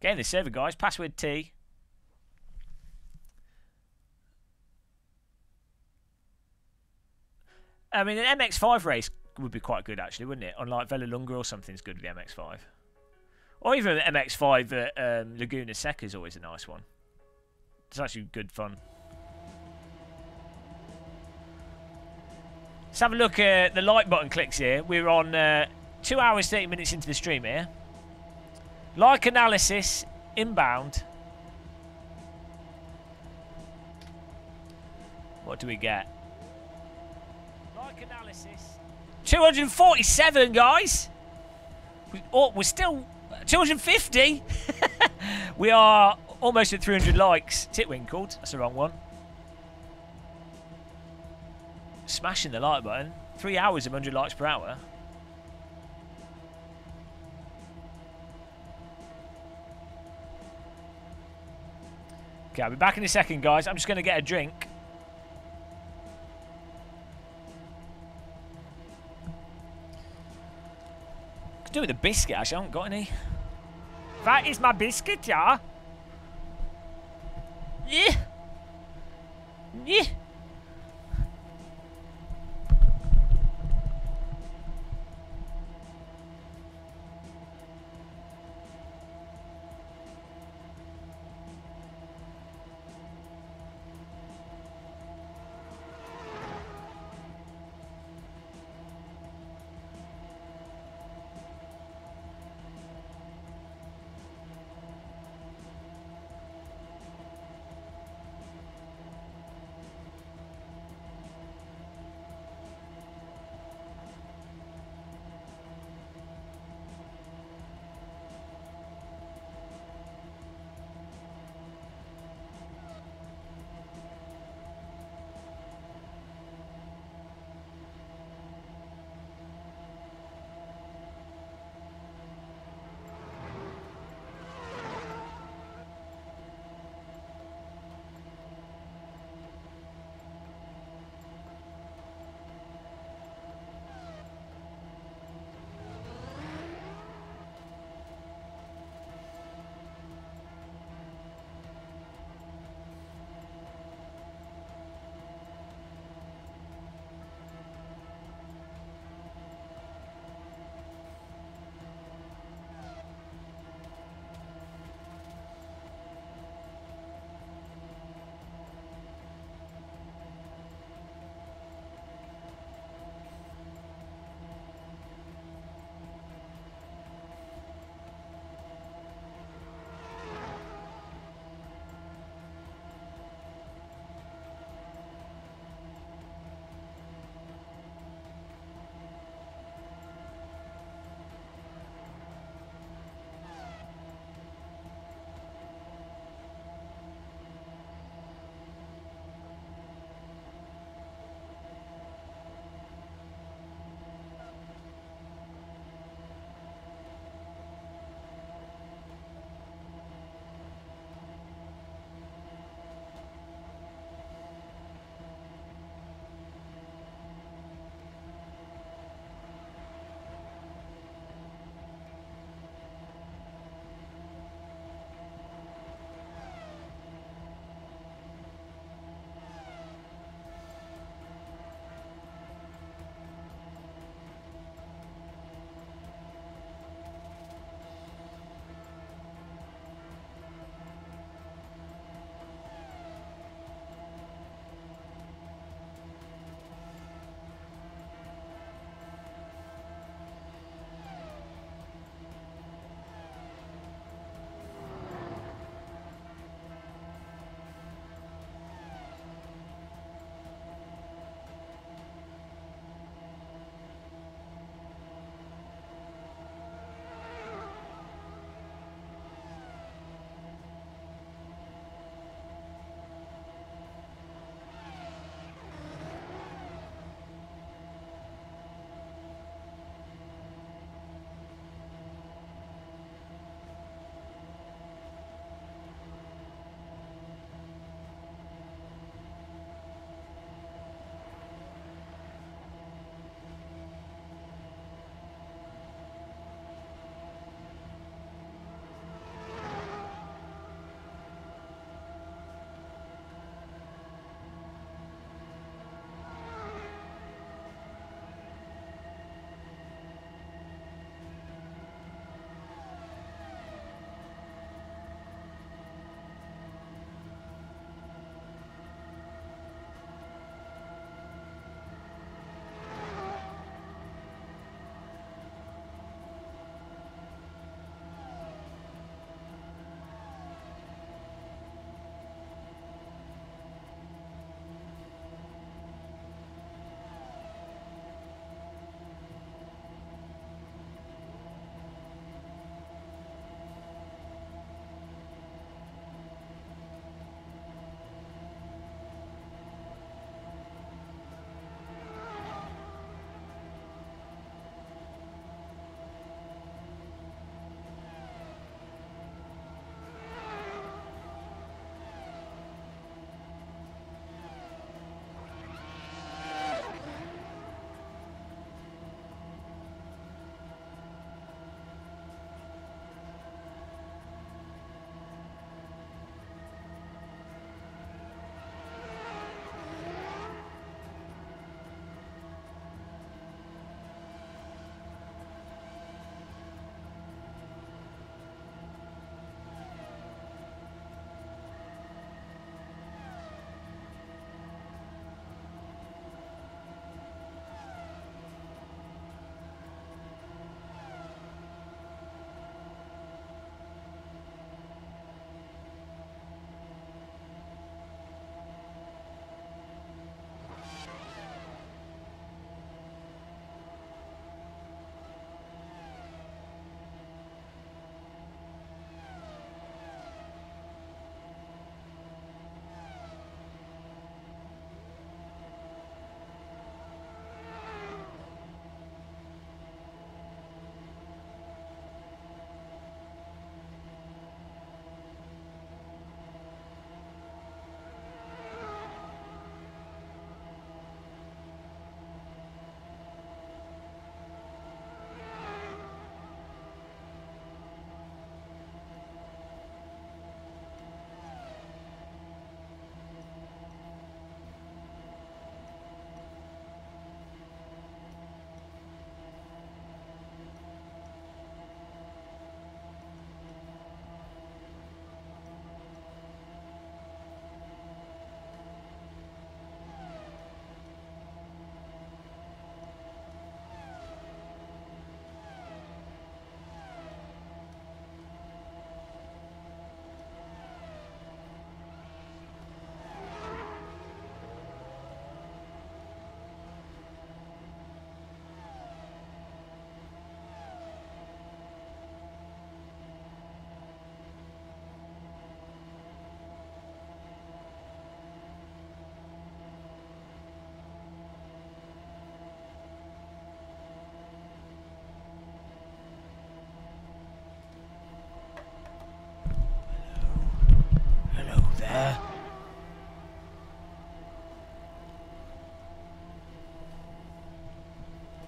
Getting the server, guys. Password T. I mean, an MX-5 race would be quite good, actually, wouldn't it? Unlike Vallelunga or something's good with the MX-5. Or even an MX-5 at um, Laguna Seca is always a nice one. It's actually good fun. Let's have a look at the like button clicks here. We're on uh, 2 hours 30 minutes into the stream here. Like analysis inbound. What do we get? Like analysis. 247, guys. We, oh, we're still 250. we are almost at 300 likes. Titwinkled. That's the wrong one. Smashing the like button. Three hours of 100 likes per hour. Okay, I'll be back in a second, guys. I'm just going to get a drink. Could do with a biscuit, actually. I haven't got any. That is my biscuit, yeah? Yeah. Yeah.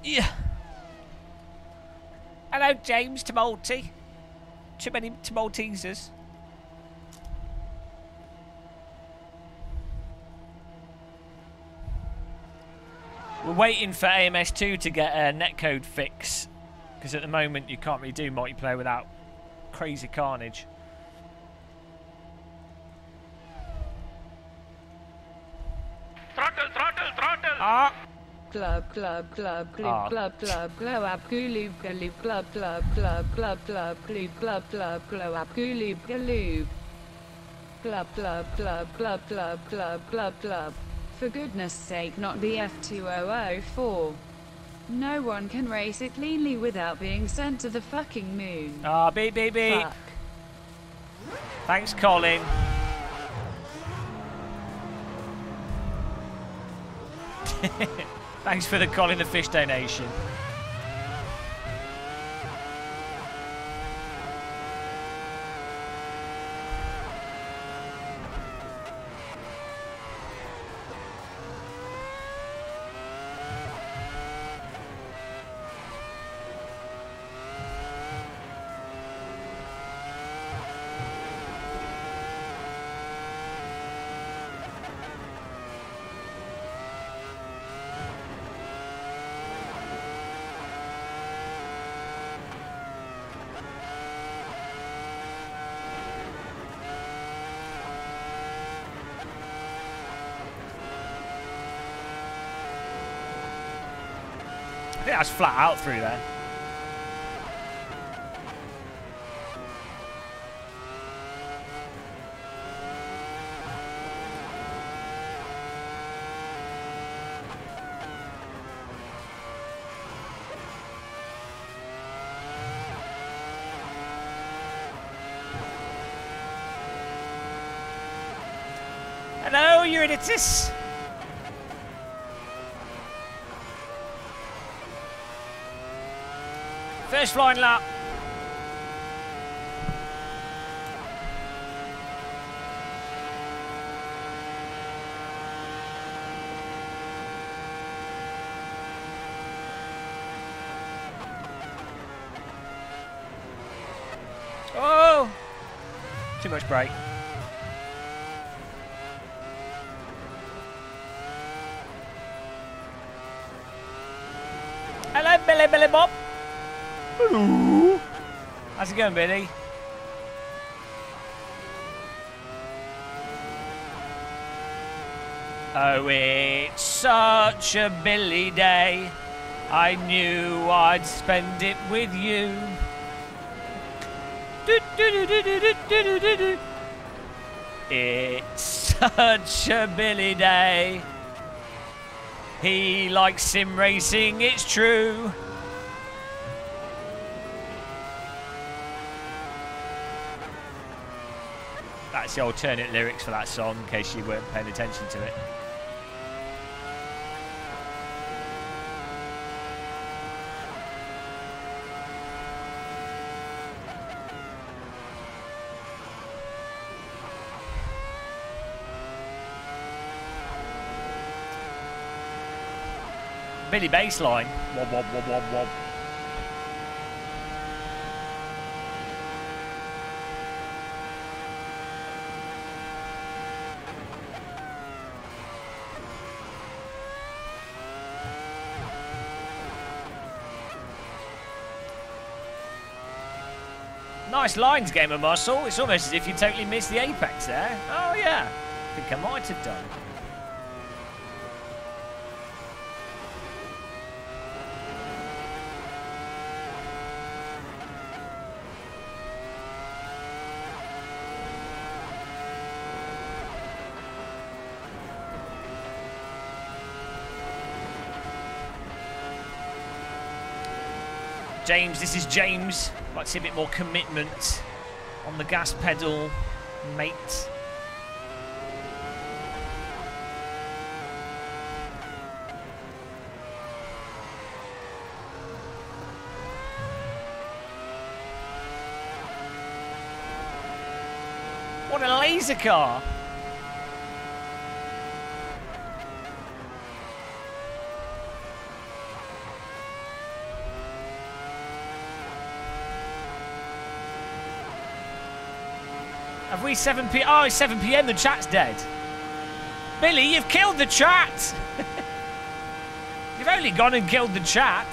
Yeah. Hello, James Timolty. Too many Timoltesers. We're waiting for AMS2 to get a netcode fix because at the moment you can't really do multiplayer without crazy carnage. Club, club, club, Ah. club, club, club, glow up, gloop, gloop, club, club, club, club, club, gloop, club, club, glow up, gloop, gloop. Club, club, club, club, club, club, club, club. For goodness sake, not the F2004. No one can race it cleanly without being sent to the fucking moon. Ah, beep, beep, beep. Thanks, Colin. Thanks for the Colin the Fish donation. Think flat out through there. Hello, Eurydice. First flying lap. Oh! Too much brake. going, Billy? Oh, it's such a Billy day. I knew I'd spend it with you. It's such a Billy day. He likes sim racing, it's true. That's the alternate lyrics for that song, in case you weren't paying attention to it. Billy baseline. Wob wob wob wob wob. Nice lines, Gamer Muscle. It's almost as if you totally missed the apex there. Oh, yeah. I think I might have done. James, this is James. Like to see a bit more commitment on the gas pedal, mate. What a laser car! We 7 p? Oh, it's 7 p.m. The chat's dead. Billy, you've killed the chat. you've only gone and killed the chat.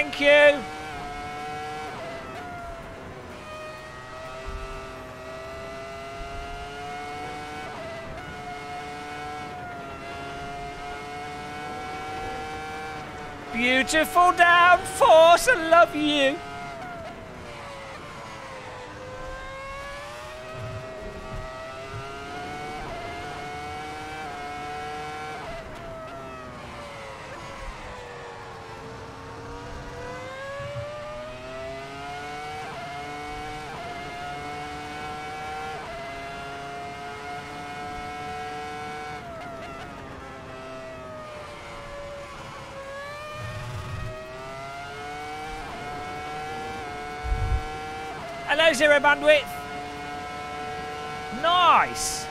Thank you. Beautiful downforce, I love you. Zero Bandwidth. Nice.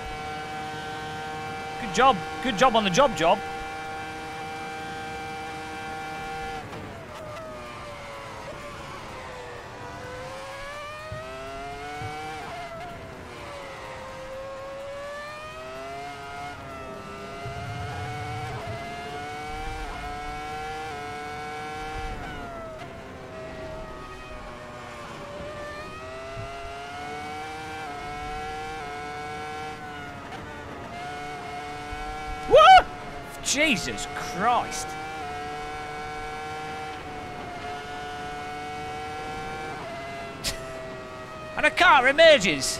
Good job. Good job on the job job. Woo! Jesus Christ. and a car emerges.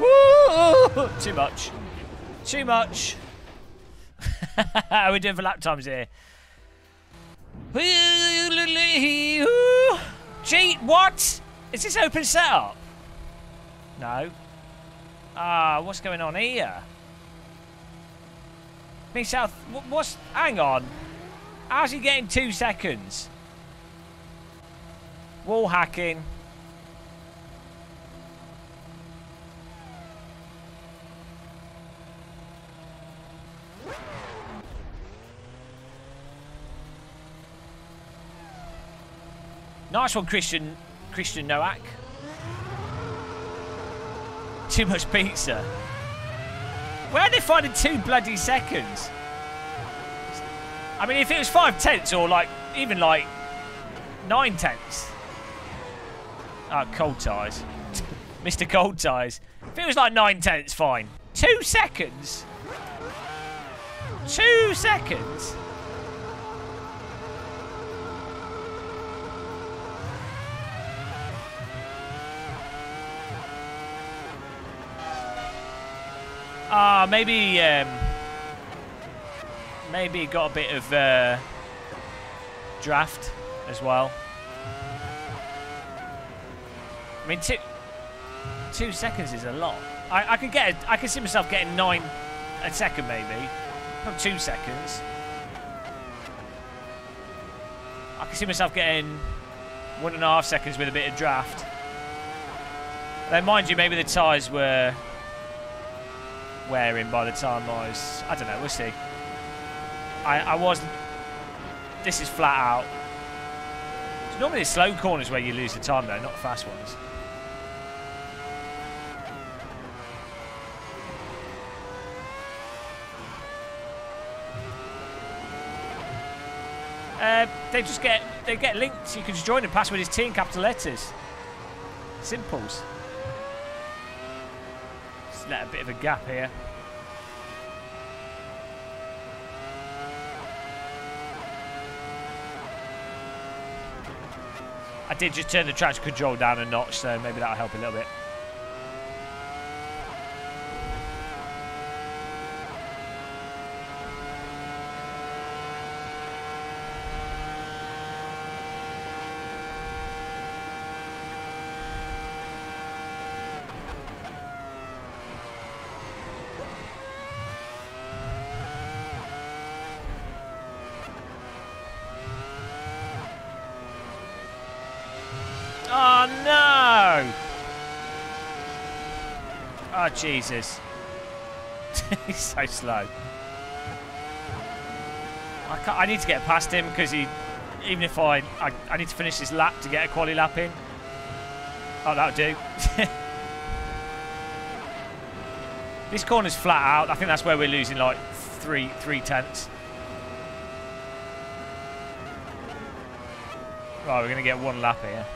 Woo! Too much. Too much. How are we doing for lap times here? Gee, what? Is this open setup? No. Ah, what's going on here? Me South, what's, hang on. How's he getting two seconds? Wall hacking. Nice one, Christian Christian Noack. Too much pizza. Where are they finding two bloody seconds? I mean, if it was five tenths or like even like nine tenths. Oh, cold ties. Mr. Cold Ties. If it was like nine tenths, fine. Two seconds? Two seconds? Ah, maybe, um, maybe it got a bit of uh, draft as well. I mean, two two seconds is a lot. I, I could get, I could see myself getting nine a second maybe, not two seconds. I can see myself getting one and a half seconds with a bit of draft. Then, mind you, maybe the tyres were wearing by the time I was. I don't know. We'll see. I I was. This is flat out. Normally the slow corners where you lose the time though, not fast ones. Uh, they just get they get linked. You can just join and password is T in capital letters. Simples. Let a bit of a gap here. I did just turn the traction control down a notch, so maybe that'll help a little bit. Oh no! Oh Jesus. He's so slow. I, I need to get past him because he, even if I, I, I need to finish this lap to get a quality lap in. Oh, that'll do. this corner's flat out. I think that's where we're losing like three three tenths. Right, we're going to get one lap here.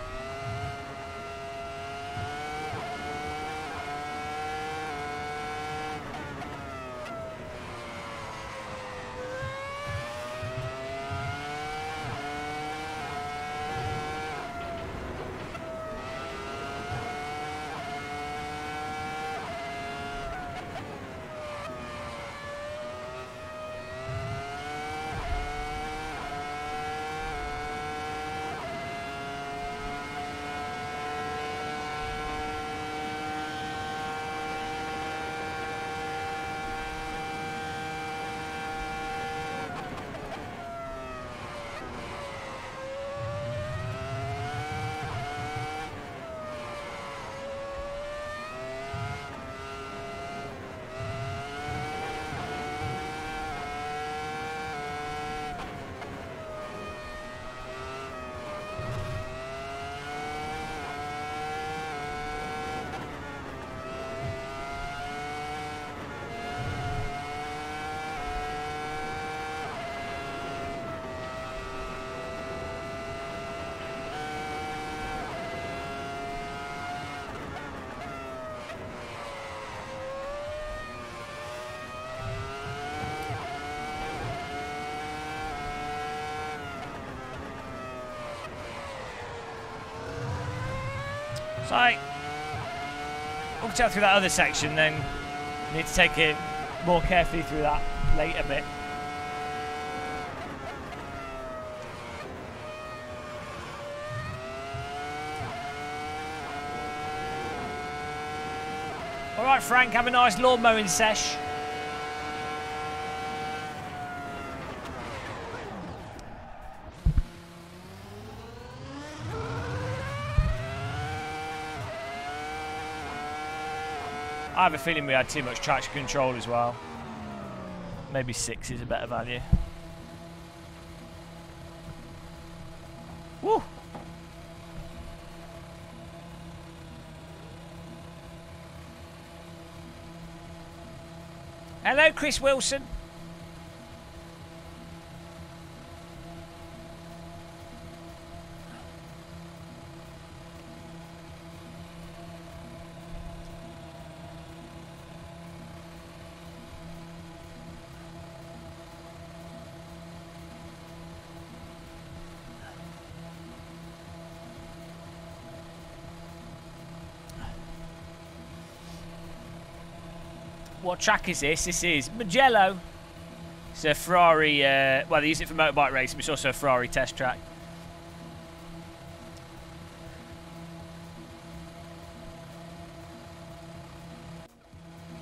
So, we'll chat through that other section, then need to take it more carefully through that later bit. All right, Frank, have a nice lawn mowing sesh. I have a feeling we had too much traction control as well. Maybe six is a better value. Woo! Hello, Chris Wilson. What track is this? This is Mugello. It's a Ferrari, uh, well, they use it for motorbike racing, but it's also a Ferrari test track.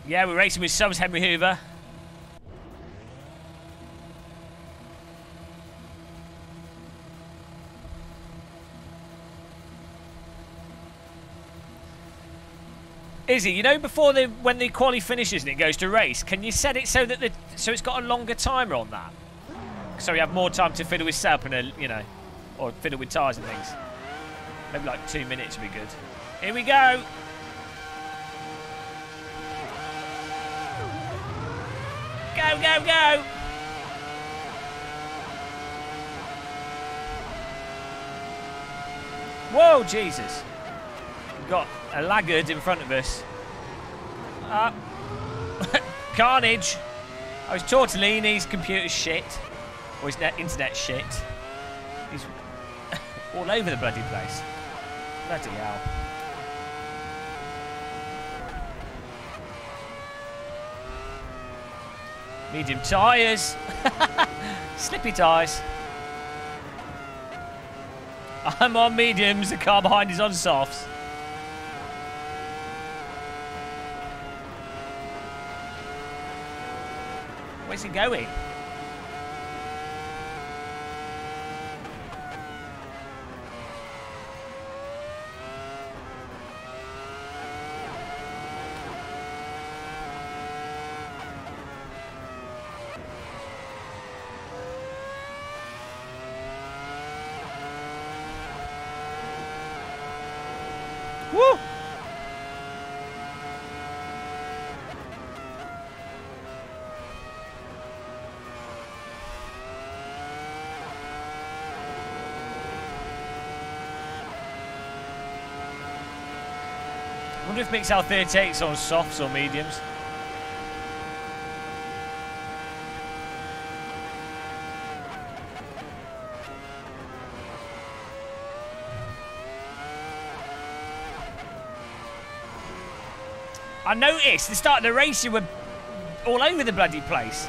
Yeah, we're racing with Subs Henry Hoover. Izzie, you know before the when the quali finishes and it goes to race, can you set it so that the so it's got a longer timer on that? So we have more time to fiddle with setup and a, you know. or fiddle with tyres and things. Maybe like two minutes would be good. Here we go. Go, go, go. Whoa, Jesus. We've got a laggard in front of us. Uh, carnage. Oh, it's Tortellini's computer shit. Or his net internet shit. He's all over the bloody place. Bloody hell. Medium tyres. Slippy tyres. I'm on mediums, the car behind is on softs. Where's he going? Woo! If Mixel 38's on softs or mediums. I noticed the start of the race you were all over the bloody place.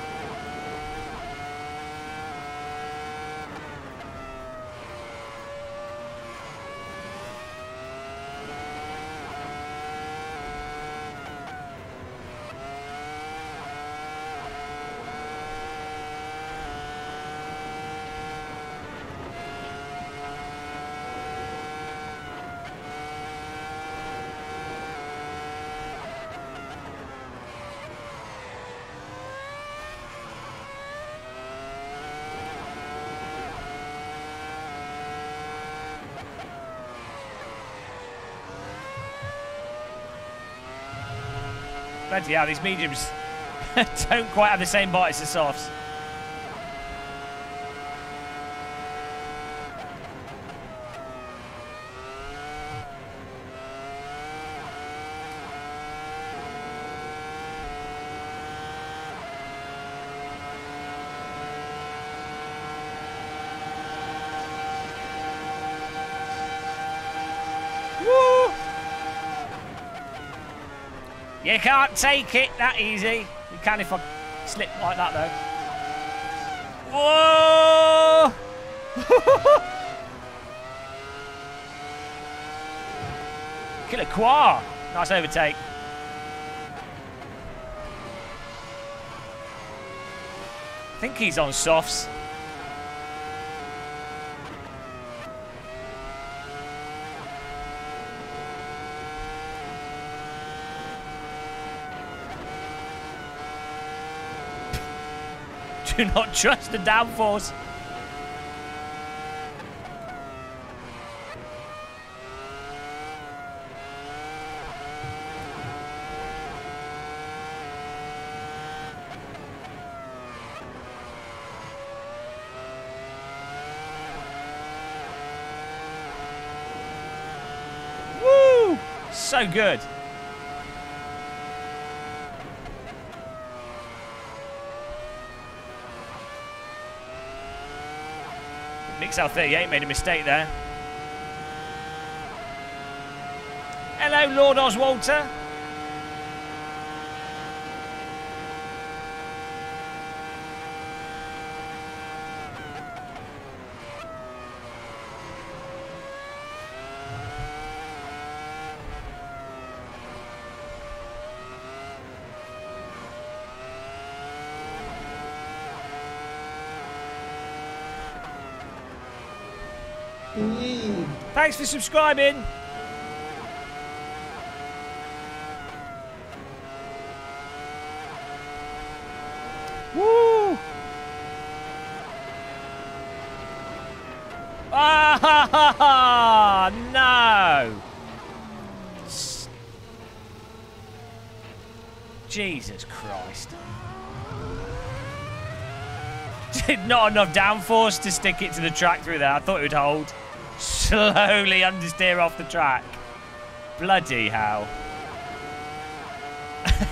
Hell, these mediums don't quite have the same bite as the softs. Can't take it that easy. You can if I slip like that though. Whoa! Killer Qua. Nice overtake. I think he's on softs. Do not trust the downforce. Woo! So good. Mixel 38 made a mistake there. Hello, Lord Oswalter. Thanks for subscribing. Woo! Ah, no! Jesus Christ. Not enough downforce to stick it to the track through there. I thought it would hold. Slowly understeer off the track. Bloody hell.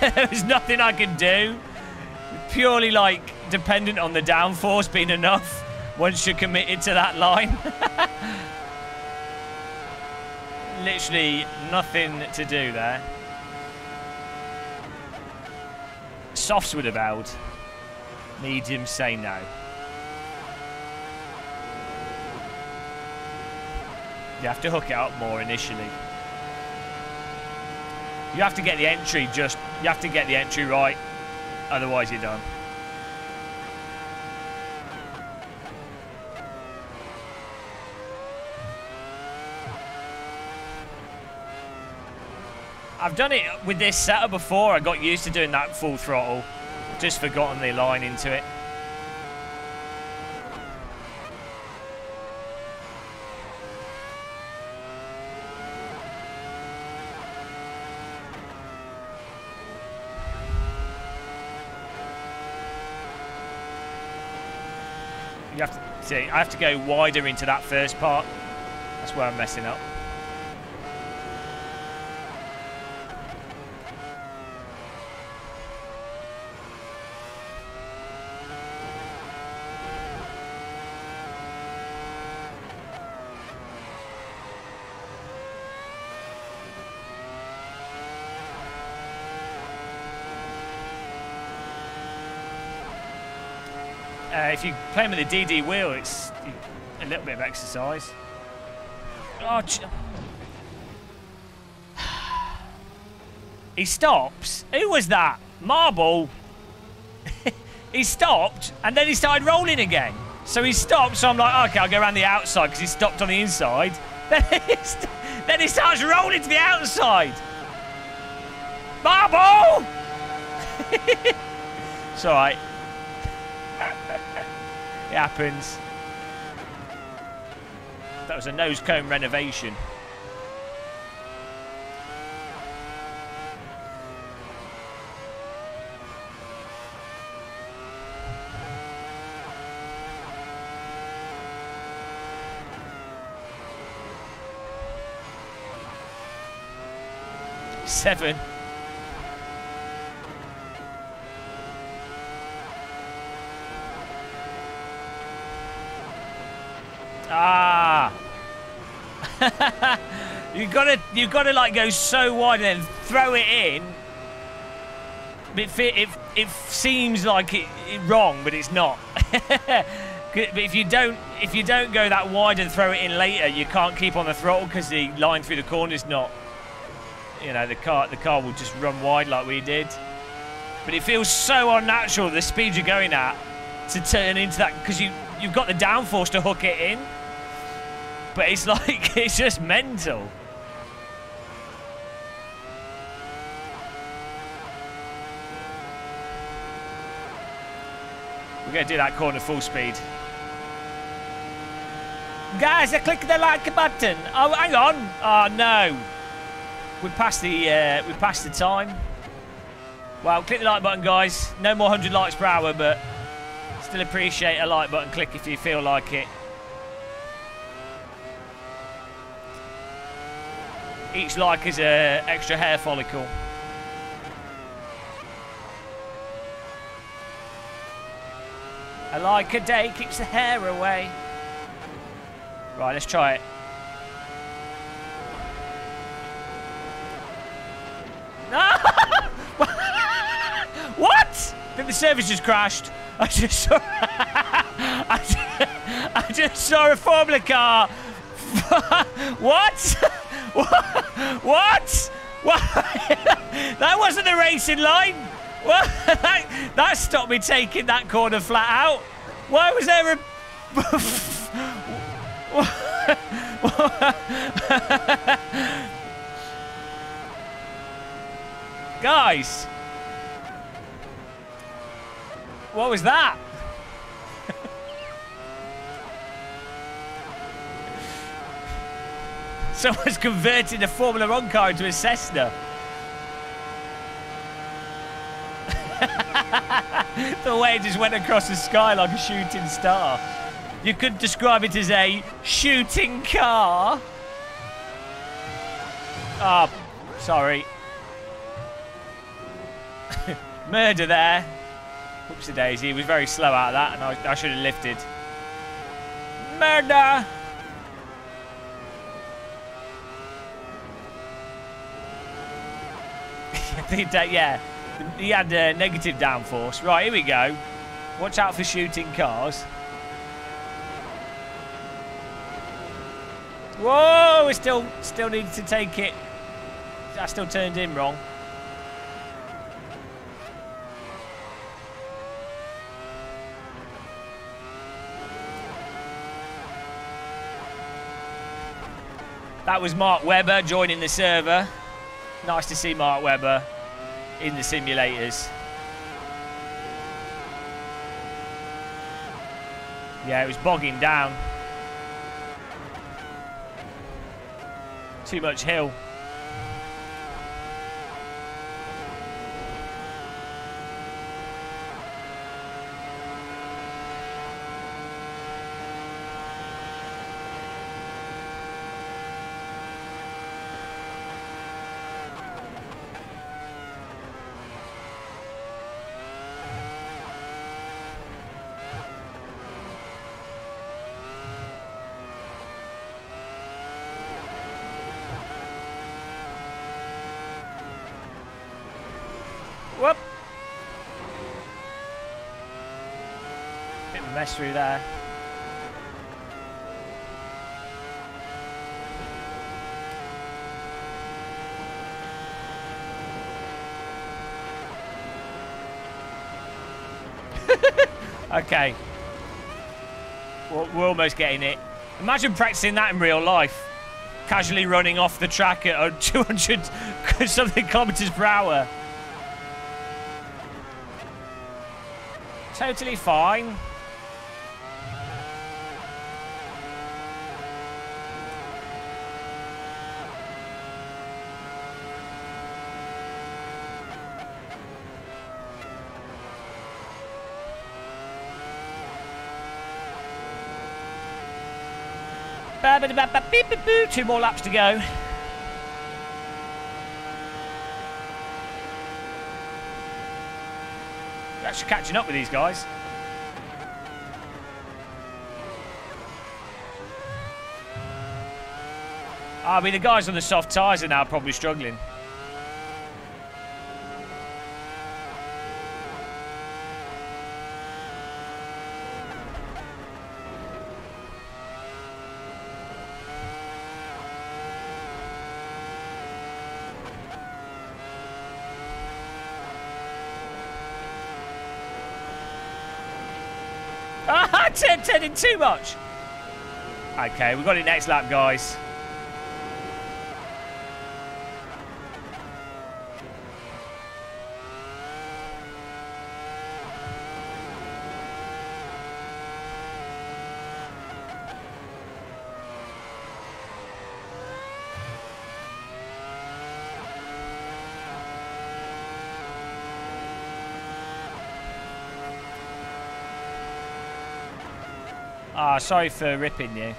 There's nothing I can do. Purely like dependent on the downforce being enough once you're committed to that line. Literally nothing to do there. Softs would have held. Medium say no. You have to hook it up more initially. You have to get the entry just, you have to get the entry right. Otherwise you're done. I've done it with this setup before. I got used to doing that full throttle. Just forgotten the line into it. I have to go wider into that first part. That's where I'm messing up. Uh, if you play him with the DD wheel, it's a little bit of exercise. Oh, he stops. Who was that? Marble. he stopped, and then he started rolling again. So he stopped. So I'm like, okay, I'll go around the outside because he stopped on the inside. Then he, then he starts rolling to the outside. Marble. it's all right. It happens. That was a nose cone renovation. Seven. Ah. You gotta, you gotta like go so wide and then throw it in. It, it, it seems like it, it wrong, but it's not. but if you don't, if you don't go that wide and throw it in later, you can't keep on the throttle because the line through the corner is not. You know, the car, the car will just run wide like we did. But it feels so unnatural the speed you're going at to turn into that because you you've got the downforce to hook it in. But it's like it's just mental. We're gonna do that corner full speed. Guys, I clicked the like button. Oh, hang on. Oh no. We passed the uh, we passed the time. Well, click the like button, guys. No more 100 likes per hour, but still appreciate a like button click if you feel like it. Each like is a extra hair follicle. A like a day keeps the hair away. Right, let's try it. what? I think the service just crashed. I just saw. I just saw a Formula car. what? what? what? What? that wasn't the racing line. That stopped me taking that corner flat out. Why was there a? Guys! What was that? Someone's converted a Formula One car into a Cessna. the way it just went across the sky like a shooting star. You could describe it as a shooting car. Ah, oh, sorry. Murder there. Whoops a daisy. He was very slow out of that, and I, I should have lifted. Murder! yeah, he had a negative downforce. Right, here we go. Watch out for shooting cars. Whoa, we still still needed to take it. I still turned in wrong. That was Mark Webber joining the server. Nice to see Mark Webber in the simulators. Yeah, it was bogging down. Too much hill. Mess through there. okay. We're, we're almost getting it. Imagine practicing that in real life. Casually running off the track at uh, 200 something kilometers per hour. Totally fine. Two more laps to go. We're actually catching up with these guys. Ah, I mean, the guys on the soft tyres are now probably struggling. Turning too much. Okay, we've got it next lap, guys. Sorry for ripping you.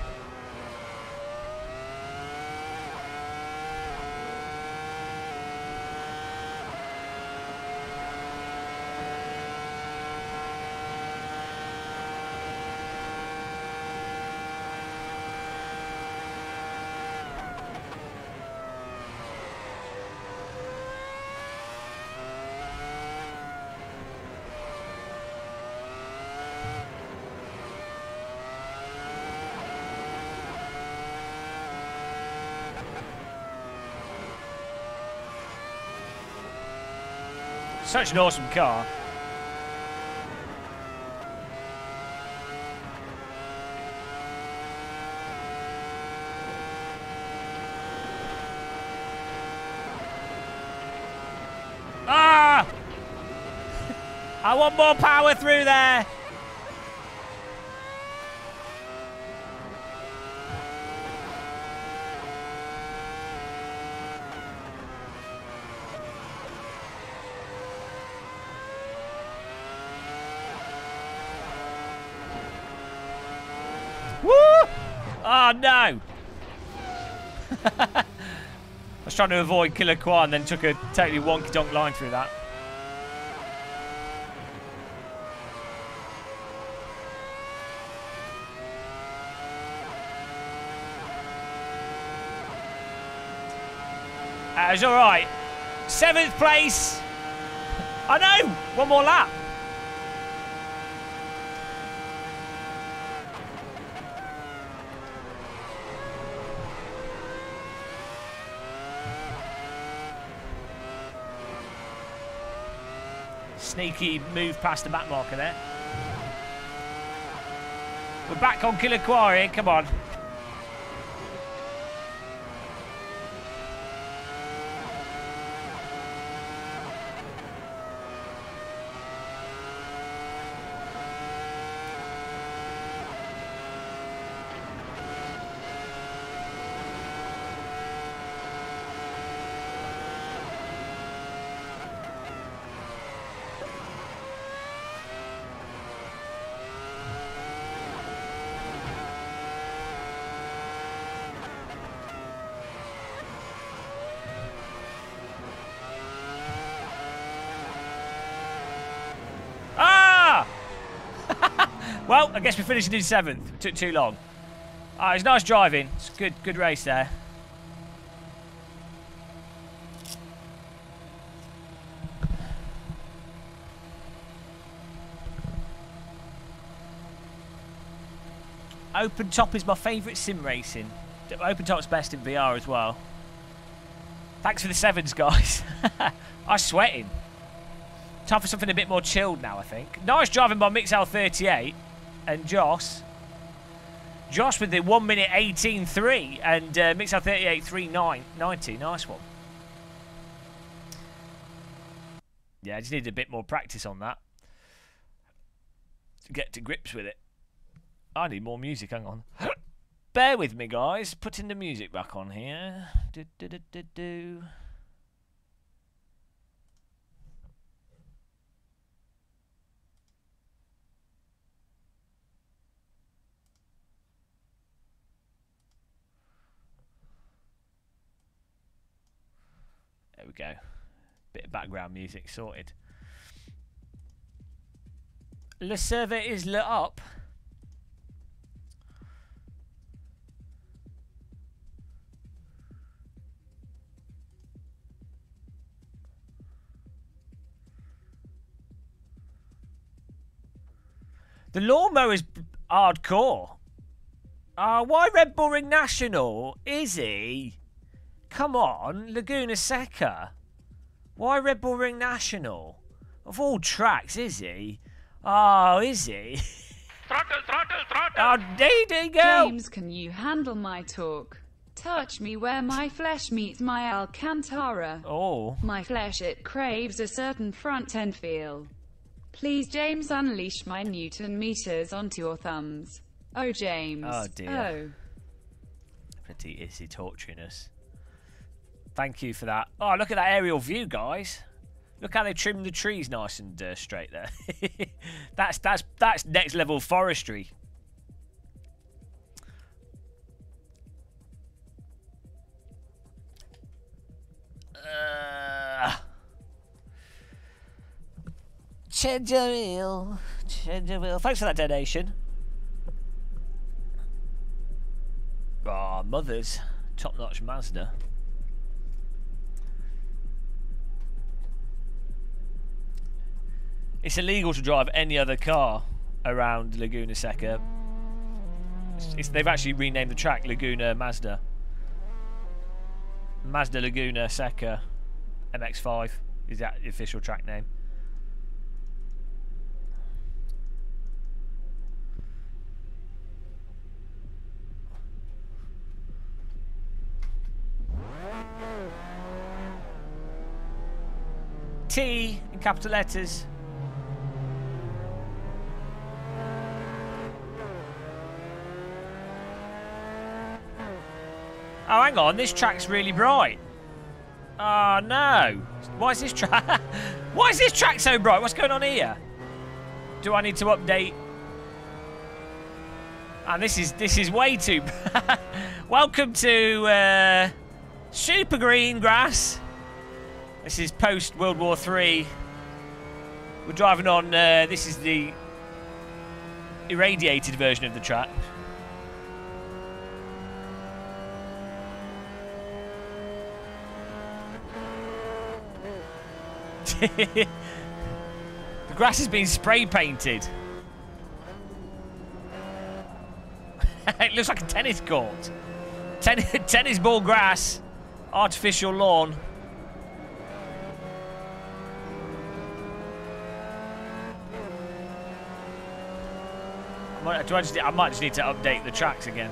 Such an awesome car. Ah! I want more power through there. Oh, no! I was trying to avoid Killer Kwan, then took a totally wonky donk line through that. That was alright. Seventh place. I know! One more lap. Sneaky move past the back marker there. We're back on Killer Quarry. Come on. Ah! well, I guess we're finishing in seventh. Took too long. Ah, it's nice driving. It's good, good race there. Open top is my favourite sim racing. Open top's best in VR as well. Thanks for the sevens, guys. I'm sweating. Time for something a bit more chilled now, I think. Nice driving by Mixel38 and Joss. Josh with the 1 minute 18.3 and uh, Mixel38 3.90. Nice one. Yeah, I just needed a bit more practice on that. To get to grips with it. I need more music, hang on. Bear with me, guys. Putting the music back on here. Do, do, do, do, do. Background music sorted. The server is lit up. The lawnmower is hardcore. Ah, uh, why Red Bull Ring National? Is he? Come on, Laguna Seca. Why Red Bull Ring National? Of all tracks, is he? Oh, is he? Throttle, throttle, throttle. Oh, there you go. James, can you handle my torque? Touch me where my flesh meets my Alcantara. Oh. My flesh, it craves a certain front end feel. Please, James, unleash my Newton meters onto your thumbs. Oh, James. Oh, dear. Oh. Bloody is he torturing us? Thank you for that. Oh, look at that aerial view, guys. Look how they trimmed the trees nice and uh, straight there. that's that's that's next level forestry. Uh, change change your wheel. Thanks for that donation. Ah, mothers, top-notch Mazda. It's illegal to drive any other car around Laguna Seca. It's, it's, they've actually renamed the track Laguna Mazda. Mazda Laguna Seca MX5 is that the official track name. T in capital letters. Oh, hang on, this track's really bright. Oh, no. Why is this track... Why is this track so bright? What's going on here? Do I need to update... And this is this is way too. Welcome to uh, super green grass. This is post World War Three. We're driving on. Uh, this is the irradiated version of the track. the grass has been spray painted. it looks like a tennis court. Ten tennis ball grass, artificial lawn. I might, I, just, I might just need to update the tracks again.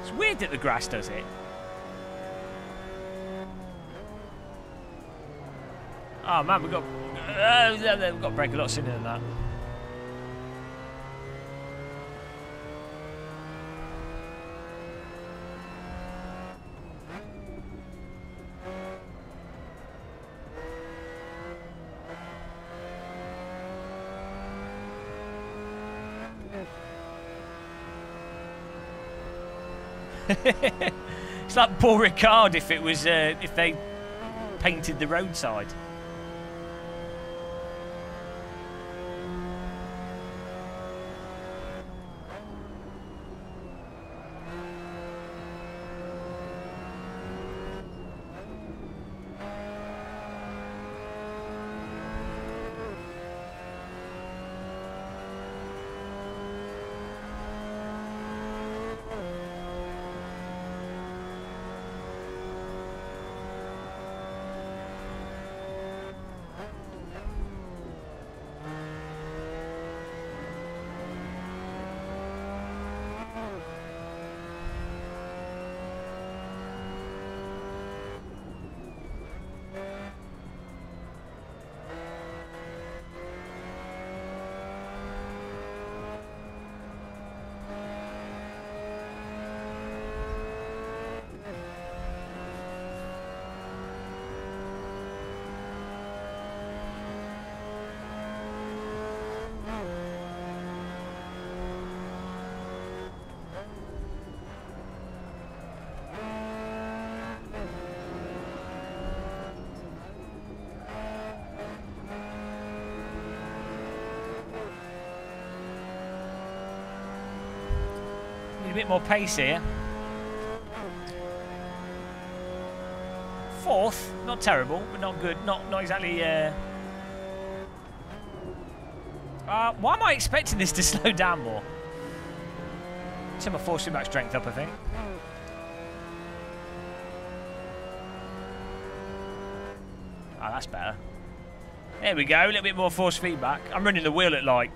It's weird that the grass does it. Oh man, we've got uh, we've got to break a lot sooner than that. it's like Paul Ricard if it was uh, if they painted the roadside. More pace here. Fourth, not terrible, but not good. Not not exactly. Uh... Uh, why am I expecting this to slow down more? Turn my force feedback strength up, I think. Ah, that's better. There we go, a little bit more force feedback. I'm running the wheel at like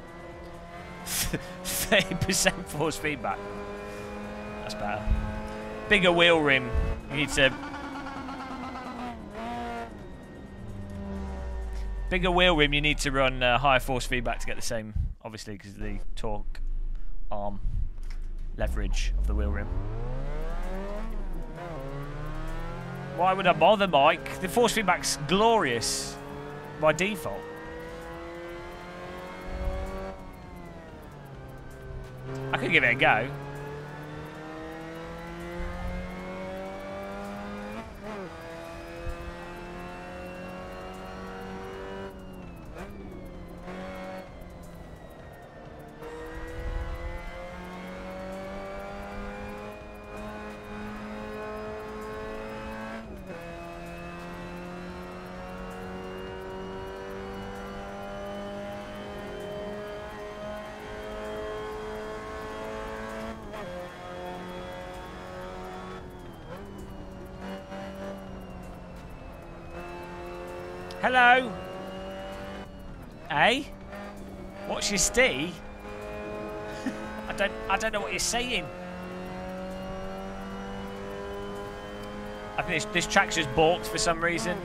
30% force feedback. Better. Bigger wheel rim. You need to... Bigger wheel rim, you need to run uh, higher force feedback to get the same, obviously, because the torque arm leverage of the wheel rim. Why would I bother, Mike? The force feedback's glorious by default. I could give it a go. Hello. Hey? What's your stee? I don't I don't know what you're saying. I think this, this track's just balked for some reason.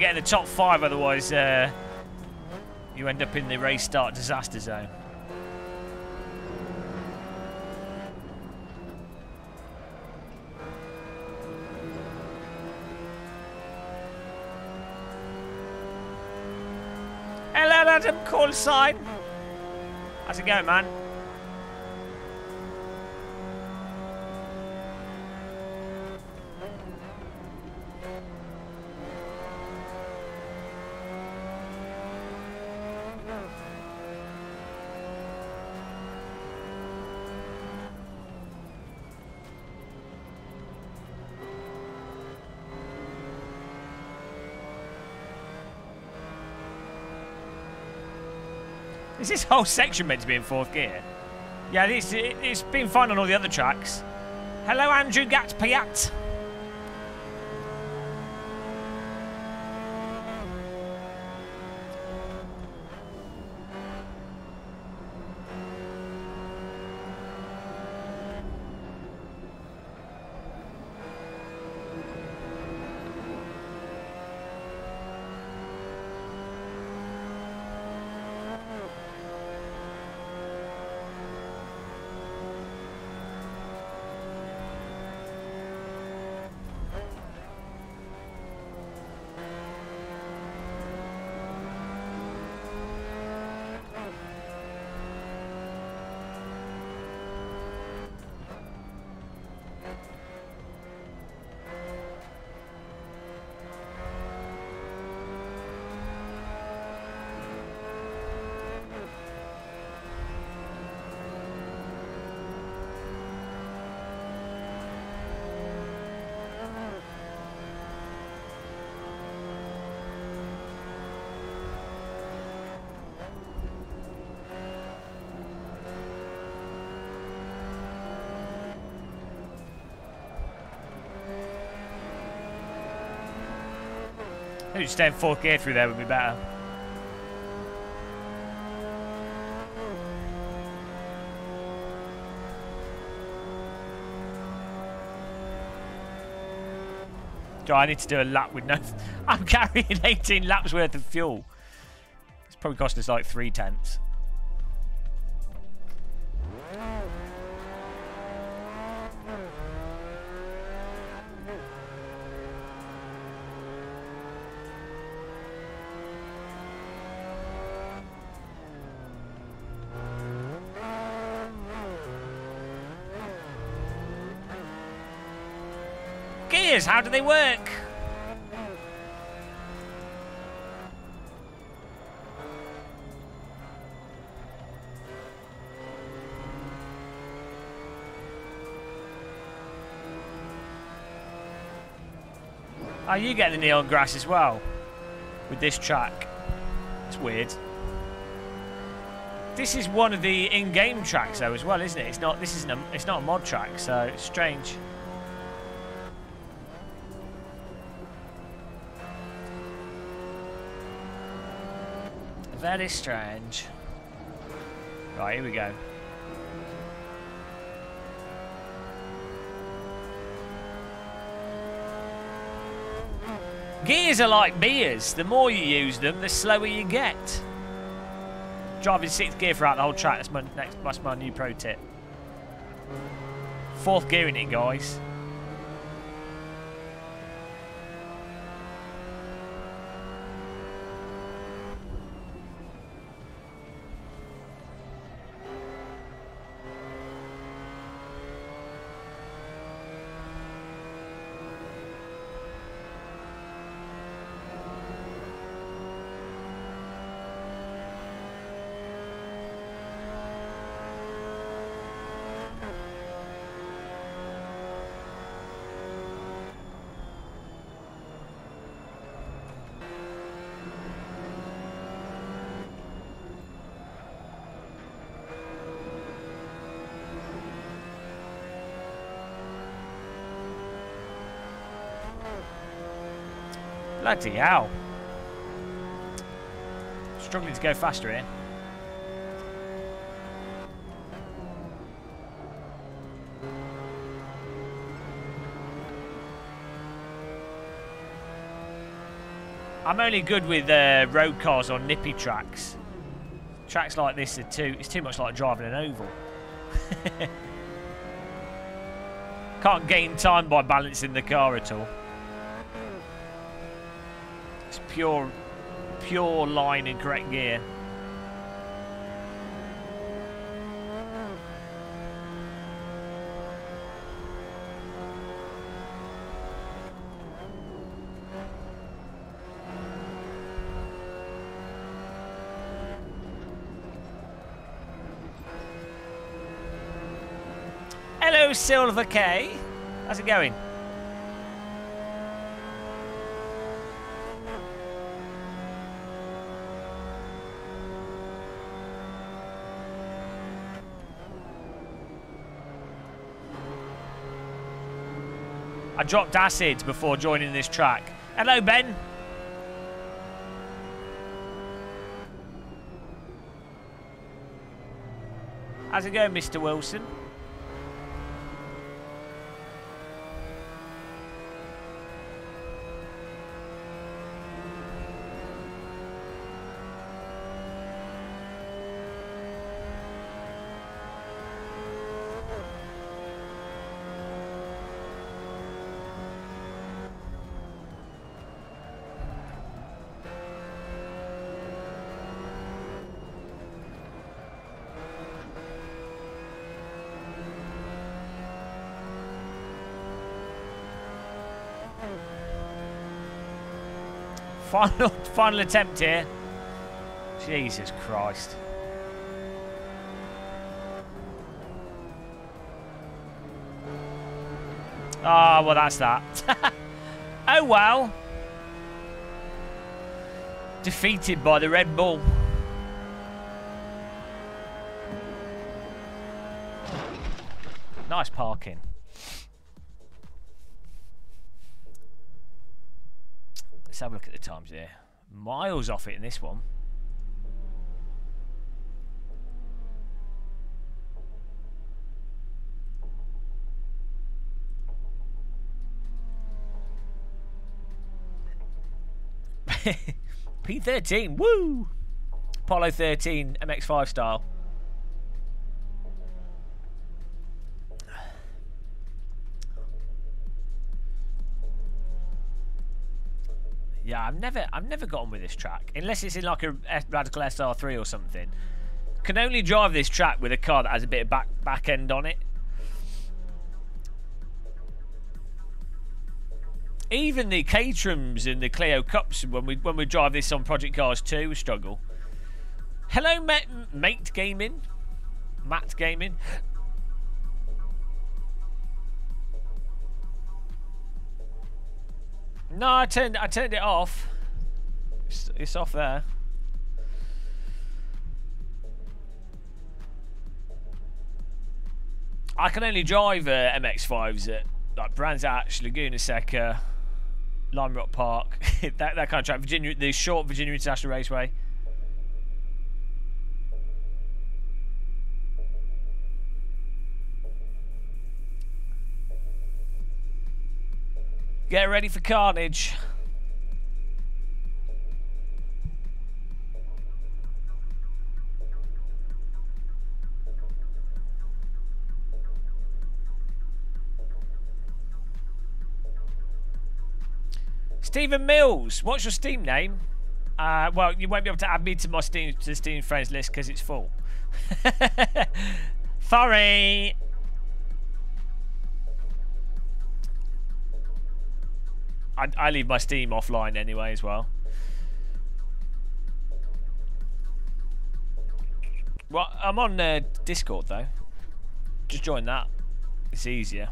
To get in the top five, otherwise uh, you end up in the race start disaster zone. Hello, Adam call sign. How's it going, man? This whole section meant to be in fourth gear? Yeah, it's, it's been fine on all the other tracks. Hello, Andrew Gat Maybe stay in fourth gear through there would be better. Do I need to do a lap with no... I'm carrying 18 laps worth of fuel. It's probably cost us like three tenths. How do they work? Oh, you get the neon grass as well with this track. It's weird. This is one of the in-game tracks though as well, isn't it? It's not. This isn't. A, it's not a mod track, so it's strange. Very strange. Right, here we go. Gears are like beers. The more you use them, the slower you get. Driving sixth gear throughout the whole track. That's my next. That's my new pro tip. Fourth gear in it, guys. Bloody hell. Struggling to go faster here. I'm only good with uh, road cars on nippy tracks. Tracks like this are too. It's too much like driving an oval. Can't gain time by balancing the car at all. Pure, pure line in correct gear. Hello, Silver K. How's it going? I dropped acid before joining this track. Hello, Ben. How's it going, Mr. Wilson? Final, final attempt here. Jesus Christ. Ah, oh, well, that's that. oh, well. Defeated by the Red Bull. Times here. Miles off it in this one. P13, woo! Apollo 13 MX5 style. Never I've never got on with this track unless it's in like a Radical SR3 or something. Can only drive this track with a car that has a bit of back back end on it. Even the Caterhams and the Clio Cups when we when we drive this on Project Cars 2 we struggle. Hello mate, mate gaming. Matt gaming. No, I turned I turned it off. It's, it's off there. I can only drive uh, MX5s at like Brands Hatch, Laguna Seca, Lime Rock Park, that that kind of track. Virginia, the short Virginia International Raceway. Get ready for carnage. Stephen Mills, what's your Steam name? Uh, well, you won't be able to add me to my Steam to Steam friends list because it's full. Sorry. I, I leave my Steam offline anyway as well. Well, I'm on uh, Discord though. Just join that. It's easier.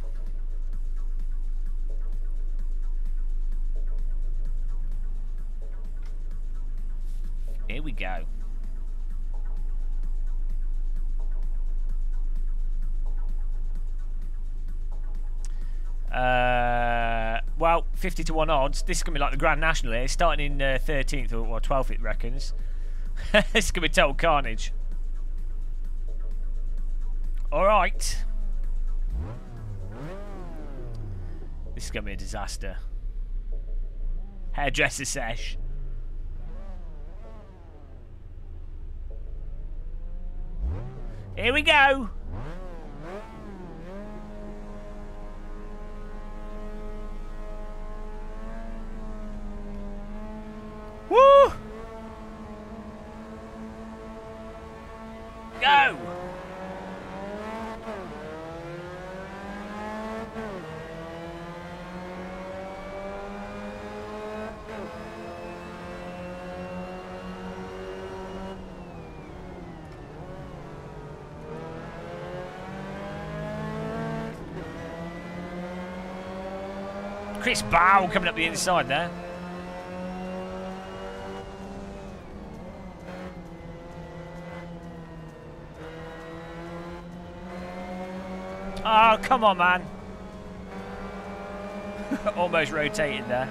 Here we go. Uh, well, 50 to 1 odds. This is going to be like the Grand National here. Starting in uh, 13th or, or 12th, it reckons. this is going to be total carnage. Alright. This is going to be a disaster. Hairdresser sesh. Here we go. Woo! Go! Chris Bow coming up the inside there. Oh, come on, man. Almost rotated there.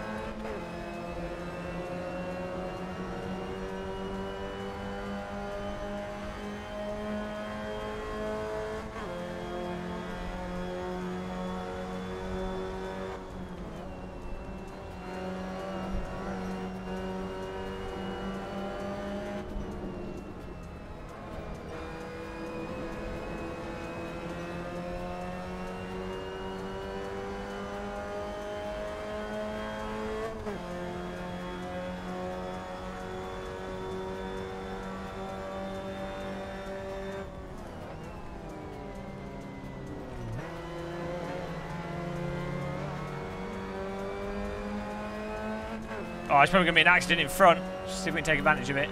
Oh, it's probably going to be an accident in front. See if we can take advantage of it.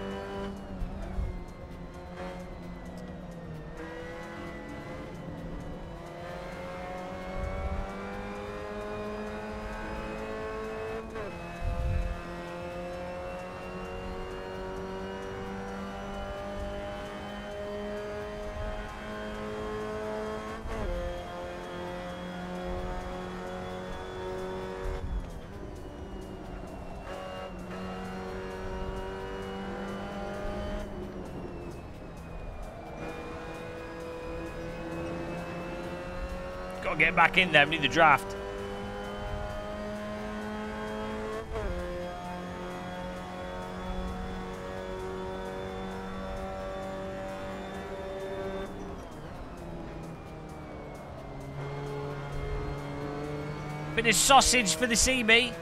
Back in there. We need the draft. Bit of sausage for the CB.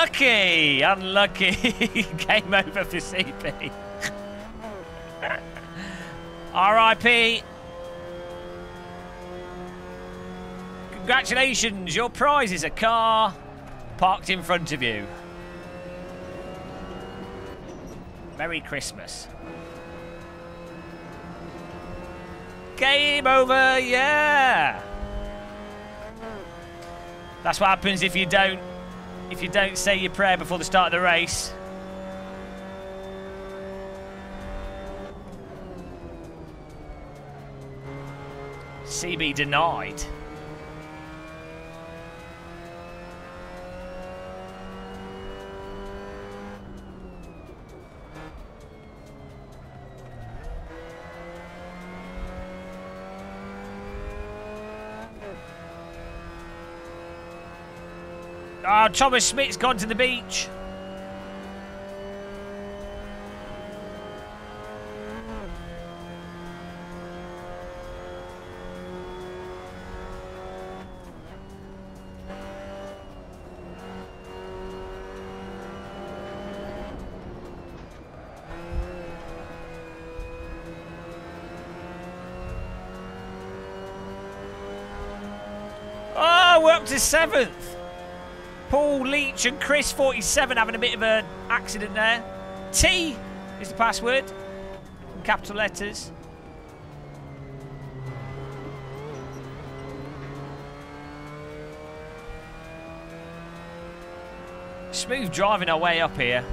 Unlucky! Unlucky! Game over for CP. RIP. Congratulations, your prize is a car parked in front of you. Merry Christmas. Game over, yeah! That's what happens if you don't if you don't say your prayer before the start of the race. CB denied. Oh, Thomas Schmidt's gone to the beach. Oh, we're up to seventh. Leach and Chris 47 having a bit of an accident there. T is the password. In capital letters. Smooth driving our way up here.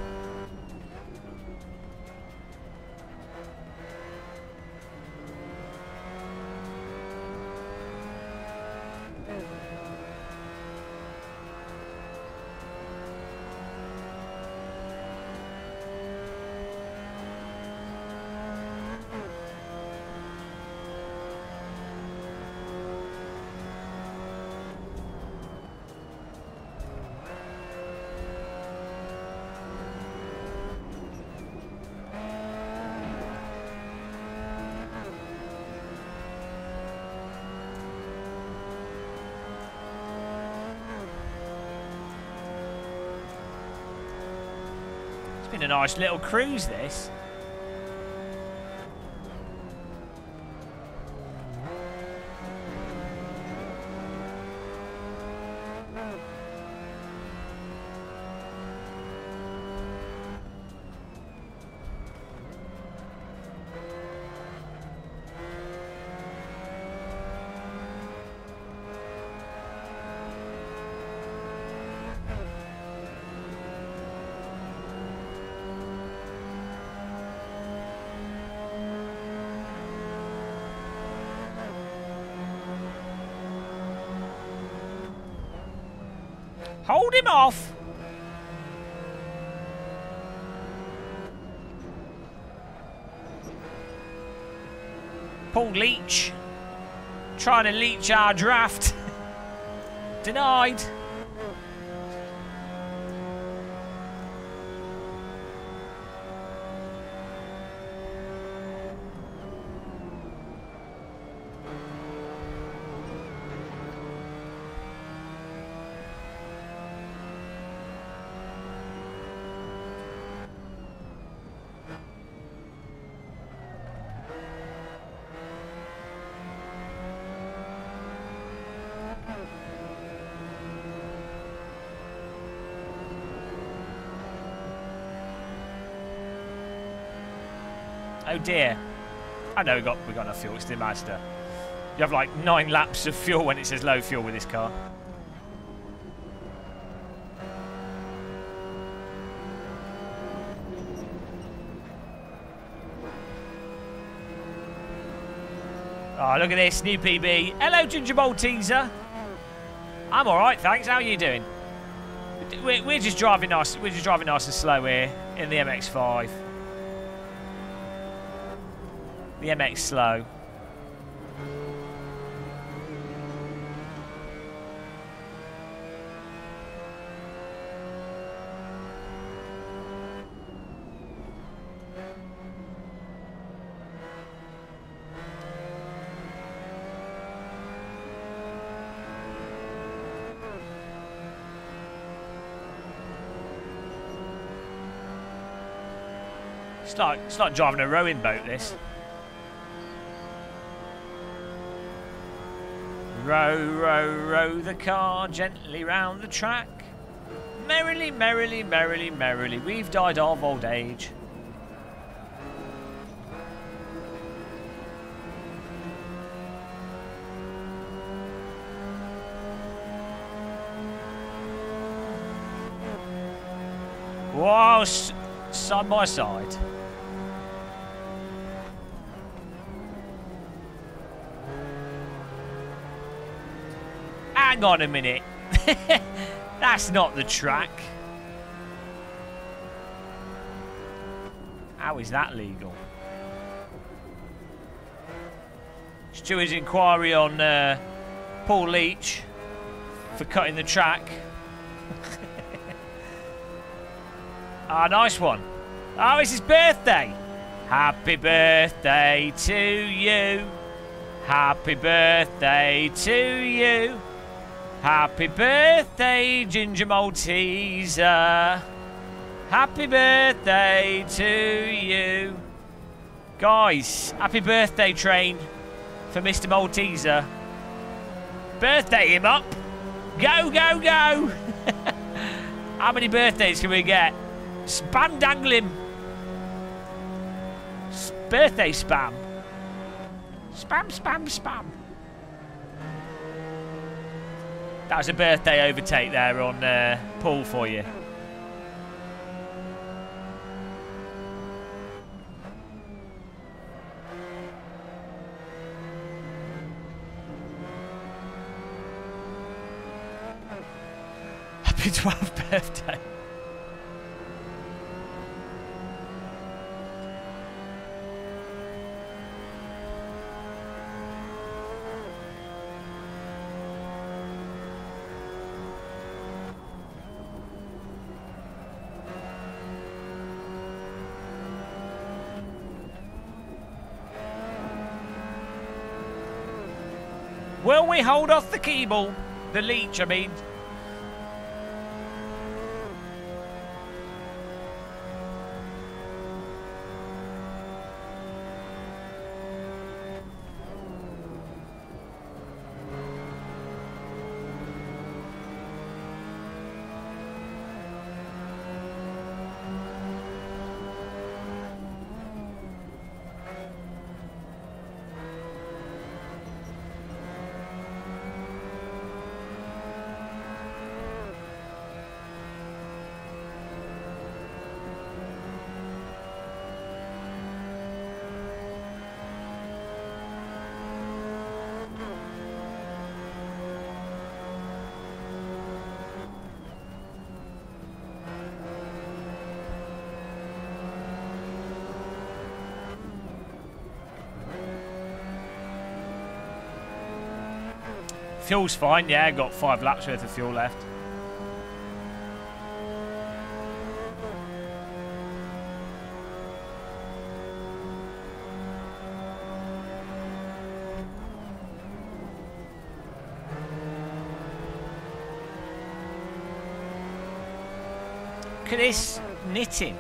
Nice little cruise, this. Off! Paul Leach. Trying to leech our draft. Denied. Dear. I know we got we got enough fuel. It's the Mazda. You have like nine laps of fuel when it says low fuel with this car. Oh, look at this new PB. Hello, Ginger Malteser. I'm all right, thanks. How are you doing? We're just driving nice. We're just driving nice and slow here in the MX-5. The MX slow. It's like, it's like driving a rowing boat, this. Row, row, row the car gently round the track. Merrily, merrily, merrily, merrily, we've died of old age. S- side by side. Hang on a minute. That's not the track. How is that legal? Steward's inquiry on uh, Paul Leach for cutting the track. Ah, nice one. Oh, it's his birthday. Happy birthday to you. Happy birthday to you. Happy birthday, Ginger Malteser. Happy birthday to you. Guys, happy birthday train for Mr. Malteser. Birthday him up. Go, go, go. How many birthdays can we get? Spam dangling. Birthday spam. Spam, spam, spam. That was a birthday overtake there on uh, Paul for you. Happy 12th birthday. Will hold off the Keeble? The leech, I mean. Fuel's fine, yeah, got five laps worth of fuel left. Look at this knitting.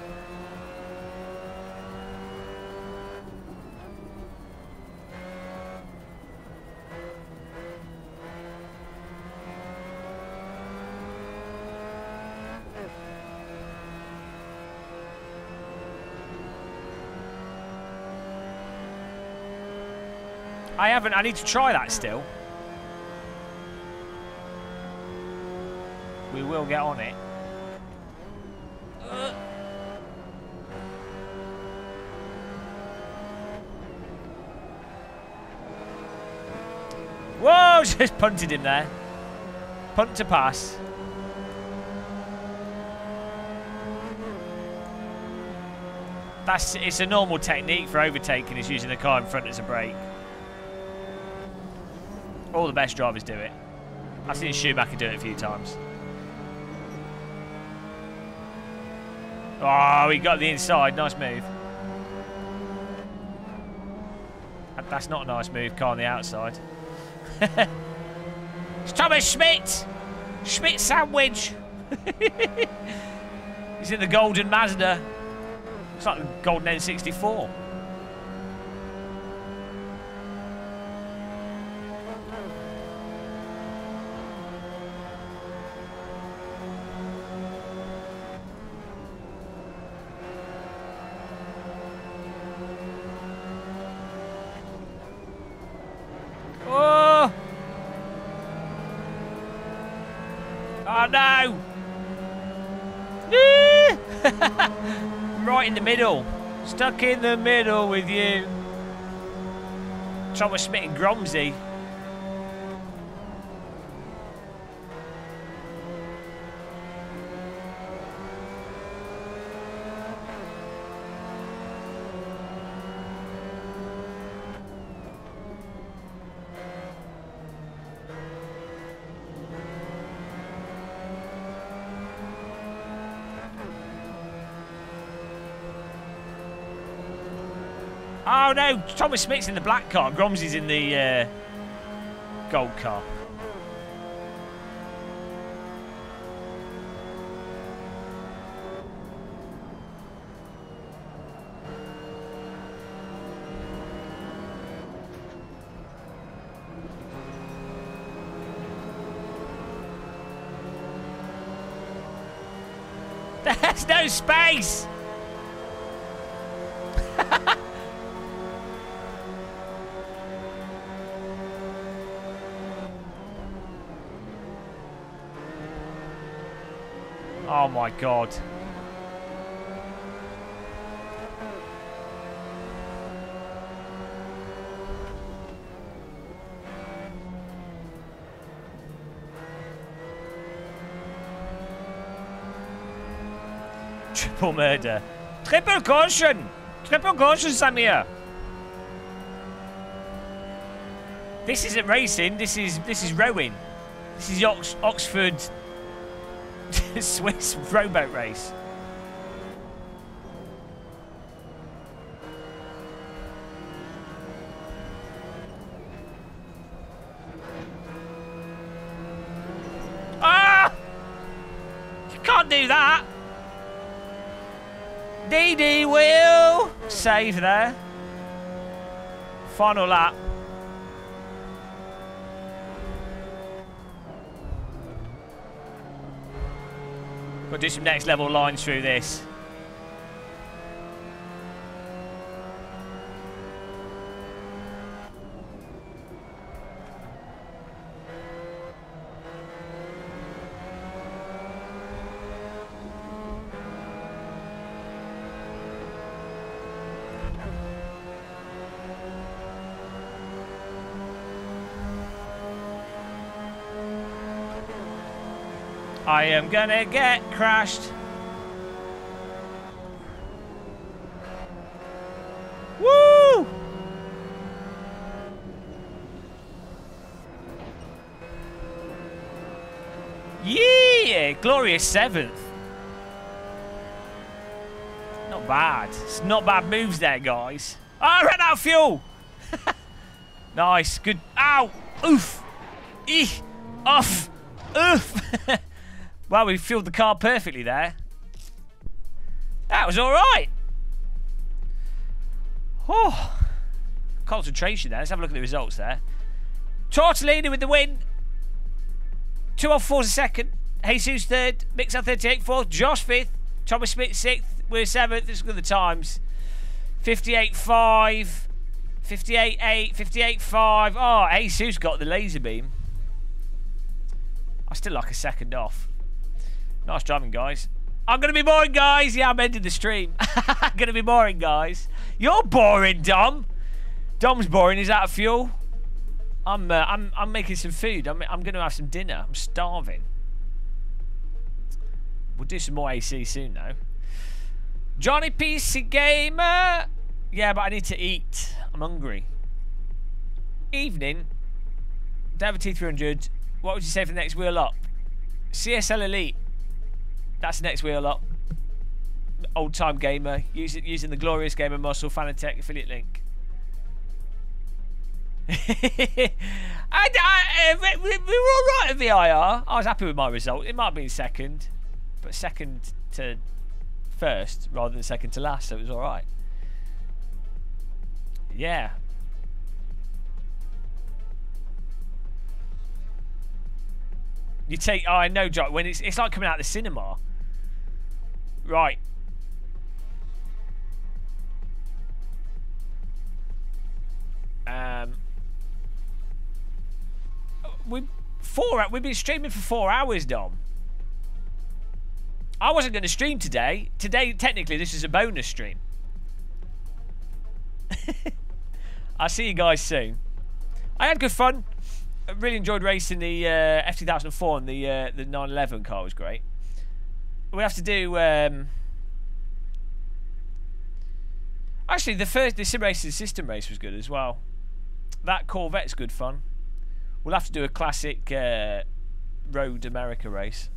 I haven't. I need to try that still. We will get on it. Whoa! Just punted him there. Punt to pass. That's it's a normal technique for overtaking is using the car in front as a brake. All the best drivers do it. I've seen Schumacher do it a few times. Ah, oh, he got the inside. Nice move. That's not a nice move, car on the outside. it's Thomas Schmidt! Schmidt sandwich! He's in the golden Mazda. Looks like the golden N64. Stuck in the middle with you. Thomas Schmidt and Gromsey. Oh no, Thomas Schmidt's in the black car. Gromsey's in the uh, gold car. There's no space! My god. Triple murder. Triple caution! Triple caution, Samir! This isn't racing, this is this is rowing. This is Ox Oxford Swiss rowboat race. Ah! You can't do that. DD will save there. Final lap. To do some next level lines through this. Am gonna get crashed. Woo! Yeah, glorious seventh. Not bad. It's not bad moves there, guys. Oh, I ran out of fuel. nice, good. Ow, oof, eeh, off, oof. well, we filled the car perfectly there. That was all right. Oh, concentration there. Let's have a look at the results there. Tortellini with the win. 2Old4Forza second. Jesus third. Mixer 38 fourth. Josh fifth. Thomas Schmidt sixth. We're seventh. Let's look at the times. 58 5. 58 8. 58 5. Oh, Jesus got the laser beam. I still like a second off. Nice driving, guys. I'm going to be boring, guys. Yeah, I'm ending the stream. I'm going to be boring, guys. You're boring, Dom. Dom's boring. Is out of fuel. I'm, uh, I'm, I'm making some food. I'm, I'm going to have some dinner. I'm starving. We'll do some more AC soon, though. Johnny PC Gamer. Yeah, but I need to eat. I'm hungry. Evening. David T300. What would you say for the next wheel up? CSL Elite. That's next wheel up. Old time gamer. Using, using the glorious Gamer Muscle Fanatec affiliate link. I, I, uh, we, we were all right at VIR. I was happy with my result. It might have been second, but second to first rather than second to last, so it was all right. Yeah. You take. Oh, I know, Jock. When it's it's like coming out of the cinema. Right. Um we four we've been streaming for four hours, Dom. I wasn't going to stream today. Today, technically, this is a bonus stream. I'll see you guys soon. I had good fun. I really enjoyed racing the uh, F2004 and the uh, the 911 car was great. We have to do. Um... Actually, the first the sim racing system race was good as well. That Corvette's good fun. We'll have to do a classic uh, Road America race.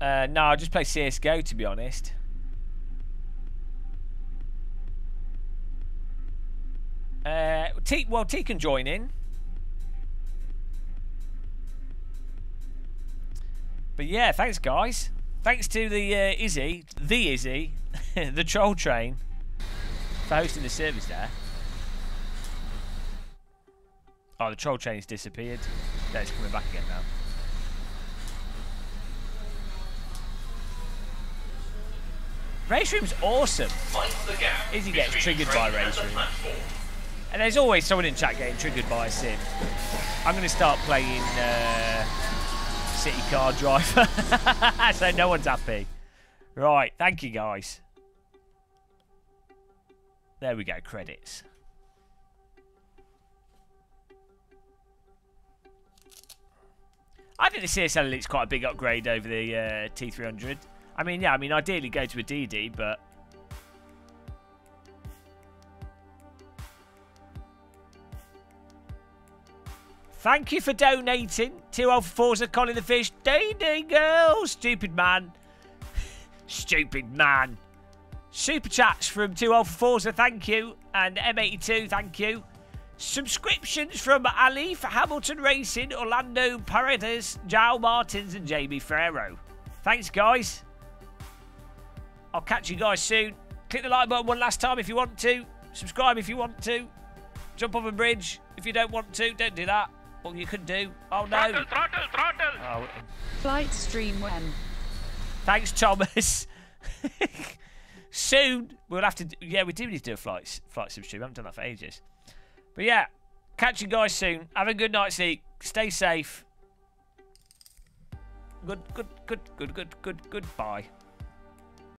Uh, no, I'll just play CSGO to be honest. Uh, T, well, T can join in. But yeah, thanks guys. Thanks to the uh, Izzie, the Izzie, the troll train for hosting the service there. Oh, the troll chain's disappeared. Yeah, it's coming back again now. RaceRoom's awesome. Izzie gets triggered by RaceRoom. And there's always someone in chat getting triggered by a sim. I'm going to start playing uh, City Car Driver. so no one's happy. Right, thank you guys. There we go, credits. I think the CSL Elite's quite a big upgrade over the uh, T300. I mean, yeah, I mean, ideally go to a DD, but... Thank you for donating. 2Old4Forza, Colin the Fish. DD girl. Stupid man. Stupid man. Super chats from 2Old4Forza, thank you. And M82, thank you. Subscriptions from Ali for Hamilton Racing, Orlando Paredes, Jao Martins, and Jamie Ferrero. Thanks, guys. I'll catch you guys soon. Click the like button one last time if you want to. Subscribe if you want to. Jump off a bridge if you don't want to. Don't do that. Well, you could do. Oh, no. Throttle, throttle, throttle. Oh. Flight stream when. Thanks, Thomas. soon we'll have to. Do, yeah, we do need to do a flight flight stream. We haven't done that for ages. But yeah, catch you guys soon. Have a good night's sleep. Stay safe. Good, good, good, good, good, good, goodbye.